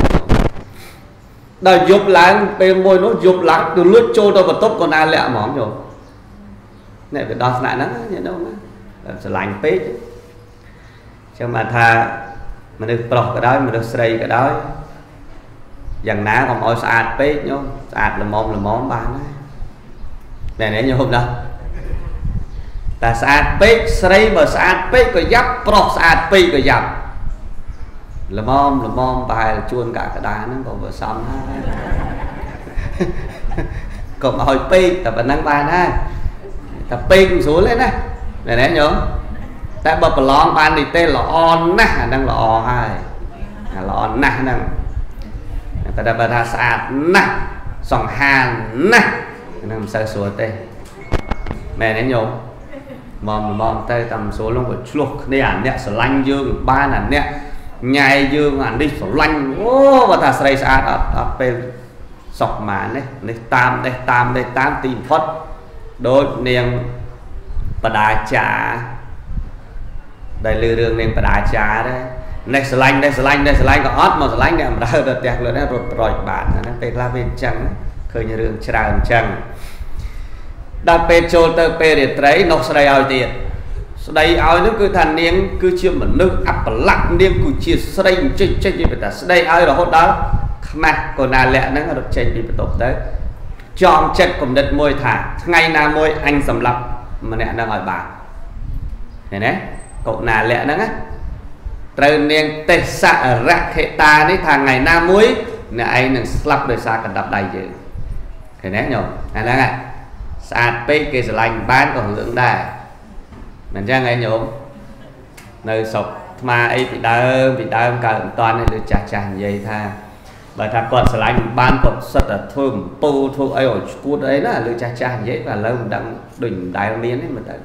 ដល់យប់ឡើងពេលមួយនោះយប់ឡើងទៅលួចចូលទៅបន្ទប់ក៏ណាលាក់ហ្មងយោអ្នកវាដោះស្នាក់ហ្នឹងញាតិញោមស្រឡាញ់ពេកចឹងបានថាមនុស្សប្រុសក៏ដោយមនុស្សស្រីក៏ដោយ យ៉ាងណាកុំឲ្យស្អាតពេកញោមស្អាតល្មមល្មមបានហើយតែនេះញោមណាតែស្អាតពេកស្រីបើស្អាតពេកក៏យ៉ាប់ប្រុសស្អាតពេកក៏យ៉ាប់ល្មមល្មមប្រហែលជួនកក្កដាហ្នឹងក៏បើសំហើយកុំឲ្យពេកតែប៉ុណ្ណឹងបានហើយតែពេកមិនស្រួលទេណាមែនទេញោមតែបើប្រឡងបាននេះទេល្អណាស់អាហ្នឹងល្អហើយអាល្អណាស់ហ្នឹង តែបើថាស្អាតណាស់សង្ហាណាស់ហ្នឹងមិនសូវស្រួលទេមែនទេញោមមកមកទៅតាមស្រួលនោះក៏ឆ្លោះគ្នាអាអ្នកស្រឡាញ់យើងបានអាអ្នកញ៉ែយើងអានេះស្រឡាញ់អូបើថាស្រីស្អាតអត់អត់ពេលសុកម៉ានេះនេះតាមនេះតាមនេះតាមទីបំផុតដូចនាងបដាចាដែលលើរឿងនាងបដាចាដែរ នេះស្រឡាញ់នេះស្រឡាញ់នេះស្រឡាញ់ក៏អត់មកស្រឡាញ់អ្នកអំរើទៅផ្ទះខ្លួននេះរត់ប្រយបាទហ្នឹងពេលខ្លះវាអញ្ចឹងឃើញរឿងច្រើនអញ្ចឹងដល់ពេលចូលទៅពេលរាត្រីនោះស្ដីឲ្យទៀតស្ដីឲ្យនោះគឺថានាង គឺជាមនុស្សអបល័កនាងគឺជាស្រីចេញចេញពីតែស្ដីឲ្យរហូតដល់ខ្មាស់កូណាលៈហ្នឹងរត់ចេញពីបន្ទប់ទៅចងចិត្តគំនិតមួយថាថ្ងៃណាមួយអញសម្លាប់ម្នាក់ហ្នឹងឲ្យបានឃើញទេកូណាលៈហ្នឹងណា ត្រូវនាងទេសរៈខេតានេះថាថ្ងៃណាមួយអ្នកឯងនឹងស្លាប់ដោយសារកណ្ដាប់ដៃយើងឃើញទេញោមអាហ្នឹងស្អាតពេកគេស្រឡាញ់បានក៏រឿងដែរមិនចឹងឯងញោមនៅស្រុកថ្មអីពីដើមពីដើមកើតមិនតាន់ទេលើចាស់ចាស់និយាយថាបើថាគាត់ស្រឡាញ់បានគាត់សិតតែធ្វើអំពូធ្វើអីឲ្យឈួតអីណាលើចាស់ចាស់និយាយតែឥឡូវមិនដឹងដូចមិនដែលមានទេមើលទៅ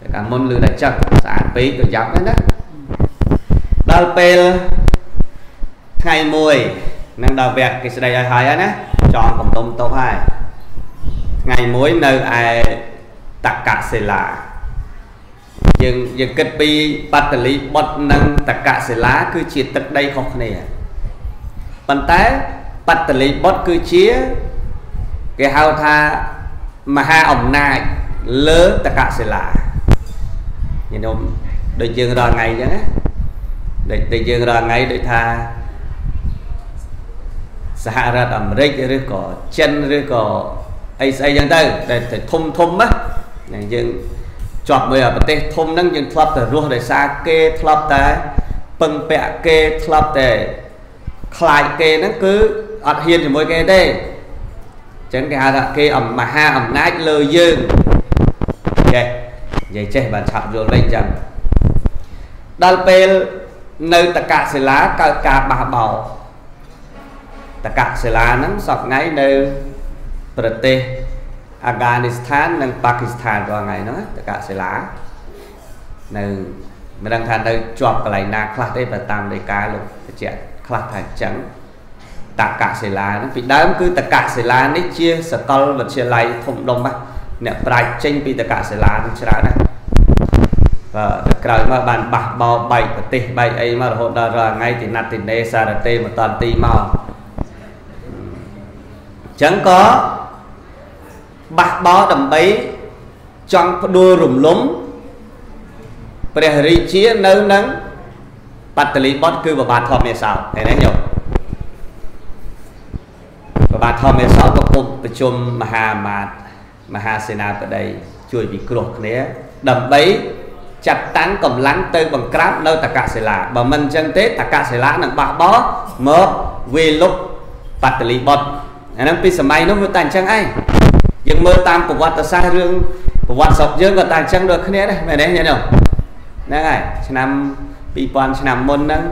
តែកាលមុនលើតែចឹកស្អាតពេកក៏យ៉ាប់ដែរណា ដល់ពេលថ្ងៃមួយនឹងដល់វគ្គគេស្ដីឲ្យហើយណាចងកំដុំតុកហើយថ្ងៃមួយនៅឯតកសិលាយើងយើងគិតពីបតលីបុតនិងតកសិលា គឺជាទឹកដីខុសគ្នាប៉ុន្តែបតលីបុតគឺជាគេហៅថាមហាអំណាចលើតកសិលាញាតិញោមដូចយើងរាល់ថ្ងៃអញ្ចឹងណា ដូចដូចយើងរាល់ថ្ងៃដូចថាសហរដ្ឋអាមេរិកឬក៏ចិនឬក៏អីស្អីចឹងទៅដែលធំធំណាយើងជាប់មួយប្រទេសធំហ្នឹងយើងធ្លាប់តែរស់ដោយសារគេធ្លាប់តែពឹងពាក់គេធ្លាប់តែខ្លាចគេហ្នឹងគឺអត់ហ៊ានជាមួយគេទេអញ្ចឹងគេហៅថាគេមហាអំណាចលើយើងចេះនិយាយចេះបានឆាប់យល់វិញអញ្ចឹងដល់ពេល នៅតកសិលាកើតការបះបោតកសិលាហ្នឹងសពថ្ងៃនៅប្រទេសអាហ្គានីស្ថាននិងប៉ាគីស្ថានរាល់ថ្ងៃហ្នឹងតកសិលានៅមិនដឹងថានៅជាប់កន្លែងណាខ្លះទេបើតាមដីកាលោកបញ្ជាក់ខ្លះថាអញ្ចឹងតកសិលាហ្នឹងពីដើមគឺតកសិលានេះជាសកលវិទ្យាល័យធំដុំណាអ្នកប្រាជ្ញចេញពីតកសិលានឹងច្រើនណា បាទក្រោយមកបានបះបោបែកប្រទេសបែកអីមករហូតដល់រាល់ថ្ងៃទីណាត់ទីណេសារតេមកតន្ទីមកអញ្ចឹងក៏បះបោដើម្បីចង់ផ្ដួលរំលំព្រះរាជានៅនឹងបត្តលីបុតគឺបបាទធម្មមេសោឃើញទេញោមបបាទធម្មមេសោក៏ពុំប្រជុំមហាមាតមហាសេនាបតីជួយពិគ្រោះគ្នាដើម្បី ចាត់តាំងកម្លាំងទៅបង្ក្រាបនៅតកសិលាបើមិនអញ្ចឹងទេតកសិលានឹងបះបោមកវាលុបបត្តលីបុតអាហ្នឹងពីសម័យនោះវាតែអញ្ចឹងឯងយើងមើលតាមប្រវត្តិសាស្ត្ររឿងប្រវត្តិស្រុកយើងក៏តែអញ្ចឹងដូចគ្នាដែរមែនទេញ៉ឹងហ្នឹងហើយឆ្នាំ2000ឆ្នាំមុនហ្នឹង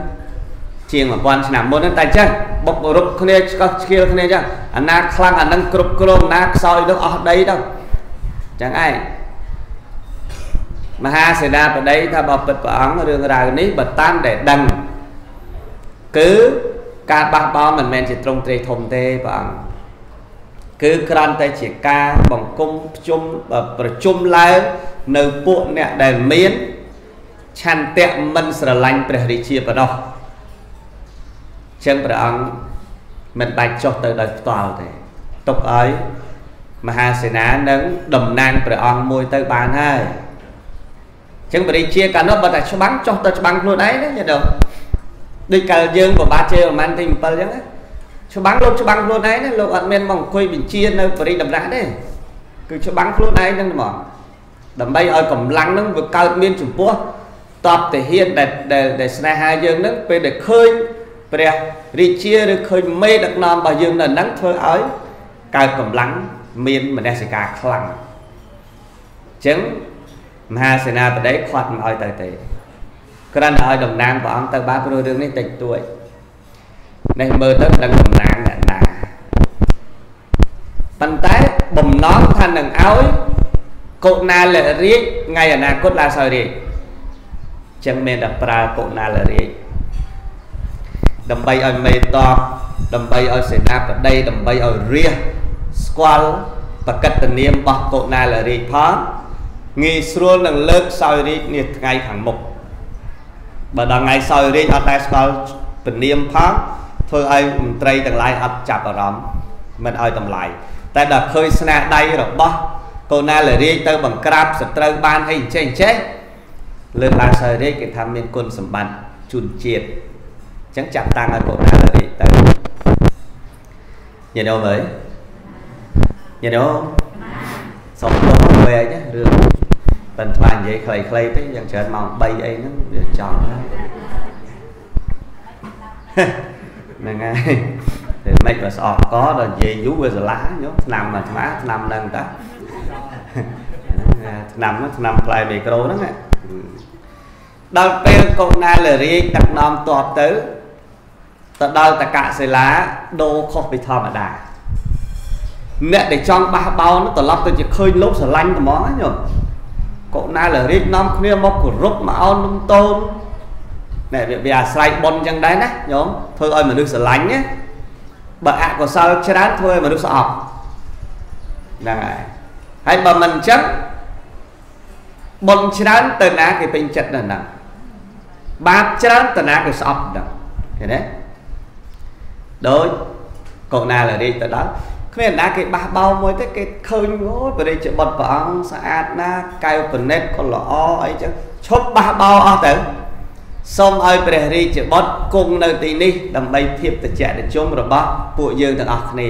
ជាង1000ឆ្នាំមុនហ្នឹងតែចឹងបុករុកគ្នាឆ្កឹះឆ្កៀលគ្នាចឹងអាណាខ្លាំងអានឹងគ្រប់គ្រងណាខ្សោយទៅអស់ដីទៅចឹងឯង មហាសេនាបតីថាបើពិតព្រះអង្គរឿងរ៉ាវនេះបើតាមតែដឹងគឺការបះបោរមិនមែនជាត្រង់ត្រេធំទេព្រះអង្គគឺគ្រាន់តែជាការបង្គំភ្ជុំប្រជុំឡើងនៅពួកអ្នកដែលមានឆន្ទៈមិនស្រឡាញ់ព្រះរាជាប៉ុណ្ណោះចឹងព្រះអង្គមិនបាច់ចុះទៅដោយផ្ទាល់ទេទុកឲ្យមហាសេនានឹងតំណាងព្រះអង្គមួយទៅបានហើយ ចឹងបរិជាកាលនោះបើតែច្បាំងចុះទៅច្បាំងខ្លួនឯងណាញាតិដូចកាលយើងពិបាកជេរប្រហែលទី7ចឹងណាច្បាំងលោកច្បាំងខ្លួនឯងណាលោកអត់មានមកអង្គុយបញ្ជានៅបរិដំណាស់ទេគឺច្បាំងខ្លួនឯងហ្នឹងហ្មងដើម្បីឲ្យកម្លាំងហ្នឹងវាកើតមានចំពោះតបទាហានដែលដែលស្នេហាយើងហ្នឹងពេលដែលឃើញព្រះរាជាឬឃើញមេដឹកនាំរបស់យើងនៅហ្នឹងធ្វើឲ្យកើតកម្លាំងមានមនសិការខ្លាំងអញ្ចឹង មហាសេនាបតីខាត់មិនឲ្យទៅទេគ្រាន់តែឲ្យតំណាងព្រះអង្គទៅបានព្រោះរឿងនេះតិចតួចនេះមើលទៅដឹងតំណាងអ្នកណាប៉ុន្តែបំណងថានឹងឲ្យកុណាលរាជថ្ងៃអនាគតឡើងសោយរាជចឹងមានតែប្រើកុណាលរាជដើម្បីឲ្យមេតបដើម្បីឲ្យសេនាបតីដើម្បីឲ្យរាជស្គាល់បកិត្តនាមរបស់កុណាលរាជផង ងាយស្រួលនឹងលើកសោយរាជនាថ្ងៃខាងមុខបើដល់ថ្ងៃសោយរាជអត់ដែលស្គាល់ពនាមផងធ្វើឲ្យមន្ត្រីទាំងឡាយអត់ចាប់អារម្មណ៍មិនឲ្យតម្លៃតែដល់ឃើញស្នាដៃរបស់កូណាលរាជទៅបង្ក្រាបសត្រូវបានអីអញ្ចេះអញ្ចេះលើកឡើងសោយរាជគេថាមានគុណសម្បត្តិជូនជាតិអញ្ចឹងចាប់តាំងឲ្យកូណាលរាជទៅញាតិញោមអើយញាតិញោមសុំទោសអើយណារឿង ប៉ិនថ្មនិយាយខ្លីៗទេយ៉ាងច្រើនម៉ោង3អីហ្នឹងវាចង់ហ្នឹងហើយតែមិនបើស្អប់កដល់និយាយយូរវាស្រឡះញោមឆ្នាំមួយថ្មឆ្នាំហ្នឹងតាឆ្នាំហ្នឹងឆ្នាំផ្លែមីក្រូហ្នឹងដល់ពេលកុណាលរាជដឹកនាំតបទៅទៅដល់តកសិលាដូរខុសពីធម្មតាអ្នកដែលចង់បះបោនត្រឡប់ទៅជាឃើញលោកស្រឡាញ់ត្មងញោម កុណាលរាជនាំគ្នាមកគោរពមកអោននំតូនណែវាអាស្រ័យប៉ុនអញ្ចឹងដែរណាញោមធ្វើឲ្យមនុស្សស្រឡាញ់ណាបើអកុសលច្រើនធ្វើឲ្យមនុស្សស្អប់ហ្នឹងហើយហើយបើមិនអញ្ចឹងបុណ្យច្រើនទៅណាគេពេញចិត្តនៅហ្នឹងបាបច្រើនទៅណាគេស្អប់ហ្នឹងឃើញទេដូចកុណាលរាជទៅដល់ គ្មានណាគេបះបោមួយទេគេឃើញអូបរិជាបុត្រព្រះអង្គស្អាតណាកែវប្រណិតក៏ល្អអីចឹងឈប់បះបោអស់ទៅសូមឲ្យព្រះរាជបុត្រគង់នៅទីនេះ ដើម្បីភាពតជាតជុំរបស់ពួកយើងទាំងអស់គ្នា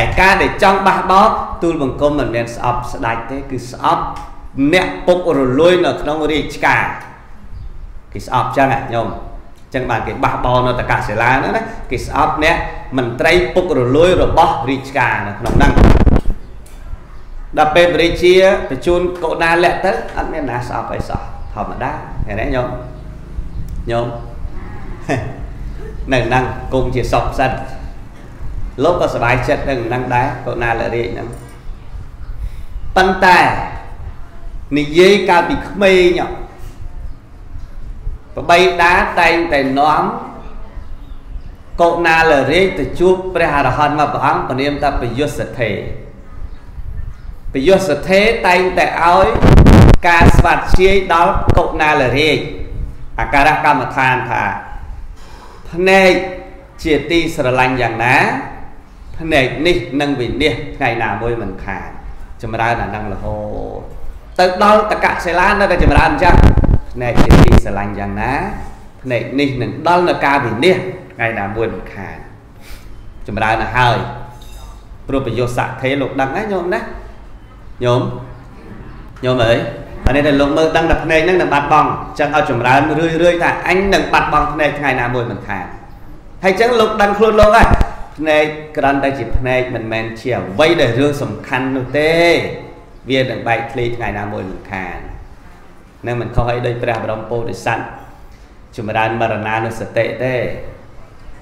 ឯការដែលចង់បះបោទូលបង្គំមិនមែនស្អប់ស្ដាច់ទេ គឺស្អប់អ្នកពុករលួយនៅក្នុងរាជការគេស្អប់ចឹងញោម ចឹងបានគេបះបោនៅតកសិលាហ្នឹងណាគេស្អប់អ្នកមន្ត្រីពុករលួយរបស់រាជការនៅក្នុងហ្នឹងដល់ពេលរាជាបញ្ជូនកោណាលៈទៅអត់មានណាស្អប់អីសោះធម្មតាឃើញទេញោមញោមនៅហ្នឹងគង់ជាសុខសិនលោកក៏សប្បាយចិត្តនឹងហ្នឹងដែរកោណាលរាជហ្នឹងប៉ុន្តែនិយាយកាលពីក្មេង ប្របីតាតែងតែនាំកុណាលរាជទៅជួបព្រះអរហន្តមកព្រះអង្គព្រាមថាបយុសទ្ធេបយុសទ្ធេតែងតែឲ្យការស្វាត់ជាយដល់កុណាលរាជអាការៈកម្មដ្ឋានថាភ្នែកជាទីស្រឡាញ់យ៉ាងណាភ្នែកនេះនឹងវិនិច្ឆ័យថ្ងៃណាមួយមិនខានចម្រើនអានឹងរហូតទៅដល់តកសិលានៅតែចម្រើនអញ្ចឹង ភ្នែកជាទីស្រឡាញ់យ៉ាងណាភ្នែកនេះនឹងដល់នៅការវិនិច្ឆ័យថ្ងៃណាមួយមិនខានចម្រើនទៅហើយព្រោះប្រយោជន៍ស័កធេលោកដឹងហើយញោមណាញោមញោមអើយអានេះតែលោកមើលដឹងតែភ្នែកហ្នឹងនឹងបាត់បង់អញ្ចឹងឲ្យចម្រើនរឿយរឿយថាអញនឹងបាត់បង់ភ្នែកថ្ងៃណាមួយមិនខានហើយអញ្ចឹងលោកដឹងខ្លួនលោកហើយភ្នែកក្រាន់តែជាភ្នែកមិនមែនជាអ្វីដែលរឿងសំខាន់នោះទេ វានឹងបែកធ្លាយថ្ងៃណាមួយមិនខាន នឹងមិនខុសអីដោយព្រះបរមពោធិសត្វចម្រើនមរណានុសតិទេ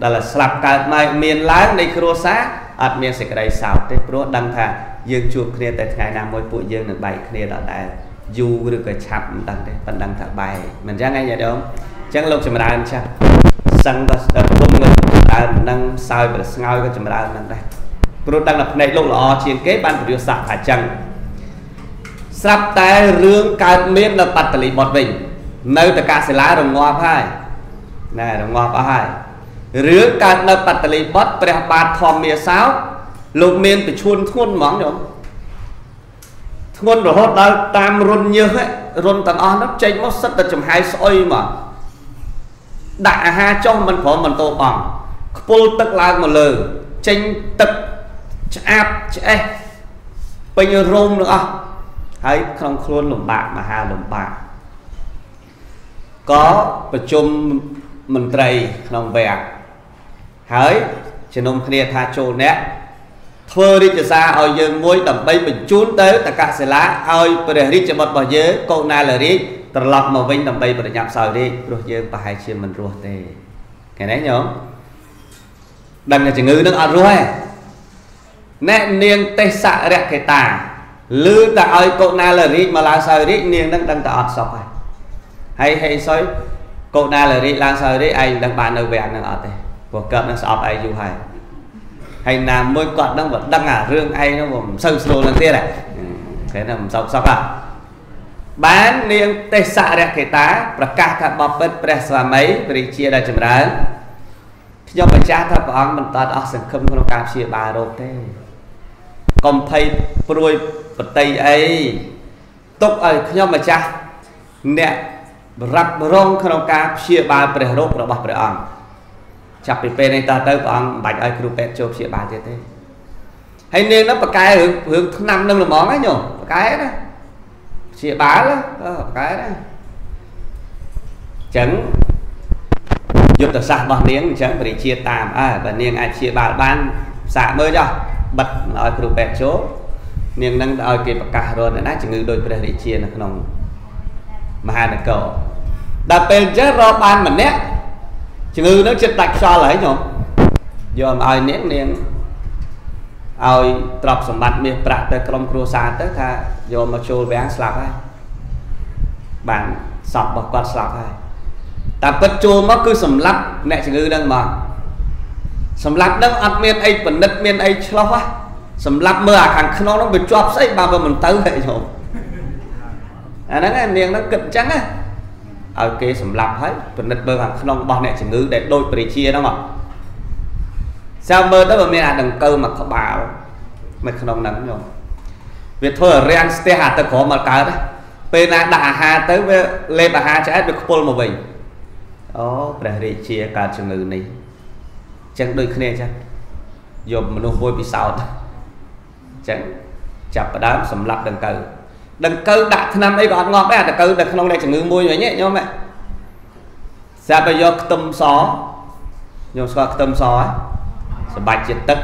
ដល់ស្លាប់កើតមកមានឡើងនៃគ្រួសារអត់មានសេចក្តីសោកទេព្រោះដឹងថាយើងជួបគ្នាតែថ្ងៃណាមួយពួកយើងនឹងបែកគ្នាដល់ដែរយូរឬក៏ឆាប់មិនដឹងទេប៉ុណ្ណឹងថាបែកមិនអញ្ចឹងឯងញាតិញោមអញ្ចឹងលោកចម្រើនចាស់សឹងក៏ស្ដាប់គុំក៏ចម្រើននឹងសើយប្រស្ងើយក៏ចម្រើននឹងដែរព្រោះដឹងថាភ្នែកលោកល្អជាងគេបានពរិយស័កថាអញ្ចឹង ស្រាប់តែរឿងកើតមាននៅបត្តលីបុតវិញ នៅតកសិលារងាប់ហើយណែរងាប់អស់ហើយរឿងកើតនៅបត្តលីបុតព្រះបាទធម្មាសោលោកមានប្រឈួនធ្ងន់ហ្មងញោមធ្ងន់រហូតដល់តាមរុនញើសរុនទាំងអស់នោះចេញមកសិតតែចំហាយស្អុយមកដាក់អាហារចុះមិនព្រមមិនតោបងខ្ពុលទឹកឡើងមកលើចេញទឹកឆ្អាបឆ្អេះពេញរោមទាំងអស់ ហើយក្នុងខ្លួនលំបាកមហាលំបាកក៏ប្រជុំមន្ត្រីក្នុងវគ្គហើយជំនុំគ្នាថាចូលអ្នកធ្វើរាជសារឲ្យយើងមួយដើម្បីបញ្ជូនទៅតកសិលាឲ្យព្រះរាជបុត្ររបស់យើងកូណាលរាជត្រឡប់មកវិញដើម្បីប្រញាប់សោយរាជព្រោះយើងប្រហែលជាមិនរស់ទេឃើញទេញោមដឹងតែជំងឺនឹងអត់រស់ទេអ្នកនាងទេសរៈកេតា លឺតែឲ្យកូណាលរាជមកឡើងសោយរាជនាងនឹងដឹងតែអត់សុខហើយហើយហេសុយកូណាលរាជឡើងសោយរាជឯងដឹងបាននៅវគ្គនឹងអត់ទេព្រោះកើតនឹងស្អប់ឯងយូរហើយហើយណាមួយគាត់នឹងបើដឹងអារឿងឯងនោះមិនសូវស្រួលនឹងទៀតហ៎គេថាមិនសោកសោកហ่ะបាននាងទេសរៈកេតាប្រកាសថាបបិទ្ធព្រះស្វាមីព្រះជាដែលចម្រើនខ្ញុំបញ្ជាក់ថាព្រះអង្គមិនតតអស់សង្ឃឹមក្នុងការព្យាបាលរោគទេ កុំភ័យព្រួយបតីអីទុកឲ្យខ្ញុំម្ចាស់អ្នករ៉ាប់រងក្នុងការព្យាបាលព្រះរោគរបស់ព្រះអង្គចាប់ពីពេលនេះតទៅព្រះអង្គមិនបាច់ឲ្យគ្រូពេទ្យចូលព្យាបាលទៀតទេហើយនាងនោះប្រកែរឿងរឿងឆ្នាំនឹងល្មងហ្នឹងញោមប្រកែណាព្យាបាលប្រកែណាចឹងយុទ្ធសាស្ត្ររបស់នាងអញ្ចឹងបរិជាតាមអើបើនាងអាចព្យាបាលបានសាកមើលចុះ បិទឲ្យគ្រូពេទ្យចូលនាងនឹងឲ្យគេប្រកាសរនណាជំងឺដោយព្រះរាជានៅក្នុងមហានគរដល់ពេលអញ្ចឹងរកបានម្នាក់ជំងឺនោះចិត្តដាច់ខ្យល់ហើយញោមយកមកឲ្យនាងនាងឲ្យទ្រព្យសម្បត្តិមាសប្រាក់ទៅក្រុមគ្រួសារទៅថាយកមកចូលវាំងស្លាប់ហើយបានសពរបស់គាត់ស្លាប់ហើយតែពិតចូលមកគឺសម្លាប់អ្នកជំងឺហ្នឹងមក សម្លាប់ហ្នឹងអត់មានអីបណិតមានអីឆ្លោះហ៎សម្លាប់មើលអាខាងក្នុងហ្នឹងវាជាប់ស្អីបើវាមិនទៅហ៎ញោមអាហ្នឹងនាងហ្នឹងគិតអញ្ចឹងណាឲ្យគេសម្លាប់ហើយពិនិត្យមើលខាងក្នុងរបស់អ្នកជំងឺដែលដូចបរិជាហ្នឹងហ៎សាមើលទៅវាមានអាដង្កូវមួយក្បាលនៅក្នុងហ្នឹងញោមវាធ្វើឲ្យរាំងស្ទះអាទឹកក្រមមកកើតពេលណាដាក់អាហារទៅវាលេបអាហារឆ្អែតវាខ្ពុលមកវិញអូព្រះរាជាកើតជំងឺនេះ ចឹងដូចគ្នាចឹងយកមនុស្សមួយពិសោធន៍ចឹងចាប់ផ្ដើមសម្លាប់ដង្កូវដង្កូវដាក់ថ្នាំអីក៏អត់ងាប់ដែរដង្កូវនៅក្នុងអ្នកជំងឺមួយវិញញោមស្រាប់តែយកខ្ទឹមសញោមស្គាល់ខ្ទឹមសហ៎សម្បាច់ជាទឹក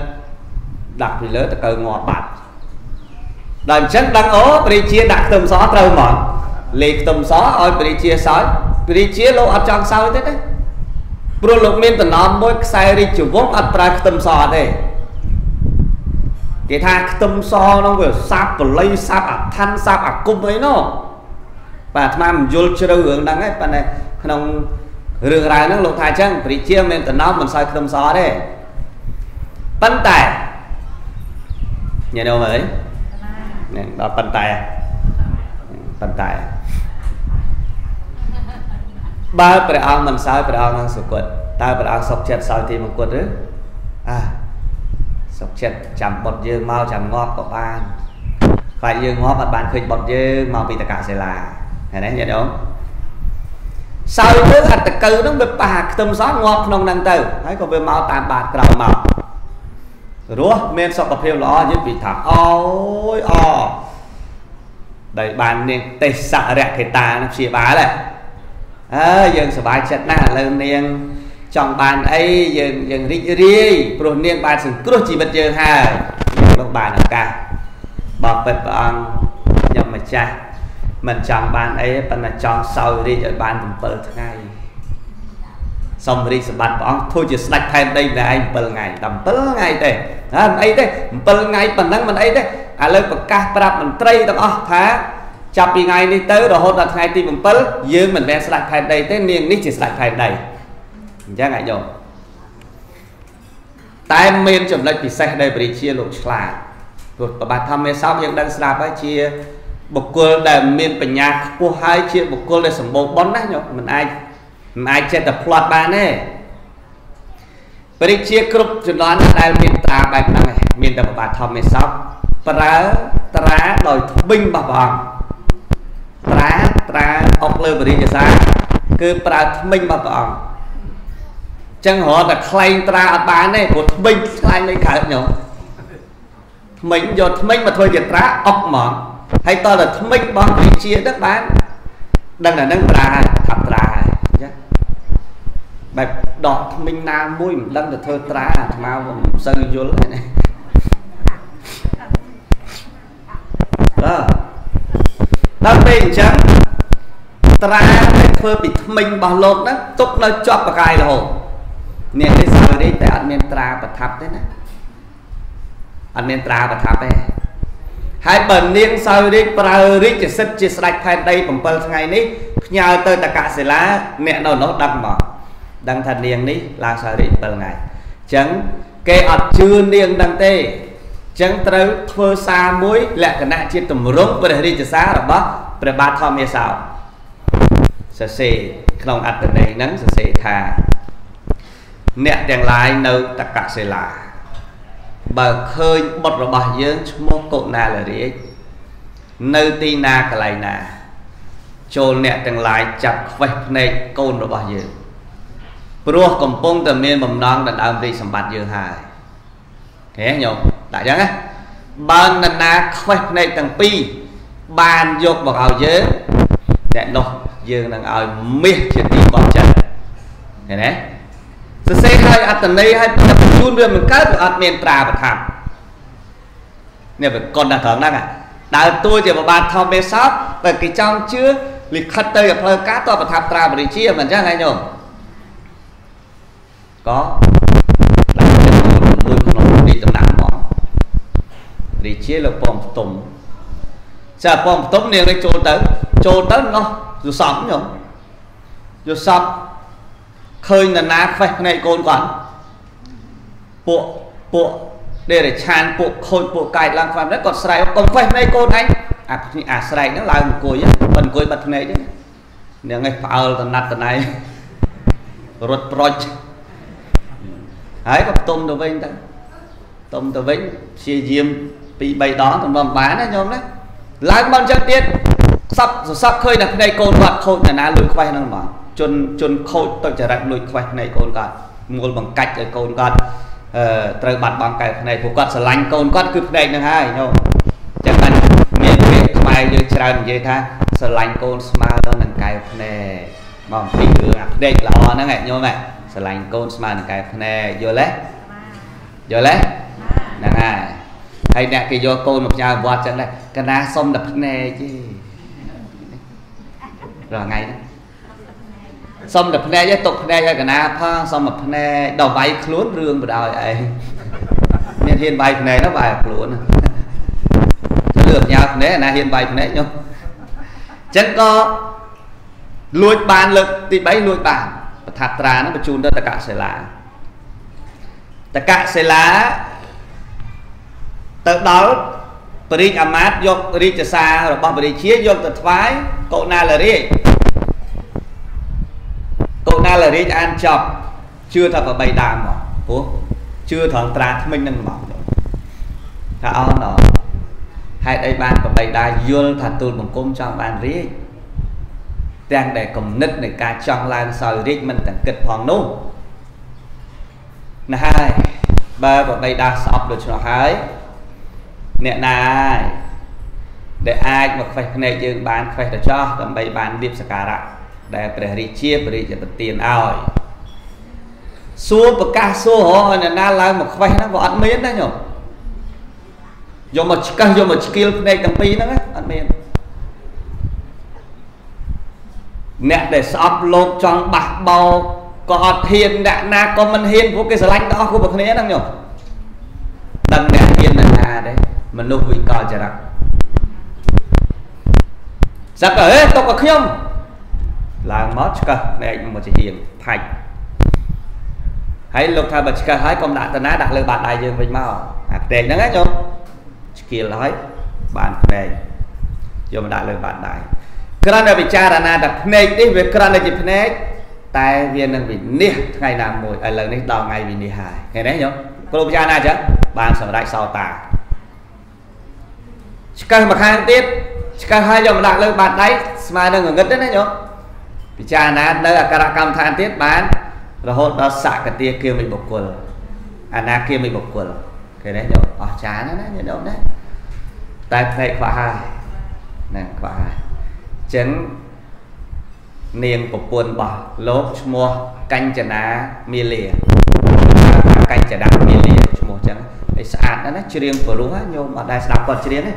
ដាក់ពីលើដង្កូវងាប់បាត់ដល់អញ្ចឹងដឹងអូព្រះជាដាក់ខ្ទឹមសត្រូវហ្មងលេខ្ទឹមសឲ្យព្រះជាសោយព្រះជាលោកអត់ចង់សោយទេទេ ព្រោះលោកមានតំណមមួយខ្សែរាជវង្សអត់ប្រើខ្ទឹមសអត់ទេគេថាខ្ទឹមសនោះវាសាប់បល័យសាប់អឋានសាប់អាគុំអីនោះបាទអាត្មាមិនយល់ជ្រៅរឿងហ្នឹងឯងប៉ុន្តែក្នុងរឿងរ៉ាវហ្នឹងលោកថាអញ្ចឹងព្រះជាមានតំណមមិនសើខ្ទឹមសទេប៉ុន្តែញ៉ែនោះមើលនេះដល់ប៉ុន្តែប៉ុន្តែ បើព្រះអង្គមិនសើព្រះអង្គនឹងសុគតតើព្រះអង្គសុខចិត្តសើទីមង្គតឬអាសុខចិត្តចាំបុតយើងមកចាំងាប់ក៏បានខ្លាចយើងងាប់អត់បានឃើញបុតយើងមកពីតកសិលាឃើញទេញាតិអូនសើទៅអត្តកៅហ្នឹងវាប៉ះខ្ទឹមសងាប់ក្នុងហ្នឹងទៅហើយក៏វាមកតាមបាតក្រោយមករស់មានសុខភាពល្អយើងពីថាអូយអដែលបាននាងទេសរៈកេតានឹងព្យាបាលហ្នឹង អើយើងសប្បាយចិត្តណាស់ឥឡូវនាងចង់បានអីយើងយើងរីករាយព្រោះនាងបានសង្គ្រោះជីវិតយើងហើយលោកបានឱកាសបបិទ្ធព្រះអង្គខ្ញុំម្ចាស់មិនចង់បានអីប៉ុន្តែចង់សោយរាជឲ្យបាន7ថ្ងៃសុំរីកសម្បត្តិព្រះអង្គធ្វើជាស្ដេចផែនដីម្នាក់ឯង7ថ្ងៃតែ7ថ្ងៃទេហ่าមិនអីទេ7ថ្ងៃប៉ុណ្ណឹងមិនអីទេឥឡូវប្រកាសប្រាប់មន្ត្រីទាំងអស់ថា ចាប់ពីថ្ងៃនេះទៅរហូតដល់ថ្ងៃទី7យើងមិនមែនស្ដេចផែនដីទេនាងនេះជាស្ដេចផែនដីអញ្ចឹងអាចយកតែមានចំណុចពិសេសដែលព្រះជាលោកឆ្លាតព្រោះប្របាទធម្មមេសោកយើងដឹងស្ដាប់ហើយជាបុគ្គលដែលមានបញ្ញាខ្ពស់ហើយជាបុគ្គលដែលសម្បូរបុណ្យណាញោមមិនអាចមិនអាចចិត្តតែផ្្លាត់បានទេព្រះជាគ្រប់ចំណន់ដែលមានត្រាបែបហ្នឹងឯងមានតែប្របាទធម្មមេសោកប្រើត្រាដោយត្បិញរបស់ព្រះអង្គ ត្រាត្រាអុកលើបរិយាសាគឺប្រើថ្មិញរបស់ព្រះអង្គចឹងរត់តែខ្លែងត្រាអត់បានទេព្រោះថ្មិញខ្លាញ់មិនកើតញោមថ្មិញយកថ្មិញមកធ្វើជាត្រាអុកហ្មងហើយតើតែថ្មិញបងវិជាទៅបានដឹងតែនឹងត្រាថាត្រាចាបែបដកថ្មិញណាមួយមិនដឹងទៅធ្វើត្រាអាត្មាមិនសូវយល់ទេណាបាទ ដល់ពេលអញ្ចឹងត្រាដែលធ្វើពីថ្មិញរបស់លោកហ្នឹងទុកនៅជាប់បកាយរហូតអ្នកនេះសើរីតែអត់មានត្រាប្រថាប់ទេណាអត់មានត្រាប្រថាប់ទេហើយបើនាងសោយរាជប្រើរាជសិទ្ធជាស្ដេចផែនដី7ថ្ងៃនេះផ្ញើទៅតកសិលាអ្នកនៅនោះដឹងមកដឹងថានាងនេះឡើងសោយរាជ7ថ្ងៃអញ្ចឹងគេអត់ជឿនាងដឹងទេអញ្ចឹងត្រូវធ្វើសារមួយលក្ខណៈជាទម្រង់ព្រះរាជសាររបស់ព្រះបាទធម្មយាសោសរសេរក្នុងអត្តន័យហ្នឹងសរសេរថា អ្នកទាំងឡាយនៅតកសិលាបើឃើញបុត្ររបស់យើងឈ្មោះកុណាលរាជនៅទីណាកន្លែងណា ចូលអ្នកទាំងឡាយចាប់ខ្វេះភ្នែកកូនរបស់យើងព្រោះកំពុងតែមានបំណងដណ្ដើមរាជសម្បត្តិយើងហើយ ហេញោមដាក់ចឹងណាបើនរណាខ្វេះភ្នែកទាំងពីរបានយកមកឲ្យយើងអ្នកនោះយើងនឹងឲ្យមាសជាទីបត់ចិត្តឃើញទេសរសេរឲ្យអត្តន័យឲ្យតែបញ្ជូនវាមិនកើតវាអត់មានត្រាប្រថាប់នេះវាកុនដល់ត្រង់ហ្នឹងដើរតួជាបបាទធម្មមេសោតតែគេចង់ជឿលិខិតទៅឲ្យផ្លូវការតប្រថាប់ត្រាបរិជាមិនអញ្ចឹងហើយញោមក៏ដាក់មួយក្នុងទីតំណាងមក រាជាលោកពងផ្ទុំចាពងផ្ទុំនាងនេះចូលទៅចូលទៅនោះយល់សំញោមយល់សំឃើញនរណាខ្វេះភ្នែកកូនគាត់ពួកពួកដេរឆានពួកខូចពួកកាយឡើងខ្វាំនេះគាត់ស្រែកកុំខ្វេះភ្នែកកូនឯងអាអាស្រែកហ្នឹងឡើងអង្គុយបិទអង្គុយបិទភ្នែកហ្នឹងនាងឯងផ្អើលតណាត់តណៃរត់ប្រុចហើយក៏ផ្ទុំទៅវិញទៅផ្ទុំទៅវិញព្យាយាម ពី3ដងទៅមិនបានណាញោមណាឡើងមកអញ្ចឹងទៀតសັບសັບឃើញតែភ្នែកកូនគាត់ខូចណាណាលួយខ្វេះហ្នឹងហ្មងជន់ជន់ខូចទៅចរិតលួចខ្វេះភ្នែកកូនគាត់មូលបង្កាច់ឲ្យកូនគាត់អឺត្រូវបាត់បង់កែភ្នែកព្រោះគាត់ស្រឡាញ់កូនគាត់គឺភ្នែកហ្នឹងហើយញោមចឹងបានមានពាក្យខ្មែរយើងច្រើននិយាយថាស្រឡាញ់កូនស្មើនឹងកែភ្នែកមកអំពីរឿងអាភ្នែកល្អហ្នឹងឯងញោមឯងស្រឡាញ់កូនស្មើនឹងកែភ្នែកយល់ទេយល់ទេហ្នឹងហើយ ហើយអ្នកគេយកកូនមកផ្ញើវត្តចឹងដែរកណាសុំតែភ្នែកទេរាល់ថ្ងៃហ្នឹងសុំតែភ្នែកឯងຕົកភ្នែកឲ្យកណាផងសុំមកភ្នែកដល់វាយខ្លួនរឿងបដ ாய் ឯងមានហ៊ានវាយភ្នែកនោះវាយខ្លួនទៅលឿនញ៉ាភ្នែកណាហ៊ានវាយភ្នែកនោះចឹងក៏លួចបានលើកទី3លួចបានប្រថាត្រាហ្នឹងបញ្ជូនទៅតកសិលាតកសិលា ទៅដល់ពរិជ្ជអាមាត្យយករាជសាររបស់ពរិជាយកទៅថ្វាយកុណាលរាជកូនណាលរាជអានចប់ជឿថាប្របីដើមមកព្រោះជឿត្រង់ត្រាថ្មិញនឹងមកថាអនហេតុអីបានប្របីដាយល់ថាទូលបង្គំចង់បានរាជទាំងដែលគំនិតនៃការចង់ឡើងសោយរាជមិនទាំងគិតផងនោះណាហើយបើប្របីដាស្អប់ដូច្នោះហើយ អ្នកណាហើយដែលអាចមកខ្វេះភ្នែកយើងបានខ្វេះទៅចោះដើម្បីបានលៀបសការៈដែលព្រះរាជាព្រះរាជប្រទានឲ្យសួរប្រកាសសួររកឲ្យអ្នកណាឡើងមកខ្វេះហ្នឹងក៏អត់មានដែរញោមយកមកឆ្កឹះយកមកឆ្កៀលភ្នែកទាំងពីរហ្នឹងអត់មានអ្នកដែលស្អប់លោកចង់បះបោក៏អត់ហ៊ានអ្នកណាក៏មិនហ៊ានព្រោះគេស្រឡាញ់ដល់គ្រប់គ្នាហ្នឹងញោមដឹងអ្នកហ៊ានអ្នកណាដែរ មនុស្សវិកលចរិតសឹកអេຕົកឲ្យខ្ញុំឡើងមកឆ្កឹះភ្នែកមកជាហៀងផាច់ហើយលោកថាបើឆ្កឹះហើយកុំដាក់តាណាដាក់លើបាតដៃយើងវិញមកអាផ្នែកហ្នឹងណាញោមឆ្កៀលហើយបានផ្នែកយកមកដាក់លើបាតដៃគ្រាន់តែពិចារណាតែភ្នែកនេះវាគ្រាន់តែជាភ្នែកតែវានឹងវិនិច្ឆ័យថ្ងៃណាមួយឥឡូវនេះដល់ថ្ងៃវិនិច្ឆ័យហើយឃើញទេញោមគ្រូពិចារណាអញ្ចឹងបានសម្រេចសោតា ឆ្កឹះមួយខាងទៀតឆ្កឹះហើយយកមកដាក់លើបាតដៃស្មើនឹងងងឹតទេណាញោមពិចារណានៅអក្សរកម្មដ្ឋានទៀតបានរហូតដល់សកតាគាមិបុគ្គលអនាគាមិបុគ្គលឃើញទេញោមអស្ចារ្យណាស់ណាញោមណាតែផ្នែកខ្វះហើយណាខ្វះហើយអញ្ចឹងនាងប្រពន្ធរបស់លោកឈ្មោះកញ្ចនាមាលាកញ្ចនាមាលាឈ្មោះអញ្ចឹងឯស្អាតណាស់ណាច្រៀងព្រោះញោមអត់ដែលស្ដាប់គាត់ច្រៀងទេ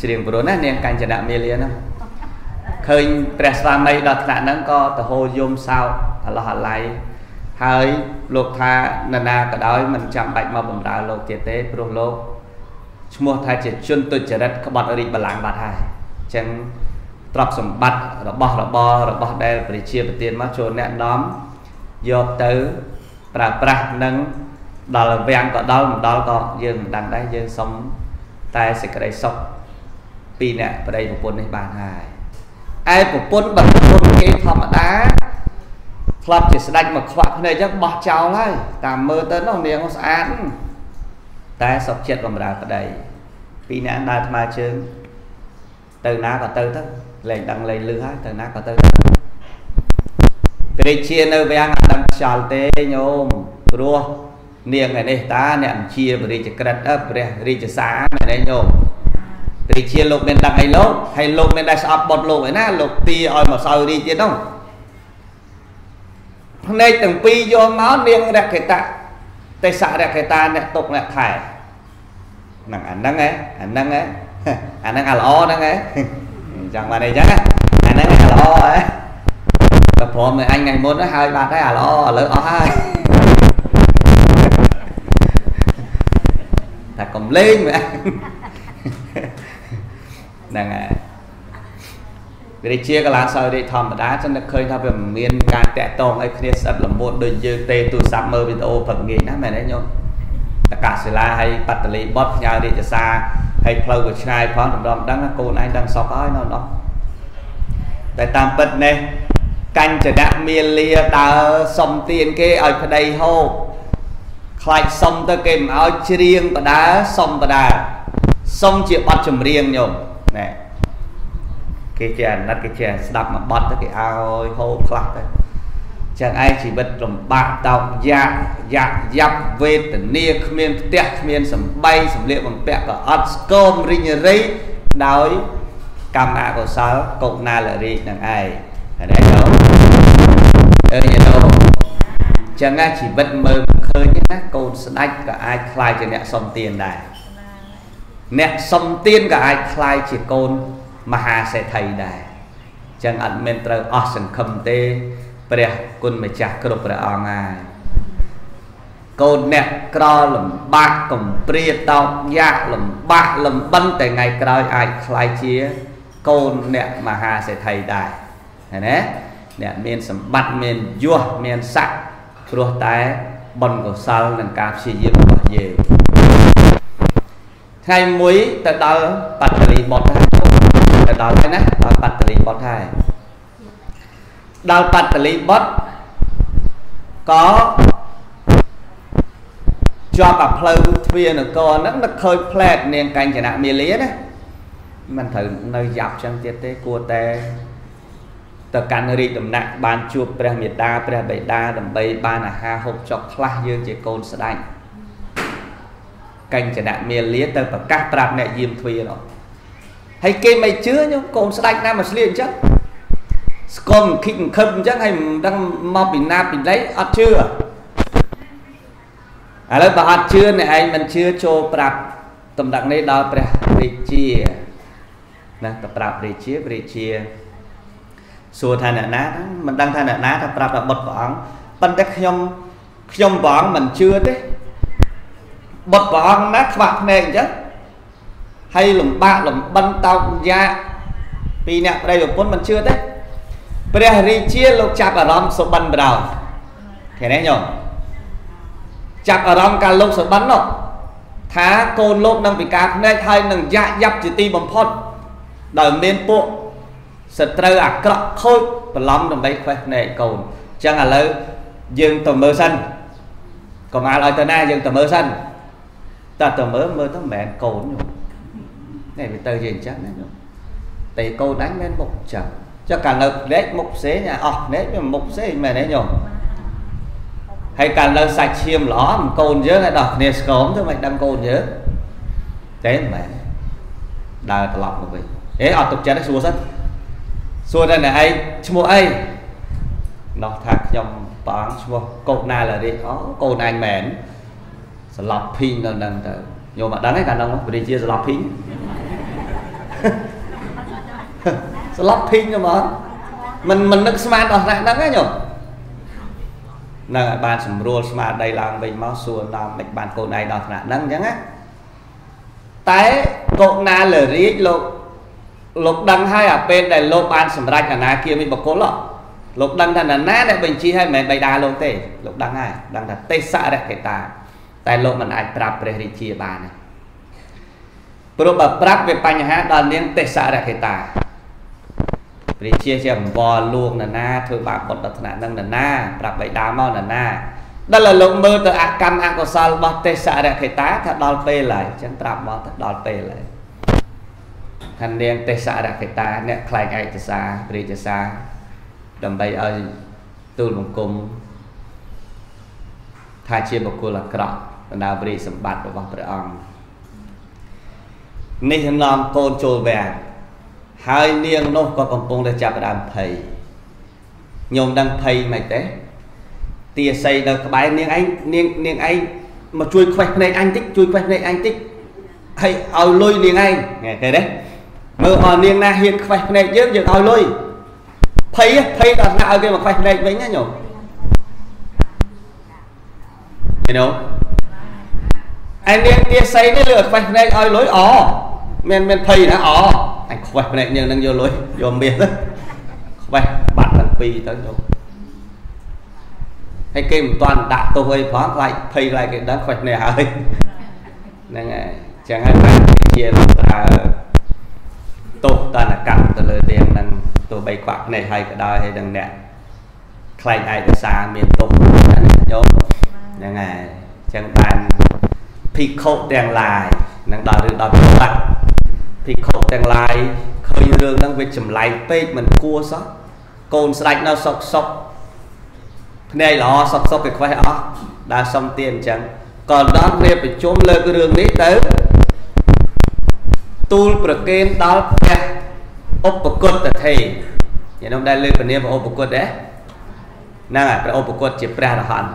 ច្រៀងព្រោះណានាងកញ្ចនាមាលាហ្នឹងឃើញព្រះស្វាមីដល់ថ្នាក់ហ្នឹងក៏ទៅហូរយំសោកអឡោះអាឡៃហើយលោកថានរណាក៏ដោយមិនចាំបាច់មកបំរើលោកទៀតទេព្រោះលោកឈ្មោះថាជាជនទុច្ចរិតក្បត់រាជបល្ល័ង្កបាត់ហើយអញ្ចឹងទ្រព្យសម្បត្តិរបស់របររបស់ដែល ប្រជាប្រទានមកចូលអ្នកនាំយកទៅប្រើប្រាស់នឹង ដល់វាំងក៏ដល់មិនដល់ក៏យើងមិនដឹងដែរយើងសុំតែសេចក្តីសុខពីអ្នកប្តីប្រពន្ធនេះបានហើយឯប្រពន្ធបើប្រពន្ធគេធម្មតាធ្លាប់ជាស្ដេចមកខ្វាក់ភ្នែកអញ្ចឹងបោះចោលហើយតាមមើលទៅនោះនាងស្អាតតែសុខចិត្តបំរើប្តីពីអ្នកដើរថ្មើរជើងទៅណាក៏ទៅទៅលែងដឹងលែងលឺហើយទៅណាក៏ទៅទៅព្រះជានៅវាំងអត់ដឹងខ្យល់ទេញោមព្រោះ នាងឯនេះតាអ្នកជាព្រះរាជក្រិតព្រះរាជសារមែនទេញោមព្រះជាលោកមានដឹងអីលោកហើយលោកមានដែរស្អប់បុតលោកឯណាលោកទីឲ្យមកសោយរាជទៀតនោះភ្នែកទាំងពីរយកមកនាងរកេតៈទេសរកេតាអ្នកទុកអ្នកខែហ្នឹងអាហ្នឹងឯអាហ្នឹងឯអាហ្នឹងអាល្អហ្នឹងឯចង់បានអីចឹងអាហ្នឹងអាល្អឯតែព្រមឲ្យអញថ្ងៃមុនហើយបាត់ហើយអាល្អឥឡូវអស់ហើយ តែកំលេងមែនហ្នឹងហើយរាជាកលាសោយរាជធម្មតាចឹងតែឃើញថាវាមិនមានការតាក់ទងអីគ្នាស្អិតល្មួតដូចយើងទេទូរស័ព្ទមើលវីដេអូព្រឹកងាយណាមែនទេញោមតកាសិលាហើយបត្តលីបតផ្ញើរាជសារហើយផ្លូវក៏ឆ្ងាយផងតម្រំដឹងកូនឯងដឹងសក់ហើយនៅនោះតែតាមពិតនេះកញ្ចនៈមាលាដើរសុំទានគេឲ្យប្តីហូប ខ្លាចសុំទៅគេមិនឲ្យច្រៀងបដាសុំបដាសុំជាបတ်ចម្រៀងញោមណែគេជាអាណិតគេជាស្ដាប់មួយបတ်ទៅគេឲ្យហូបខ្លះទៅចឹងឯងជីវិតលំបាកតោកយ៉ាក់យ៉ាក់យ៉ាប់វេទនាគ្មានផ្ទះគ្មានសំបីសម្លៀកបំពាក់ក៏អត់ស្គមរិញរៃដោយកម្មអកុសលកុណាលរីនឹងឯងហើយដល់អើយដល់ចឹងណាជីវិតមើល ឃើញណាកូនស្ដាច់ក៏អាចคล้ายជាអ្នកសុំទានដែរអ្នកសុំទានក៏អាចคล้ายជាកូនមហាសេដ្ឋីដែរចឹងអត់មានត្រូវអស់សង្ឃឹមទេព្រះគុណម្ចាស់គ្រប់ព្រះអង្គហើយកូនអ្នកក្រលំបាកកំព្រាតោកយ៉ាក់លំបាក់លំបិនតែថ្ងៃក្រោយអាចคล้ายជាកូនអ្នកមហាសេដ្ឋីដែរឃើញទេអ្នកមានសម្បត្តិមានយសមានស័ក្តិព្រោះតែ បុណ្យកុសលនិងការព្យាយាមរបស់យើងថ្ងៃមួយទៅដល់បត្តលីបុត្រហើយទៅដល់ហើយណាដល់បត្តលីបុត្រហើយដល់បត្តលីបុត្រក៏ជាប់អាផ្លូវទ្វារនគរហ្នឹងនឹកឃើញផ្លែតនាងកញ្ចនៈមាលាណាមិនត្រូវនៅយ៉ាប់ចឹងទៀតទេគួរតែ ទៅកាន់រាជដំណាក់បានជួបព្រះមេតាព្រះបិតាដើម្បីបានអាហារហូបចុកខ្លះយើងជាកូនស្ដេចកញ្ចនៈមាលាទៅប្រកាសប្រាប់អ្នកយាមទ្វារនោះហើយគេមិនជឿញោមកូនស្ដេចណាមកស្លៀកអញ្ចឹងស្គមខិចខឹបអញ្ចឹងហើយមិនដឹងមកពីណាពីណីអត់ជឿឥឡូវបើអត់ជឿអ្នកឯងមិនជឿចូលប្រាប់តំណែងនេះដល់ព្រះរាជាណាទៅប្រាប់រាជាព្រះរាជា សួរថាអ្នកណាមិនដឹងថាអ្នកណាថាប្រាប់ថាបុតព្រះអង្គប៉ុន្តែខ្ញុំខ្ញុំព្រះអង្គមិនជឿទេបុតព្រះអង្គណាខ្វះភ្នែកអញ្ចឹងហើយលំបាកលំបិនតោកយ៉ាពីអ្នកប្តីប្រពន្ធមិនជឿទេព្រះរាជាលោកចាប់អារម្មណ៍សុបិនបរោឃើញទេញោមចាប់អារម្មណ៍កាលលោកសុបិននោះថាកូនលោកនឹងពិការភ្នែកហើយនឹងយ៉ាក់យ៉ាប់ជាទីបំផុតដោយមានពួក សត្រូវអាក្រក់ខូចបន្លំដើម្បីខ្វេះភ្នែកកូនអញ្ចឹងឥឡូវយើងទៅមើលសិនកុំអាលឲ្យទៅណាយើងទៅមើលសិនតើទៅមើលមើលទៅមិនមែនកូនញោមនេះវាទៅជាអញ្ចឹងណាញោមតែកូនអញមិនមុខអញ្ចឹងចុះកាលនៅភ្នែកមុខផ្សេងអស់ភ្នែកវាមុខផ្សេងមែនទេញោមហើយកាលនៅសាច់ឈាមល្អមិនកូនយើងឲ្យដោះគ្នាស្គមទៅមិនដឹងកូនយើងតែមិនមែនដើរត្រឡប់មកវិញអេអត់ទុកចិត្តទេសួរសិន សួរតែអ្នកឯងឈ្មោះអីនោះថាខ្ញុំព្រះអង្គឈ្មោះកូនណាឡារីអូកូនអញមែនស្លាប់ភីងនៅនឹងទៅញោមអត់ដឹងទេកាលនោះព្រះរាជាស្លាប់ភីងស្លាប់ភីងហ្មងមិនមិននឹកស្មានដល់ថ្នាក់ហ្នឹងណាញោមនឹងឲ្យបានស្រួលស្មារតីឡើងវិញមកសួរនាំមិនបានកូនឯងដល់ថ្នាក់ហ្នឹងអញ្ចឹងណាតែកុណាលរាជលោក លោកដឹងហើយអាពេលដែលលោកបានសម្រេចអនាគាមិបុគ្គលលោកដឹងថានរណាដែលបញ្ជាឲ្យមិនមែនបៃតាលោកទេលោកដឹងហើយដឹងថាទេសរកេតា តែលោកមិនអាចប្រាប់ព្រះរាជាបានទេព្រោះបើប្រាប់វាបញ្ហាដល់នាងទេសរកេតាព្រះជាជាអង្វរលួងនរណាធ្វើបាបបុតដល់ថ្នាក់នឹងនរណាប្រាប់បៃតាមកនរណាដល់ឲ្យលោកមើលទៅអកម្មអកុសលរបស់ទេសរកេតាថាដល់ពេលហើយអញ្ចឹងប្រាប់មកទៅដល់ពេលហើយ ថានាងទេសរកេតាអ្នកខ្លែងឯកសារព្រះជាសាដើម្បីឲ្យទូលបង្គំថាជាបុគ្គលអាក្រក់បណ្ដាវរីសម្បត្តិរបស់ព្រះអង្គនេះនាំកូនចូលវាំងហើយនាងនោះក៏កំពុងតែចាប់ដើមភ័យញោមដឹងភ័យមិនទេទាស័យនៅក្បែរនាងឯងនាងនាងឯងមកជួយខ្វេះភ្នែកអញតិចជួយខ្វេះភ្នែកអញតិចហើយឲ្យលុយនាងឯងឃើញទេ មើលអនាងណាហ៊ានខ្វេះភ្នែកយើងយើងឲ្យលុយភ័យភ័យដល់ណាឲ្យគេមកខ្វេះភ្នែកវិញណាញោមឃើញទេឯនាងទាស័យនេះលើខ្វេះភ្នែកឲ្យលុយអមានមានភ័យណាអអញខ្វេះភ្នែកយើងនឹងយកលុយយកមាសទៅខ្វេះបាត់ទាំងពីរទៅយកហើយគេមិនតាន់ដាក់ទោសអីផងខ្លាចភ័យខ្លាចគេដឹងខ្វេះភ្នែកហើយហ្នឹងហើយចឹងហើយបានជាប្រើ ទោសតនកម្មទៅលើនាងនឹងទោះបីខ្វាក់ភ្នែកហើយក៏ដោយហើយនឹងអ្នកខ្លែងឯកសារមានទោសញោមហ្នឹងហើយចឹងបានភិក្ខុទាំងឡាយនឹងដល់រឿងដល់ប្រវត្តិភិក្ខុទាំងឡាយឃើញរឿងហ្នឹងវាចម្លែកពេកមិនគួរសោះកូនស្ដេចនៅសុកសុកភ្នែកល្អសុកសុកគេខ្វេះអស់ដើរសុំទានអញ្ចឹងក៏ដល់គ្នាប្រជុំលើករឿងនេះទៅ ទូលប្រគេនដល់ព្រះឧបគុតថេញាតិដែលលើកពនាមឧបគុតដែរហ្នឹងហើយព្រះឧបគុតជាព្រះអរហន្ត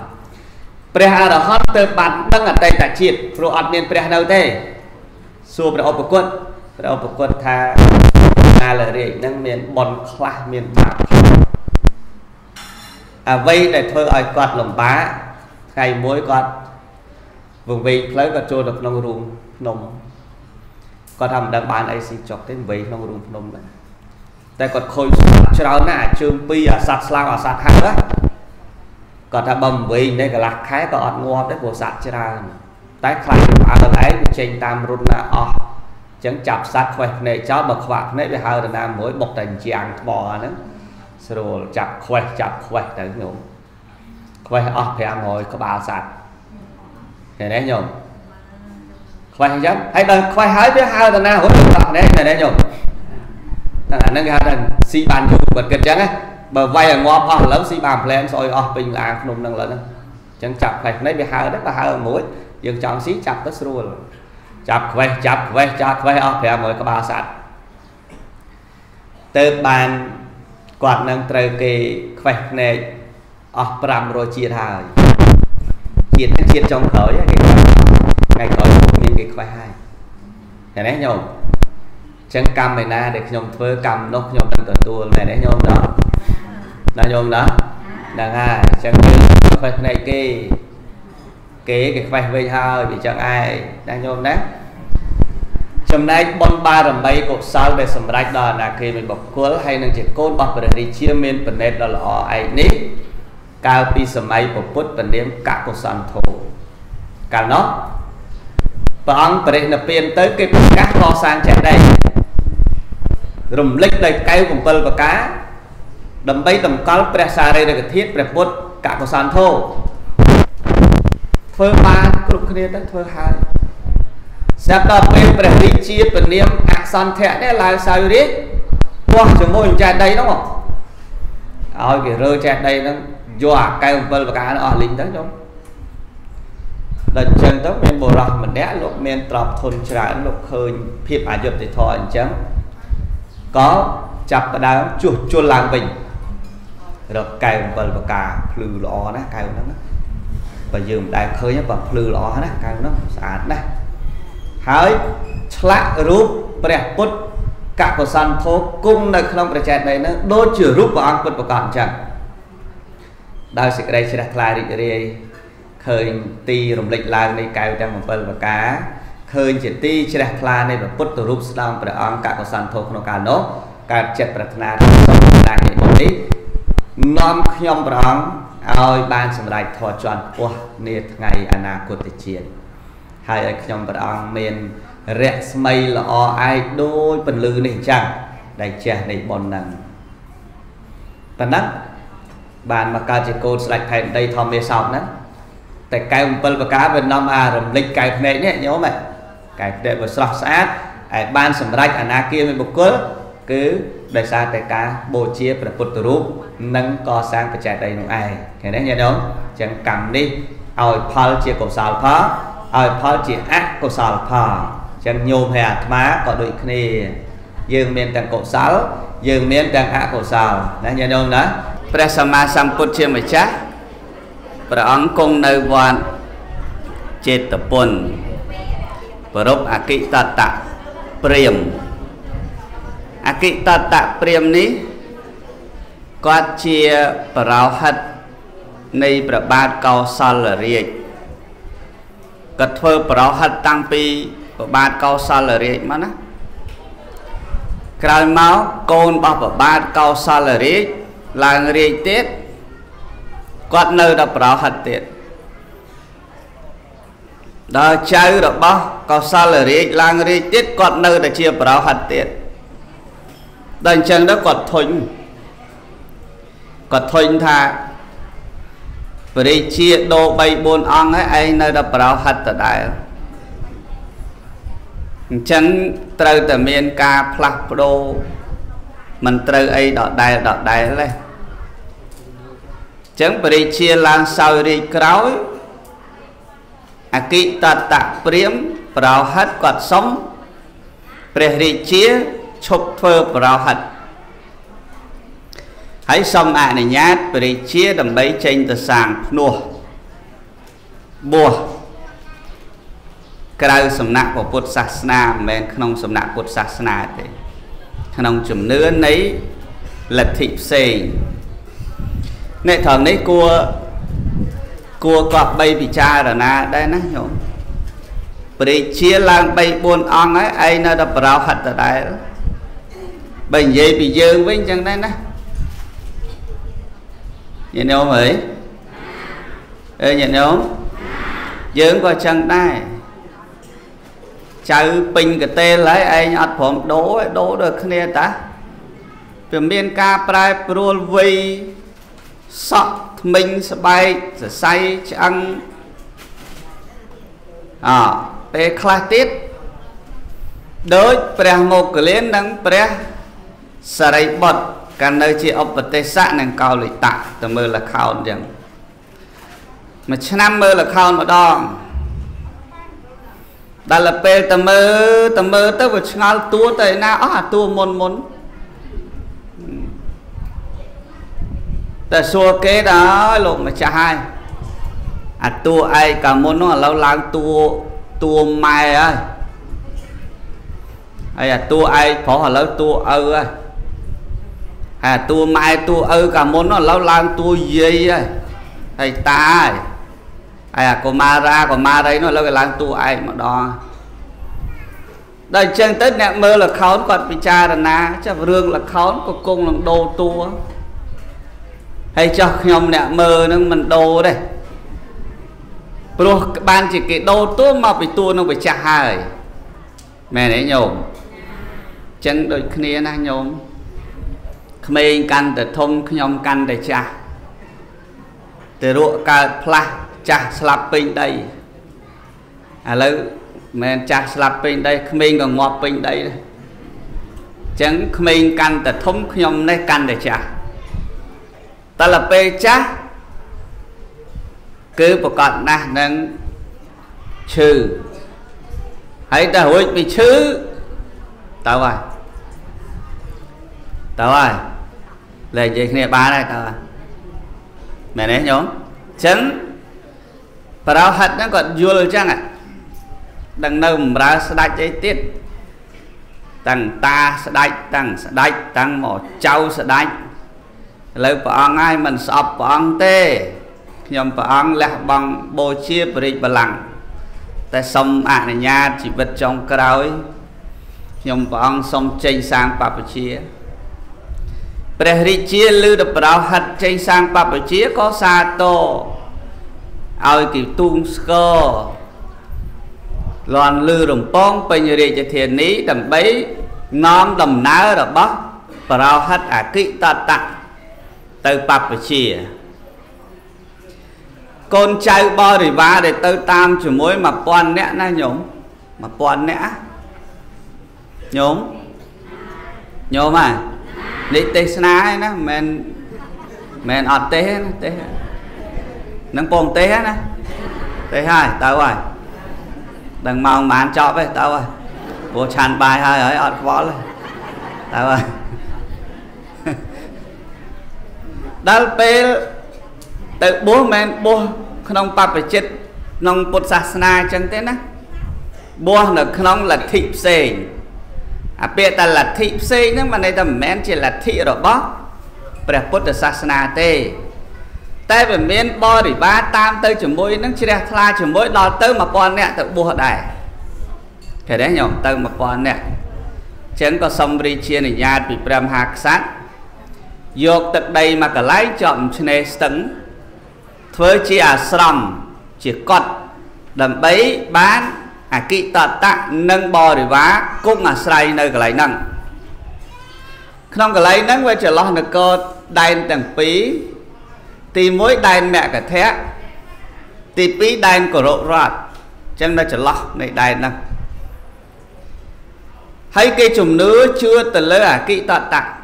ព្រះអរហន្តទៅបានដឹងអតីតជាតិព្រោះអត់មានព្រះនៅទេសួរព្រះឧបគុតព្រះឧបគុតថាអាលរាជនឹងមានបនខ្លះមានបាបខ្លះអ្វីដែលធ្វើឲ្យគាត់លំបាកថ្ងៃមួយគាត់វង្វេងផ្លូវគាត់ចូលទៅក្នុងរូងភ្នំ គាត់ថាមិនដឹងបានអីស៊ីចុកទេវង្វេងក្នុងរូងភ្នំដែរតែគាត់ខូចច្រើនណាស់ជើងពីរអាសត្វស្លាប់អាសត្វហាក់ណាគាត់ថាបើវែងនេះកន្លះខែក៏អត់ងាប់ដែរព្រោះសត្វច្រើនតែខ្លាចវាផ្អើលឯងវាចេញតាមរុនណាអស់អញ្ចឹងចាប់សត្វខ្វេះភ្នែកចោលបើខ្វាក់ភ្នែកវាហើទៅណាមួយបុកតែជាងថ្មហ្នឹងស្រួលចាប់ខ្វេះចាប់ខ្វេះទៅញោមខ្វេះអស់500ក្បាលសត្វឃើញទេញោម ខ្វេះអញ្ចឹងហើយដល់ខ្វេះហើយវាហើទៅណារត់ទៅខ្វាក់ភ្នែកឃើញទេញោមហ្នឹងអាហ្នឹងគេហៅថាស៊ីបានយូរគាត់គិតអញ្ចឹងណាបើវាយឲ្យងាប់អស់ឥឡូវស៊ីបានផ្លែនស្អុយអស់ពេញឡានភ្នំហ្នឹងឥឡូវហ្នឹងអញ្ចឹងចាប់ផ្លែភ្នែកវាហើដែរបើហើមួយយើងចង់ស៊ីចាប់ទៅស្រួលចាប់ខ្វេះចាប់ខ្វេះចាប់ខ្វេះអស់500ក្បាលសត្វទៅបានគាត់នឹងត្រូវគេខ្វេះភ្នែកអស់500ជាតិហើយជាតិហ្នឹងជាតិចុងក្រោយគេខ្វេះថ្ងៃក្រោយពុកមាន គេខ្វេះហើយឃើញទេញោមចឹងកម្មឯណាដែលខ្ញុំធ្វើកម្មនោះខ្ញុំនឹងទទួលមែនទេញោមដល់ណាញោមដល់ហ្នឹងហើយអញ្ចឹងយើងខ្វេះភ្នែកគេគេគេខ្វេះវិញហើយវាចឹងឯងណាញោមណាចំណែកបុណ្យបារមីកុសលដែលសម្រេចដល់អនាគតនៃបុគ្គលហើយនឹងជាកូនរបស់ព្រះរាជាមានបណិតដ៏ល្អឯនេះកាលពីសម័យពុទ្ធពនាមកកុសន្ធោកាលនោះ ព្រះអង្គបរិនិព្វានទៅគេប្រកាសកសាងចេតិយរំលឹកដោយកែវ7ប្រការដើម្បីតម្កល់ព្រះសារីរិកធាតុព្រះពុទ្ធកកុសន្ធោធ្វើបានគ្រប់គ្នាទៅធ្វើហើយស្រាប់ដល់ពេលព្រះរាជាពនាមអសន្ធៈនេះឡើងសោយរាជពោះជាមួយចេតិយហ្នឹងឲ្យគេរើចេតិយហ្នឹងយកអាកែវ7ប្រការអស់លីងទៅខ្ញុំ ដល់អញ្ចឹងទៅមានបរោះម្នាក់លោកមានទ្រព្យធនច្រើនលោកឃើញភាពអយុត្តិធម៌អញ្ចឹងក៏ចាប់ផ្ដើមជួសជុលឡើងវិញរកកែវ7ប្រការភ្លឺល្អណាស់កែវហ្នឹងបើយើងមិនដែលឃើញបើភ្លឺល្អណាស់កែវហ្នឹងស្អាតណាស់ហើយឆ្លាក់រូបព្រះពុទ្ធកកសន្ធោគង់នៅក្នុងព្រះចេតិយហ្នឹងដូចជារូបព្រះអង្គពុទ្ធប្រកបអញ្ចឹងដោយសេចក្តីជ្រះថ្លារីករាយ ឃើញទីរំលេចឡើងនៃកែវទាំង7ប្រការឃើញជាទីជ្រះថ្លានៃព្រះពុទ្ធរូបស្ដងព្រះអង្គកកសន្ធោក្នុងកាលនោះកើតចិត្តប្រាថ្នាសូមដាច់នៃបុណ្យនេះនាំខ្ញុំព្រះអង្គឲ្យបានសម្រេចធម៌ជាន់ខ្ពស់នាថ្ងៃអនាគតជាតិហើយឲ្យខ្ញុំព្រះអង្គមានរស្មីល្អឯកដូចពន្លឺនេះអញ្ចឹងដែលចេះនៃបុណ្យហ្នឹងប៉ុណ្ណឹងបានមកកើតជាកូនស្ដេចផែនដីធម្មមេសោតហ្នឹង តែកែវ7ប្រការវានាំអារំលេចកែវភ្នែកនេះញោមកែវភ្នែកវាស្រស់ស្អាតហើយបានសម្រេចអនាគារនៃបុគ្គលគឺដោយសារតែការបូជាព្រះពុទ្ធរូបនិងកសាងបច្ច័យដីនោះឯងឃើញទេញាតិញោមចឹងកម្មនេះឲ្យផលជាកុសលផលឲ្យផលជាអកុសលផលចឹងញោមហើយអាត្មាក៏ដូចគ្នា យើងមានទាំងកុសល យើងមានទាំងអកុសលណាញាតិញោមណាព្រះសម្មាសម្ពុទ្ធជាម្ចាស់ ព្រះអង្គគង់នៅវត្តចេតពុនប្រពអកិតតៈព្រាមអកិតតៈព្រាមនេះគាត់ជាបរោហិតនៃព្រះបាទកោសលរាជគាត់ធ្វើបរោហិតតាំងពីព្រះបាទកោសលរាជមកណាក្រោយមកកូនរបស់ព្រះបាទកោសលរាជឡើងរាជទៀត គាត់នៅដល់ប្រោហិតទៀតដល់ចៅរបស់កោសលរាជឡើងរាជទៀតគាត់នៅតែជាប្រោហិតទៀតដល់អញ្ចឹងទៅគាត់ធុញគាត់ធុញថាបរិជាដោ3 4អង្គហើយឯងនៅដល់ប្រោហិតដដែលអញ្ចឹងត្រូវតែមានការផ្លាស់ប្ដូរមិនត្រូវអីដដែលដដែលទេ ចឹងបរិជាឡើងសោយរាជក្រោយអគិតតៈព្រាមប្រោហិតគាត់សុំព្រះរាជាឈប់ធ្វើប្រោហិតហើយសូមអនុញ្ញាតព្រះរាជាដើម្បីចេញទៅសាងភ្នោះបួសក្រៅសំណាក់ពុទ្ធសាសនាមិនមែនក្នុងសំណាក់ពុទ្ធសាសនាទេក្នុងជំនឿនៃលទ្ធិផ្សេង នេះត្រង់នេះគួរគួរកប់បីពិចារណាដែរណាញោមព្រះជាឡើង3 4អង្គហើយឯងនៅតែប្រោហិតដដែលបើនិយាយពីយើងវិញចឹងដែរណាញាតិញោមអើយអើញាតិញោមយើងក៏ចឹងដែរចៅពេញកតេលហើយឯងអត់ព្រមដូរដូរដូចគ្នាតាវាមានការប្រែប្រួលវ័យ សក់ថ្មិញស្បែកសរសៃឆ្អឹងអពេលខ្លះទៀតដោយព្រះមុគលាននិងព្រះសរិបុត្រកាលនៅជាឧបទេសៈនិងកោលិតៈទៅមើលលខោនអញ្ចឹងមួយឆ្នាំមើលលខោនម្ដងដល់ពេលទៅមើលទៅមើលទៅវាឆ្ងល់តួទៅឯណាអស់អាតួមុនមុន តែសួរគេដល់លោកម្ចាស់ហើយអាតួឯកកាមុននោះឥឡូវឡើងតួតួម៉ែហើយហើយអាតួឯងប្រុសឥឡូវតួឪហើយអាតួម៉ែតួឪកាលមុនឥឡូវឡើងតួយាយហើយហើយតាហើយហើយអាកុមារាកុមារីនោះឥឡូវគេឡើងតួឯងម្ដងដល់អញ្ចឹងទៅអ្នកមើលល្ខោនគាត់ពិចារណាចាប់រឿងល្ខោនក៏គង់នឹងដូរតួ ហើយចោះខ្ញុំអ្នកមើលនឹងមិនដូរទេព្រោះបានជាគេដូរតួមកពីតួនឹងម្ចាស់ហើយមែនទេញោមអញ្ចឹងដូចគ្នាណាញោមក្មេងកាន់តែធំខ្ញុំកាន់តែចាស់ទៅរកកើតផ្លាស់ចាស់ស្លាប់ពេញដីឥឡូវមិនចាស់ស្លាប់ពេញដីក្មេងក៏ងាប់ពេញដីដែរអញ្ចឹងក្មេងកាន់តែធំខ្ញុំនេះកាន់តែចាស់ តែដល់ពេលចាស់គឺប្រកាសណាស់នឹងឈឺហើយតែរួចពីឈឺទៅហើយទៅហើយលែងនិយាយគ្នាបានហើយទៅហើយមែនទេញោមអញ្ចឹងប្រោហិតហ្នឹងគាត់យល់អញ្ចឹងដឹងនៅបំរើស្ដាច់អីទៀតតាំងតាស្ដាច់តាំងស្ដាច់តាំងមកចៅស្ដាច់ ឥឡូវព្រះអង្គហើយមិនស្អប់ព្រះអង្គទេខ្ញុំព្រះអង្គលះបង់បូជាបរិជ្ជបលាំងតែសូមអនុញ្ញាតជីវិតចុងក្រោយខ្ញុំព្រះអង្គសូមចេញសាងបព្វជិព្រះរាជាឮដល់ប្រោហិតចេញសាងបព្វជិក៏សាទរឲ្យគេទូងស្គរលន់លឺរំពងពេញរាជធានីដើម្បីនាំដំណើររបស់ប្រោហិតអគិតតៈ ទៅបព្វជិកូនចៅបរិវារដែលទៅតាមជាមួយ1000នាក់ណាញោម1000នាក់ញោមញោមហ่ะនេះទេសនាឯណាមិនមិនអត់ទេសណាទេសនឹងពងទេសណាទេសហើយទៅហើយដឹងម៉ោងប៉ុន្មានចប់ទេទៅហើយព្រោះឆានបាយហើយហើយអត់ខ្វល់ទេទៅហើយ ដល់ពេលទៅបួសមិនបួសក្នុងបព្វជិតក្នុងពុទ្ធសាសនាអញ្ចឹងទេណាបួសនៅក្នុងលទ្ធិផ្សេងអាពាក្យតែលទ្ធិផ្សេងហ្នឹងមិនន័យថាមិនមែនជាលទ្ធិរបស់ព្រះពុទ្ធសាសនាទេ តែវាមានបរិវារតាមទៅជាមួយនឹងជ្រះថ្លាជាមួយដល់ទៅ1000នាក់ទៅបួសដែរឃើញទេញោមទៅ1000នាក់ចឹងក៏សំរីជានិញ្ញាតពីព្រះមហាក្សត្រ យកទឹកដីមកកន្លែងជាប់ឆ្នេរស្ទឹងធ្វើជាអាស្រមជាកត់ដើម្បីបានអគិតតៈនិងបរិវារគង់អាស្រ័យនៅកន្លែងហ្នឹងក្នុងកន្លែងហ្នឹងវាចន្លោះនគរដែនទាំងពីរទី1ដែនមគ្គធៈទី2ដែនកុរុរដ្ឋអញ្ចឹងនៅចន្លោះនៃដែនហ្នឹងហើយគេជំនឿជឿទៅលើអគិតតៈ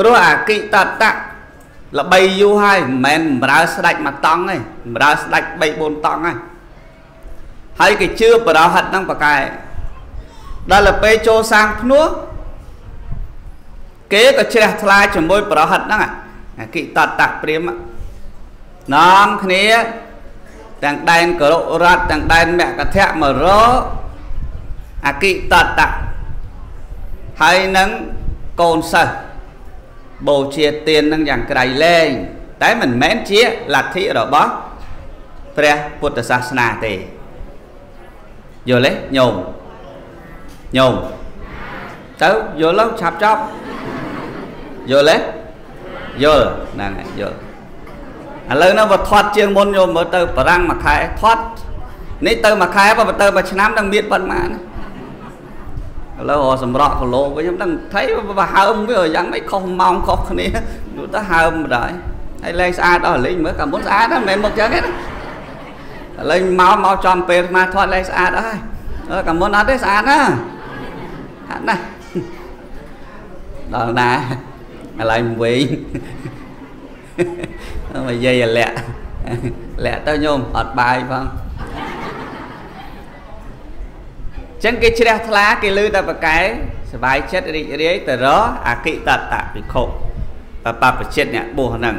ព្រោះអគិតតៈល្បីយូរហើយមិនមែនបំរើស្ដាច់មួយតង់ទេបំរើស្ដាច់3 4តង់ហើយហើយគេជឿបរោហិតហ្នឹងប្រកែដល់ទៅពេលចូលសាងភ្នោះគេក៏ជ្រះថ្លាជាមួយបរោហិតហ្នឹងអាគិតតៈព្រាមនាំគ្នាទាំងដែនករុរតទាំងដែនមគ្គធៈមករអគិតតៈហើយនឹងកូនសិស្ស បូជាទាននឹងយ៉ាងក្រៃលែងតែមិនមែនជាលទ្ធិរបស់ព្រះពុទ្ធសាសនាទេយល់ទេញោមញោមទៅយល់ទៅឆាប់ចប់យល់ទេយល់ហ្នឹងហើយយល់ឥឡូវនោះបើធាត់ជាងមុនញោមមើលទៅបារាំងមួយខែធាត់នេះទៅមួយខែបើទៅមួយឆ្នាំនឹងមានប៉ុន្មាន ឥឡូវរសម្រក់គីឡូវិញខ្ញុំដឹងថៃបើហើមវាយ៉ាងម៉េចខុសម៉ោងខុសគ្នាយូរទៅហើមបណ្ដោយហើយលេងស្អាតអស់លេងមើលកាលមុនស្អាតហ្នឹងមិនមែនមកចឹងទេណាលេងមកមកចំពេលស្មាធាត់លេងស្អាតអស់ហើយកាលមុនអត់ទេស្អាតណាហាត់ណាដល់ណាកន្លែងវិញមកយាយលាក់លាក់ទៅញោមអត់បាយផង ចឹងគេជ្រះថ្លាគេលឺតែប្រកែសบายចិត្តរីករាយទៅរកអគិតតៈភិក្ខុបបបចិត្តអ្នកបួសហ្នឹង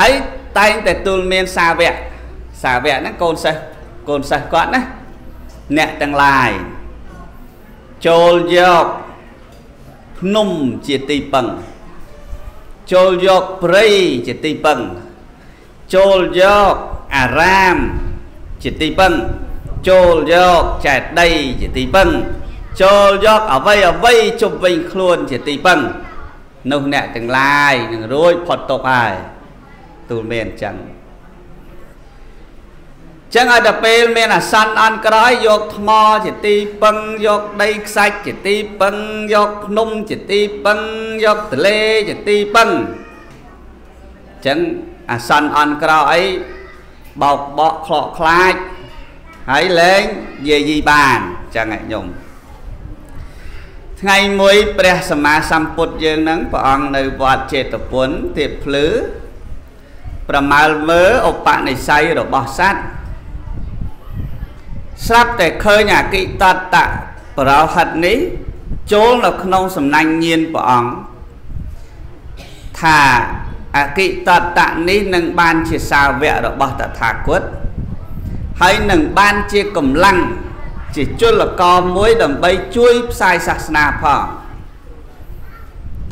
ហើយតែងតែទូលមានសាវកសាវកហ្នឹងកូនសិស្សកូនសិស្សគាត់ណាអ្នកទាំងឡាយ ចូលយកភ្នំជាទីពឹងចូលយកព្រៃជាទីពឹងចូលយកអារាមជាទីពឹង ចូលយកចេតិយជាទីពឹងចូលយកអវ័យអវ័យជុំវិញខ្លួនជាទីពឹងនោះអ្នកទាំងឡាយនឹងរួចផុតទុកហើយទូលមានអញ្ចឹងចឹងឲ្យដល់ពេលមានអាសន្នអន់ក្រោយយកថ្មជាទីពឹងយកដីខ្សាច់ជាទីពឹងយកភ្នំជាទីពឹងយកទលេជាទីពឹងចឹងអាសន្នអន់ក្រោយអីបោកបកខ្លោកខ្លាច ហើយលែងយាយីបានចឹងឯងញោមថ្ងៃមួយព្រះសម្មាសម្ពុទ្ធយើងនឹងព្រះអង្គនៅវត្តចេតពុនទៀបភ្លឺប្រមាលមើលឧបនិស្ស័យរបស់សត្វស្រាប់តែឃើញអគិតតៈបរោហិតនេះចូលនៅក្នុងសំណាញ់ញៀនព្រះអង្គថាអគិតតៈនេះនឹងបានជាសាវករបស់តថាគត ហើយនឹងបានជាកម្លាំងជាជលករមួយដើម្បីជួយផ្សាយសាសនាផង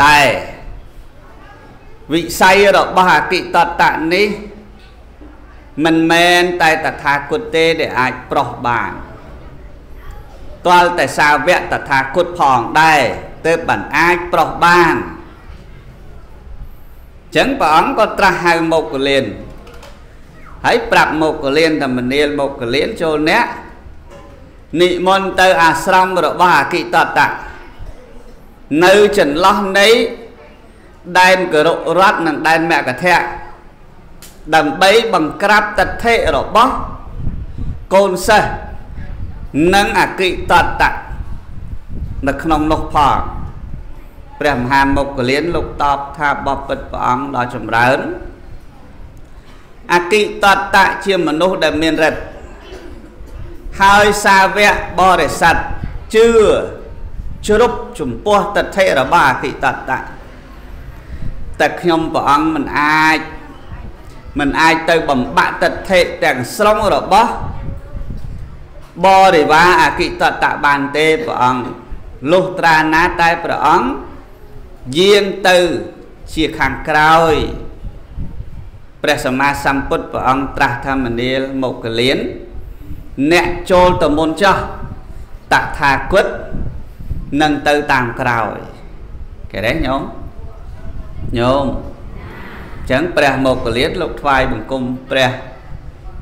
តែវិស័យរបស់អតិតតៈនេះមិនមែនតែតថាគតទេដែលអាចប្រោះបានទាល់តែសាវកតថាគតផងដែរទើបបានអាចប្រោះបានចឹងព្រះអង្គក៏ត្រាស់ហៅមកកលៀន ហើយប្រាប់មកកលៀនតែមនាលមកកលៀនចូលអ្នកនិមន្តទៅអាស្រមរបស់អគិតតៈនៅចន្លោះនៃដែនករុរតនិងដែនមគធៈដើម្បីបង្ក្រាបតថេរបស់កូនសិស្សនិងអគិតតៈនៅក្នុងនោះផងព្រះមហាមុគលានលោកតបថាបបិទ្ធព្រះអង្គដ៏ចម្រើន អគិតតៈជាមនុស្សដែលមានរិទ្ធហើយសាវកបរិស័ទជឿជ្រុបចំពោះតថេរបស់អគិតតៈតែខ្ញុំព្រះអង្គមិនអាចមិនអាចទៅបំបាក់តថេទាំងស្រុងរបស់បរិវារអគិតតៈបានទេព្រះអង្គលុះត្រាណាតែព្រះអង្គយាងទៅជាខាងក្រោយ ព្រះសម្មាសម្ពុទ្ធព្រះអង្គត្រាស់ធម្មនាលមុគលានអ្នកចូលទៅមុនចោះតថាគតនឹងទៅតាមក្រោយគេទេញោមញោមអញ្ចឹងព្រះមុគលានលោកថ្វាយបង្គំព្រះ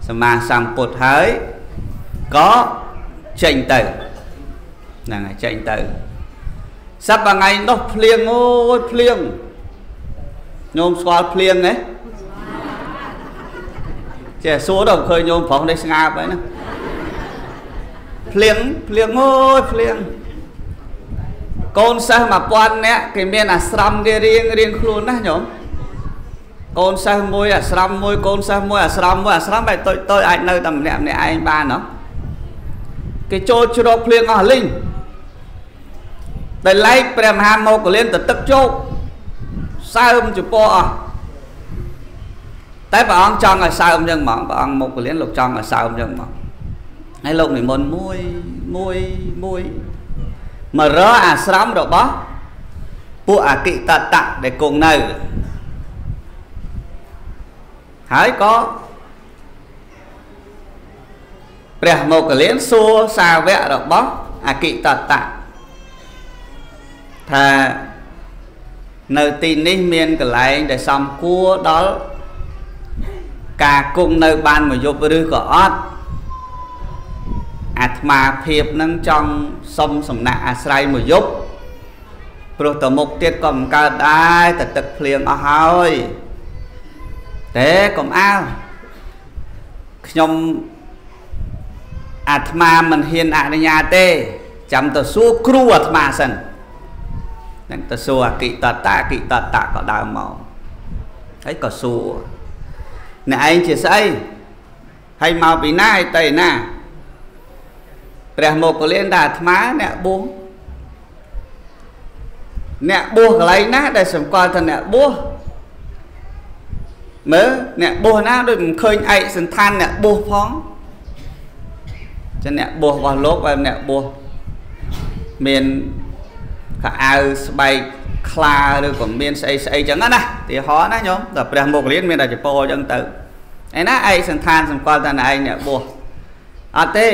សម្មាសម្ពុទ្ធហើយក៏ចេញទៅហ្នឹងហើយចេញទៅសប្តាហ៍ថ្ងៃនោះភ្លៀងអូយភ្លៀងញោមស្គាល់ភ្លៀងទេ ចេះសួរដល់ឃើញញោមប្រុសនេះស្ងើបហើយណាភ្លៀងភ្លៀងអូយភ្លៀងកូនសិស្ស1000នាក់គេមានអាស្រមគេរៀងរៀងខ្លួនណាញោមកូនសិស្សមួយអាស្រមមួយកូនសិស្សមួយអាស្រមមួយអាស្រមបែបតូចតូចអាចនៅតែម្នាក់ម្នាក់ឯងបានហ៎គេចូលជ្រកភ្លៀងអស់លីងដែលឡែកព្រះមហាមោគលានទៅទឹកជោកសើមចំពោះអស់ តែព្រះអង្គចង់ឲ្យសើមចឹងហ្មងព្រះអង្គមោគលានលោកចង់ឲ្យសើមចឹងហ្មងហើយលោកនិមន្តមួយមួយមួយមករកអាស្រមរបស់ពួកអកិតតៈដែលគង់នៅហើយក៏ព្រះមោគលានសួរសាវករបស់អកិតតៈថានៅទីនេះមានកន្លែងដែលសំគួរដល់ ការគង់នៅបានមួយយប់ឬក៏អត់អាត្មាភាពនឹងចង់សុំសំណាក់អាស្រ័យមួយយប់ព្រោះតមុខទៀតក៏មិនកើតដែរតែទឹកភ្លៀងអស់ហើយតែកុំអើខ្ញុំអាត្មាមិនហ៊ានអនុញ្ញាតទេ ចាំទៅសួរគ្រូអាត្មាសិននឹងទៅសួរអគិតតៈអគិតតៈក៏ដើរមកហើយក៏សួរ អ្នកឯងជាស្អីហើយមកពីណាឯទៅណាព្រះមោគលានថាអាត្មាអ្នកបួសអ្នកបួសកន្លែងណា ដែលសម្គាល់ថាអ្នកបួសមើលអ្នកបួសណាដូចមិនឃើញឯកសន្តានអ្នកបួសផងចឹងអ្នកបួសរបស់លោកបែបអ្នកបួសមានខោអាវស្បែក ខ្លាឬក៏មានស្អីស្អីចឹងណាទីហោណាញោមតែព្រះមុខរៀនមានតែចពោចឹងទៅឯណាឯកសន្តានសម្គាល់តែឯងអ្នកបួសអត់ទេ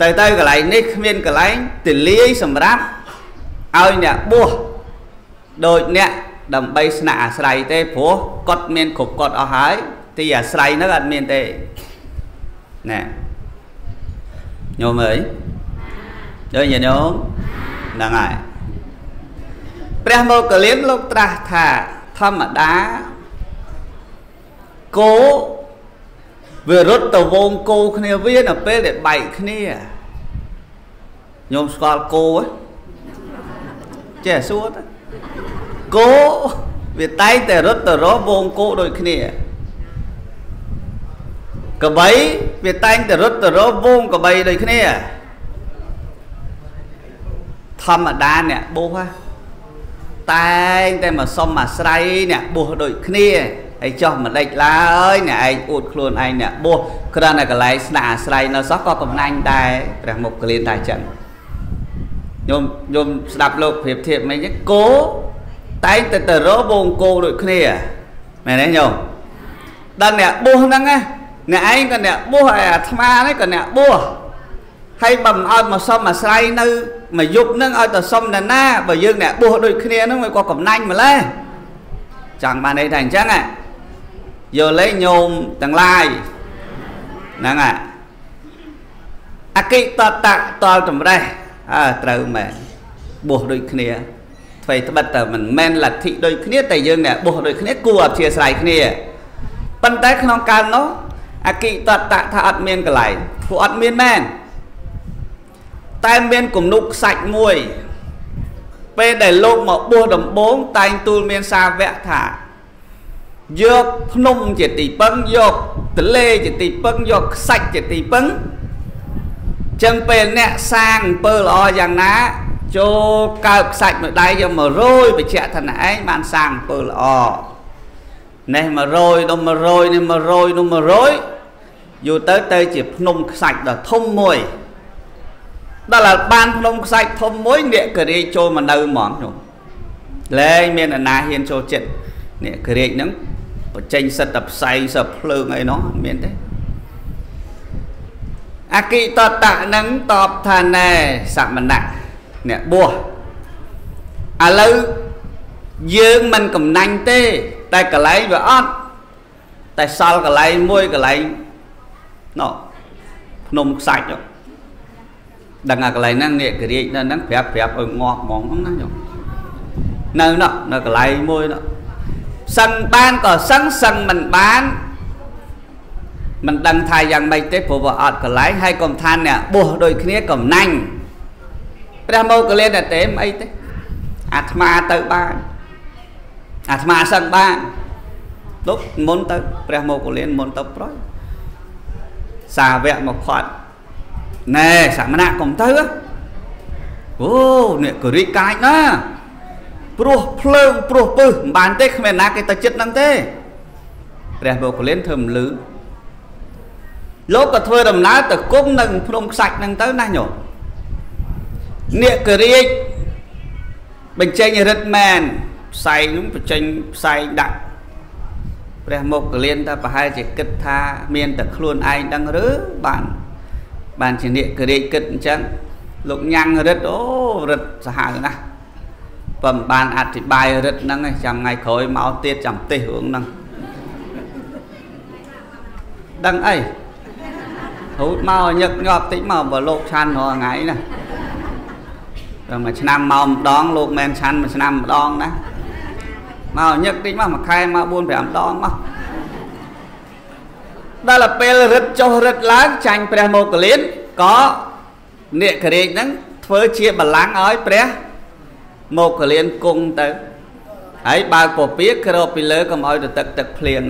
ទៅទៅកន្លែងនេះគ្មានកន្លែងទលាយសម្រាប់ឲ្យអ្នកបួសដូចអ្នកដើម្បីស្នាក់អាស្រ័យទេព្រោះគាត់មានគ្រប់គាត់អស់ហើយទីអាស្រ័យហ្នឹងអត់មានទេណែញោមអើយឃើញញោមហ្នឹងហើយ ព្រះមោគលានលោកត្រាស់ថាធម្មតាគោវារត់ទៅវងគោគ្នាវានៅពេលដែលបែកគ្នាញោមស្គាល់គោហ៎ចេះសួរទៅគោវាតែងតែរត់ទៅរកវងគោដូចគ្នាកបីវាតែងតែរត់ទៅរកវងកបីដូចគ្នាធម្មតាអ្នកបោះ តែងតែមកសុំអាស្រ័យអ្នកបោះដូចគ្នាហើយចោះមិនដេចឡើយអ្នកឯងអួតខ្លួនឯងអ្នកបោះគ្រាន់តែកន្លែងស្នាក់អាស្រ័យនៅសោះក៏កំណាញ់ដែរព្រះមុខកលៀនតែអញ្ចឹងញោមញោមស្ដាប់លោកប្រៀបធៀបមិនអញ្ចឹងគោតែងតែទៅរកវងគោដូចគ្នាមែនទេញោមដល់អ្នកបោះហ្នឹងណាអ្នកឯងក៏អ្នកបោះហើយអាត្មានេះក៏អ្នកបោះ ហើយបើមិនឲ្យមកសុំអាស្រ័យនៅមួយយប់ហ្នឹងឲ្យទៅសុំណាណាបើយើងអ្នកបោះដូចគ្នាហ្នឹងវាក៏កំណាញ់ម្លេះចង់បានន័យថាអញ្ចឹងយកលេងញោមទាំងឡាយហ្នឹងហើយអកិតតតលតម្រេះអើត្រូវមែនបោះដូចគ្នាអ្វីត្បិតតែមិនមែនលទ្ធិដូចគ្នាតែយើងអ្នកបោះដូចគ្នាគួរអធិស្ឋានគ្នាប៉ុន្តែក្នុងកាលនោះអកិតតៈថាអត់មានកន្លែងព្រោះអត់មានមែន តែមានគំនុកខ្សាច់មួយ ពេលដែលលោកមកបួសដំបងតែងទូលមានសាវកថាយកភ្នំជាទីពឹងយកទលេជាទីពឹងយកខ្សាច់ជាទីពឹងចឹងពេលអ្នកសាងអំពើល្អយ៉ាងណា ចូលកើបខ្សាច់មួយដៃយកមករយបញ្ជាក់ថាឯងបានសាងអំពើល្អនេះ100នោះ100នេះ100នោះ100យូរទៅទៅជាភ្នំខ្សាច់ដ៏ធំមួយ ដល់ឲ្យបានភ្នំខ្សាច់ធំមួយអ្នកករាជចូលមកនៅហ្មងខ្ញុំលែងមានអាណាហ៊ានចូលចិត្តអ្នកករាជហ្នឹងបញ្ចេញសិតតែផ្សែងសិតភ្លើងអីនោះមានទេអគិតតៈនឹងតបថាណែសមណៈអ្នកបួសឥឡូវយើងមិនកំណាញ់ទេ តែកន្លែងវាអត់តែសល់កន្លែងមួយកន្លែងណោភ្នំខ្សាច់ ដឹងអាកន្លែងហ្នឹងនេះក្រាចនៅហ្នឹងប្រាប់ប្រាប់ឲ្យងាប់ហ្មងហ្នឹងណាញោមនៅនោះនៅកន្លែងមួយនោះសឹងបានក៏សឹងសឹងមិនបានមិនដឹងថាយ៉ាងម៉េចទេព្រោះវាអត់កន្លែងហើយកុំថាអ្នកបោះដូចគ្នាកំណាញ់ព្រះមោគលានតែទេមិនអីទេអាត្មាទៅបានអាត្មាសឹងបានលោកមុនទៅព្រះមោគលានមុនទៅប្រយសាវកមកខាត់ ណែសមណៈកុំទៅអូនេះក៏រីកកាចណាព្រោះភ្លើងព្រោះពឹសមិនបានទេគ្មានណាគេទៅចិត្តហ្នឹងទេព្រះមោគលានធ្វើមិនលឺលោកក៏ធ្វើដំណើរទៅគុំនឹងភ្នំខ្សាច់ហ្នឹងទៅណាញោមនាគរាជបញ្ចេញរិទ្ធមែនផ្សែងនោះបញ្ចេញផ្សែងដាក់ព្រះមុខកលៀនថាប្រហែលជាគិតថាមានតែខ្លួនឯងដឹងឬបាន បានជានាគរាជគិតអញ្ចឹងលោកញ៉ាំងរិទ្ធអូរិទ្ធសាហាវណាស់បើមិនបានអធិប្បាយរិទ្ធហ្នឹងចាំថ្ងៃក្រោយមកទៀតចាំទេសរឿងហ្នឹងដឹងអីរូតមកញឹកញាប់តិចមកបើលោកឆាន់រាល់ថ្ងៃណាតែមួយឆ្នាំមកម្ដងលោកមែនឆាន់មួយឆ្នាំម្ដងណាមកញឹកតិចមកមួយខែមក4 5ដងមក ដល់ពេលរឹតចុះរឹតឡើងចាញ់ព្រះមោគលានក៏នេករាជហ្នឹងធ្វើជាបលាំងឲ្យព្រះមោគលានគង់ទៅហើយបើកពពាក្រោបពីលើកុំឲ្យទៅទឹកទឹកភ្លៀង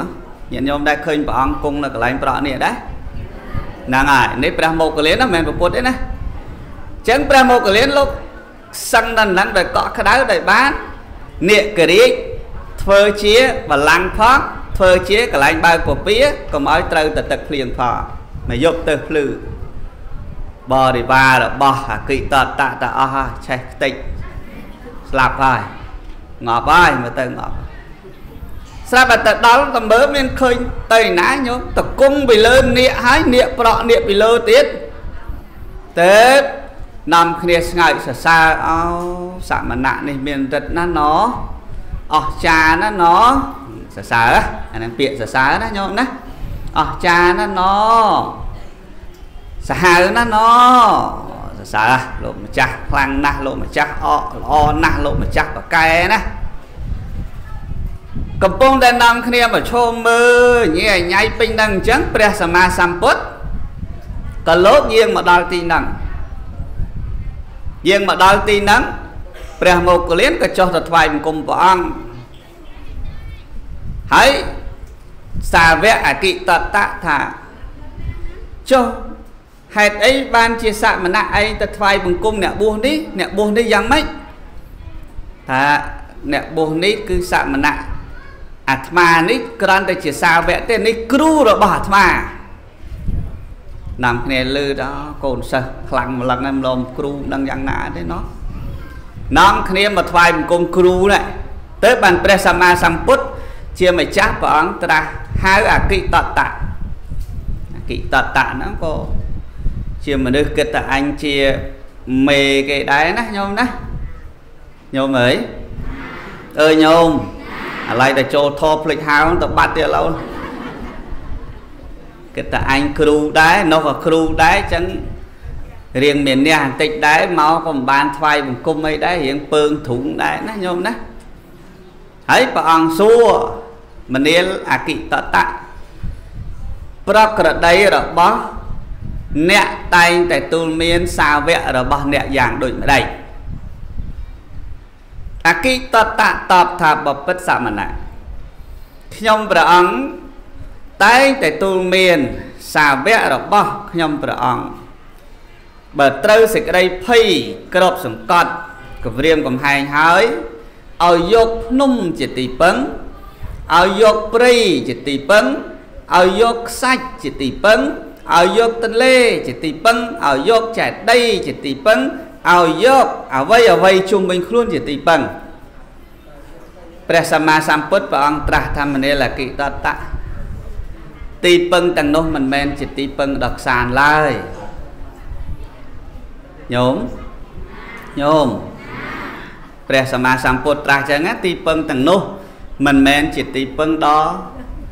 ញាតិញោមដែរឃើញព្រះអង្គគង់នៅកន្លែងប្រក់នេះដែរហ្នឹងហើយនេះព្រះមោគលានណាមិនមែនពុទ្ធទេណាអញ្ចឹងព្រះមោគលានលោកសឹងដល់ហ្នឹងដោយកក់ក្ដៅដោយបាននេករាជធ្វើជាបលាំងផង ធ្វើជាកន្លែងបើកពពាកុំឲ្យត្រូវតែទឹកភ្លៀងផងមកយកទៅភ្លឺបរិវាររបស់អកិតតៈតអស់ហើយឆេះខ្ទេចស្លាប់ហើយងាប់ហើយមើលទៅងាប់ស្រាប់តែដល់តមើមានឃើញទៅណាញោមតគង់ពីលើនាគហើយនាគប្រក់នាគពីលើទៀតទៅនាំគ្នាស្ងើចសរសើរអោសមណៈនេះមានរិទ្ធណាស់ណអស់ចាណាណ សរសើរអានឹងពាក្យសរសើរណាញោមណាអស់ចាណាណសាហាវណាណសរសើរលោកម្ចាស់ខ្លាំងណាស់លោកម្ចាស់អកល្អណាស់លោកម្ចាស់បកែណាកំពុងតែនាំគ្នាមកឈមមើលញ៉ៃញ៉ៃពេញនឹងអញ្ចឹងព្រះសម្មាសម្ពុទ្ធក៏លោកយាងមកដល់ទីហ្នឹងយាងមកដល់ទីហ្នឹងព្រះមោគលានក៏ចុះទៅថ្វាយបង្គំព្រះអង្គ ហើយសាវកអតិតតៈថាចុះហេតុអីបានជាសមណៈឯងទៅថ្វាយបង្គំអ្នកបួសនេះអ្នកបួសនេះយ៉ាងម៉េចថាអ្នកបួសនេះគឺសមណៈអាត្មានេះគ្រាន់តែជាសាវកទេនេះគ្រូរបស់អាត្មានាំគ្នាលឺដល់កូនសិស្សខ្លាំងម្លឹងហើយម្លំគ្រូនឹងយ៉ាងណាទេណោះនាំគ្នាមកថ្វាយបង្គំគ្រូនេះទៅបានព្រះសម្មាសម្ពុទ្ធ ជាម្ចាស់ព្រះអង្គត្រាស់ហៅអកិតតៈអកិតតៈហ្នឹងក៏ជាមនុស្សគិតថាអញជាមេគេដែរណាញោមណាញោមអើយអើយញោមឥឡូវតែចូលធေါ်ភ្លេចហៅទៅបាត់ទៀតឥឡូវគិតថាអញគ្រូដែរនោះក៏គ្រូដែរអញ្ចឹងរៀងមានអ្នកបន្តិចដែរមកក៏មិនបានថ្វាយបង្គំអីដែររៀងពើងទ្រុងដែរណាញោមណាហើយព្រះអង្គសួរ មនាលអកិតតៈប្រក្រតីរបស់អ្នកតែងតែទូលមានសាវករបស់អ្នកយ៉ាងដូចម្ដេចអកិតតៈតបថាបពិតសមណៈខ្ញុំព្រះអង្គតែងតែទូលមានសាវករបស់ខ្ញុំព្រះអង្គបើត្រូវសេចក្តីភ័យក្របសង្កត់គម្រាមកំហែងហើយឲ្យយកភ្នំជាទីពឹង ឲ្យយកព្រៃជាទីពឹងឲ្យយកខ្សាច់ជាទីពឹងឲ្យយកទន្លេជាទីពឹងឲ្យយកចេតិយជាទីពឹងឲ្យយកអវ័យអវ័យជុំវិញខ្លួនជាទីពឹងព្រះសម្មាសម្ពុទ្ធព្រះអង្គត្រាស់ធម្មនេលកិតតៈទីពឹងទាំងនោះមិនមែនជាទីពឹងដ៏ខ្សានឡើយញោមញោមព្រះសម្មាសម្ពុទ្ធត្រាស់ចឹងទីពឹងទាំងនោះ មិនមែនជាទីពឹងដ៏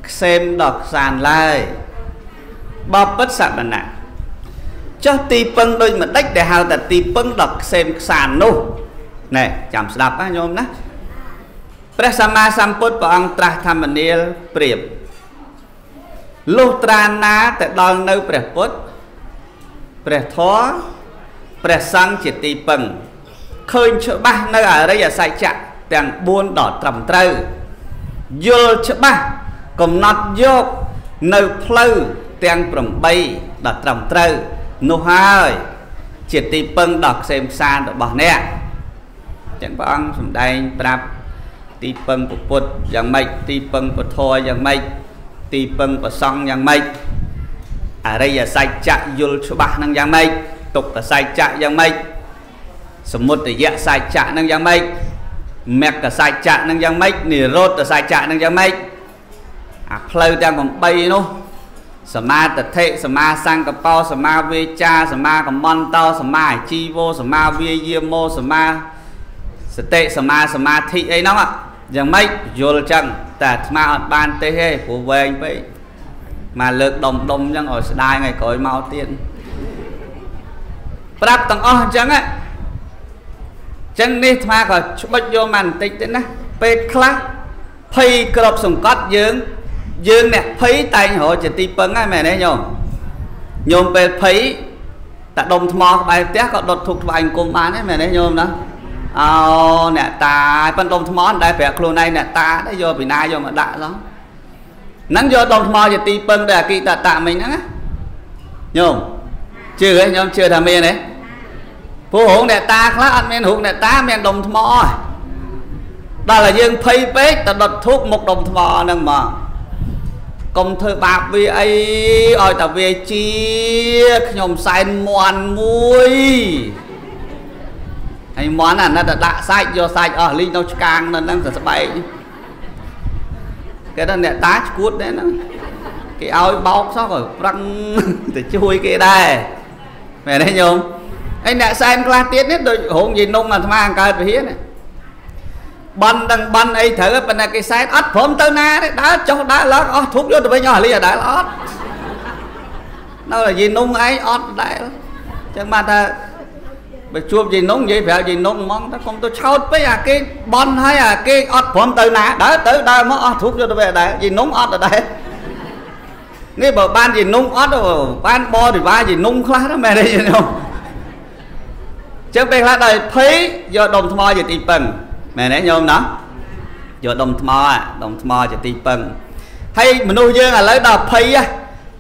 ខ្សែមដ៏ខ្សានឡើយបបិទ្ធសវណៈចុះទីពឹងដូចម្ដេចដែលហៅថាទីពឹងដ៏ខ្សែមខ្សាននោះណែចាំស្ដាប់ណាញោមណាព្រះសម្មាសម្ពុទ្ធព្រះអង្គត្រាស់ធម្មនាលប្រៀបលុះត្រាណាទៅដល់នៅព្រះពុទ្ធព្រះធម៌ព្រះសង្ឃជាទីពឹងឃើញច្បាស់នៅអរិយសច្ចៈទាំង4ដ៏ត្រឹមត្រូវ យល់ច្បាស់កំណត់យកនៅផ្លូវទាំង8ដ៏ត្រឹមត្រូវនោះហើយជាទីពឹងដ៏ខ្សែមខ្សានរបស់អ្នកចឹងព្រះអង្គសម្ដែងប្រាប់ទីពឹងពុទ្ធយ៉ាងម៉េចទីពឹងពធយ៉ាងម៉េចទីពឹងប្រសង់យ៉ាងម៉េចអរិយសច្ចៈយល់ច្បាស់នឹងយ៉ាងម៉េចទុក្ខសច្ចៈយ៉ាងម៉េចសមុទយៈសច្ចៈនឹងយ៉ាងម៉េច មគ្គសច្ចៈនឹងយ៉ាងម៉េចនិរោធសច្ចៈនឹងយ៉ាងម៉េចអាផ្លូវទាំង8នោះសមាទិដ្ឋិសមាសង្កបោសមាវេចាសមាកមន្តោសមាជីវោសមាវាយាមោសមាសតិសមាសមាធិអីហ្នឹងយ៉ាងម៉េចយល់ចឹងតែអាត្មាអត់បានទេទេព្រោះវែងពេកមកលើកដុំដុំចឹងឲ្យស្ដាយថ្ងៃក្រោយមកទៀតប្រាប់ទាំងអស់អញ្ចឹងហ៎ ចឹងនេះអាត្មាក៏ច្បិចយកមកបន្តិចទេណាពេលខ្លះភ័យក្របសង្កត់យើងយើងអ្នកភ័យតែងរកជាទីពឹងហ្នឹងមែនទេញោមញោមពេលភ័យតែដុំថ្មក្បែរផ្ទះក៏ដុតធុកថ្វាយអង្គមបានទេមែនទេញោមណាអូអ្នកតាប៉ុនដុំថ្មមិនដែលប្រាប់ខ្លួនឯងអ្នកតាដែរយកពីណាយកមកដាក់សោះហ្នឹងយកដុំថ្មជាទីពឹងដែលអគិតតៈមិញហ្នឹងណាញោមជឿទេញោមជឿថាមានទេ ព្រោះរោងអ្នកតាខ្លះអត់មានរូបអ្នកតាមានដុំថ្មទេដល់តែយើងភ័យពេកទៅដុតធូបមុខដុំថ្មហ្នឹងមកកុំធ្វើបាបវាអីឲ្យតែវាជាខ្ញុំសែនមន់មួយហើយមន់អាណិតតែដាក់សាច់យកសាច់អស់លីងនៅឆ្កាងនៅហ្នឹងទៅស្បែកគេថាអ្នកតាឈួតដែរហ្នឹងគេឲ្យបោកសោះក៏ប្រឹងទៅជួយគេដែរមែនទេញោម ហើយអ្នកសែនខ្លះទៀតនេះដូចរោងយាយនំអាត្មាអង្កើតវិហារនេះបន់ដឹងបន់អីត្រូវប៉ុន្តែគេសែនអត់ព្រមទៅណាទេដើរចុះដើរឡើងអស់ធុបយកទៅវិញអស់លីអត់ដែរអត់នៅតែយាយនំឯងអត់ដែរចឹងបានថាបើជួបយាយនំនិយាយប្រាប់យាយនំហ្មងថាកុំទៅឆោតពេកអាគេបន់ហើយអាគេអត់ព្រមទៅណាដើរទៅដើរមកអស់ធុបយកទៅវិញអត់ដែរយាយនំអត់ដែរនេះបើបានយាយនំអត់បានបរិវារយាយនំខ្លះណាមែនទេយាយនំ ចឹងពេលខ្លះដល់ភ័យយកដុំថ្មជាទីពឹងមែនទេញោមណាយកដុំថ្មដុំថ្មជាទីពឹងហើយមនុស្សយើងឥឡូវដល់ភ័យ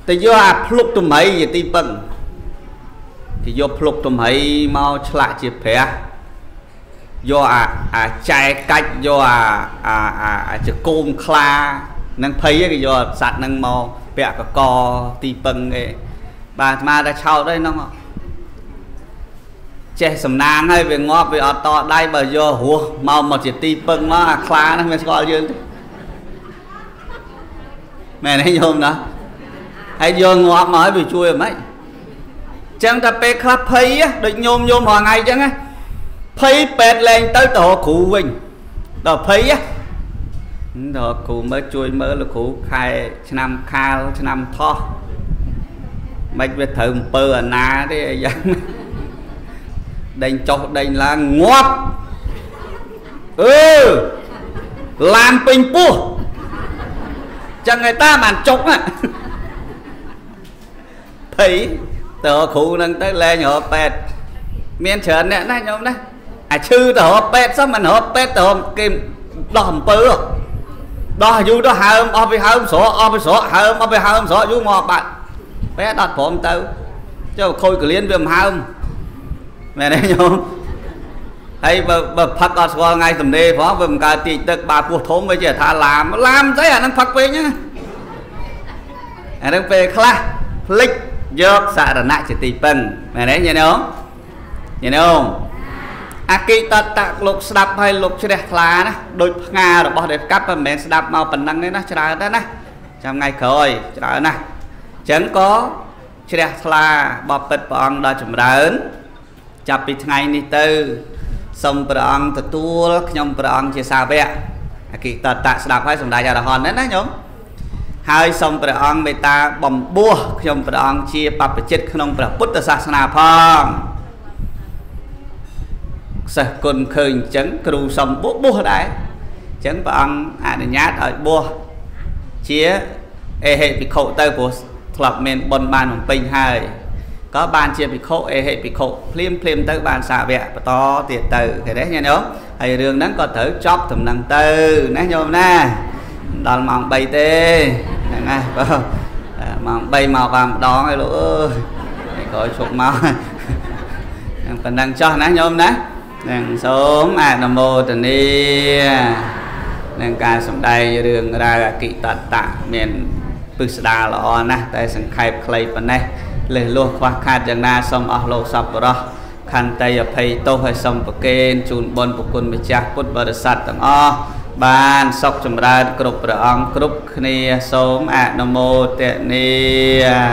ទៅយកអាភ្លុកទំហៃជាទីពឹងគេយកភ្លុកទំហៃមកឆ្លាក់ជាព្រះយកអាអាចែកាច់យកអាអាអាចកូមខ្លានឹងភ័យគេយកសัตว์នឹងមកពាក់កកទីពឹងគេបាទអាត្មាតែឆោតហើយហ្នឹង ចេះសំណាងហើយវាងាប់វាអត់តដៃបើយករស់មកមកជាទីពឹងមកអាខ្លាហ្នឹងវាស្គាល់យើងទេមែនទេញោមណាហើយយកងាប់មកហើយវាជួយអីមិនចឹងតែពេលខ្លះភ័យដូចញោមញោមរាល់ថ្ងៃចឹងណាភ័យពេទ្យលែងទៅទៅរកគ្រូវិញដល់ភ័យដល់គ្រូមើលជួយមើលលោកគ្រូខែឆ្នាំខាលឆ្នាំថោះមិនវាត្រូវអំពើអាណាទេអីយ៉ាង ដេញចុះដេញឡើងងាប់អឺឡានពេញពោះចឹងឯតាបានចុកណាភ័យទៅគ្រូនឹងទៅលែងរកពេទ្យមានច្រើនអ្នកណាញោមណាអាឈឺទៅរកពេទ្យសោះមិនរកពេទ្យទៅគេដោះអំពើដោះយូរទៅហើមអស់ពីហើមស្រកអស់ពីស្រកហើមអស់ពីហើមស្រកយូរមកបាត់ពេទ្យអត់ព្រមទៅចុះខូចកលៀនវាមិនហើម មែនទេញោមហើយបើបើផឹកអត់ស្គាល់ថ្ងៃសំដេផងវាមិនកើតទីទឹកបាពោះធំវាជាថាឡាមឡាមស្អីអានឹងផឹកពេកហ្នឹងអានឹងពេលខ្លះភ្លេចយកសារណៈជាទីពឹងមែនទេញោមញោមអគិតតៈលោកស្ដាប់ហើយលោកជ្រះថ្លាណាដូចផ្ងារបស់ដែលកាប់មិនមែនស្ដាប់មកប៉ុណ្ណឹងទេណាច្រើនដែរណាចាំថ្ងៃក្រោយច្រើនណាស់អញ្ចឹងក៏ជ្រះថ្លាបបិទ្ធព្រះអង្គដល់ចម្រើន ចាប់ពីថ្ងៃនេះទៅសូមព្រះអង្គទទួលខ្ញុំព្រះអង្គជាសាវកអគិតតៈស្ដាប់ហើយសម្ដេចអរហន្តណាញោមហើយសូមព្រះអង្គមេត្តាបំពោះខ្ញុំព្រះអង្គជាបព្វជិតក្នុងព្រះពុទ្ធសាសនាផងសិស្សគុណឃើញអញ្ចឹងគ្រូសំបុបោះដែរអញ្ចឹងព្រះអង្គអនុញ្ញាតឲ្យបោះជាអេហេភិក្ខុទៅព្រោះធ្លាប់មានបុណ្យបានបំពេញហើយ ក៏បានជាភិក្ខុអេហេភិក្ខុភ្លាមភ្លាមទៅបានសាវកបន្តទៀតទៅឃើញទេញោមហើយរឿងហ្នឹងក៏ត្រូវចប់ដំណឹងទៅណាញោមណាដល់ម៉ោង3ទេហ្នឹងណាបើម៉ោង3មកបានម្ដងហើយលោកអើយហើយក្រោយឈប់មកហ្នឹងប៉ុណ្ណឹងចោះណាញោមណានឹងសូមអនុមោទនានឹងការសម្ដែងរឿងរ៉ាវអគិតតៈមានពិស្ដារល្អណាស់តែសង្ខេបខ្លីប៉ុណ្ណេះ លេះលោះខ្វះខាតយ៉ាងណាសូមអស់លោកសពរោះខន្តីអភ័យទោសឲ្យសូមប្រគេនជូនបុណ្យប្រគុណម្ចាស់ពុទ្ធបរិស័ទទាំងអស់បានសុខចម្រើនគ្រប់ព្រះអង្គគ្រប់គ្នាសូមអនុមោទនា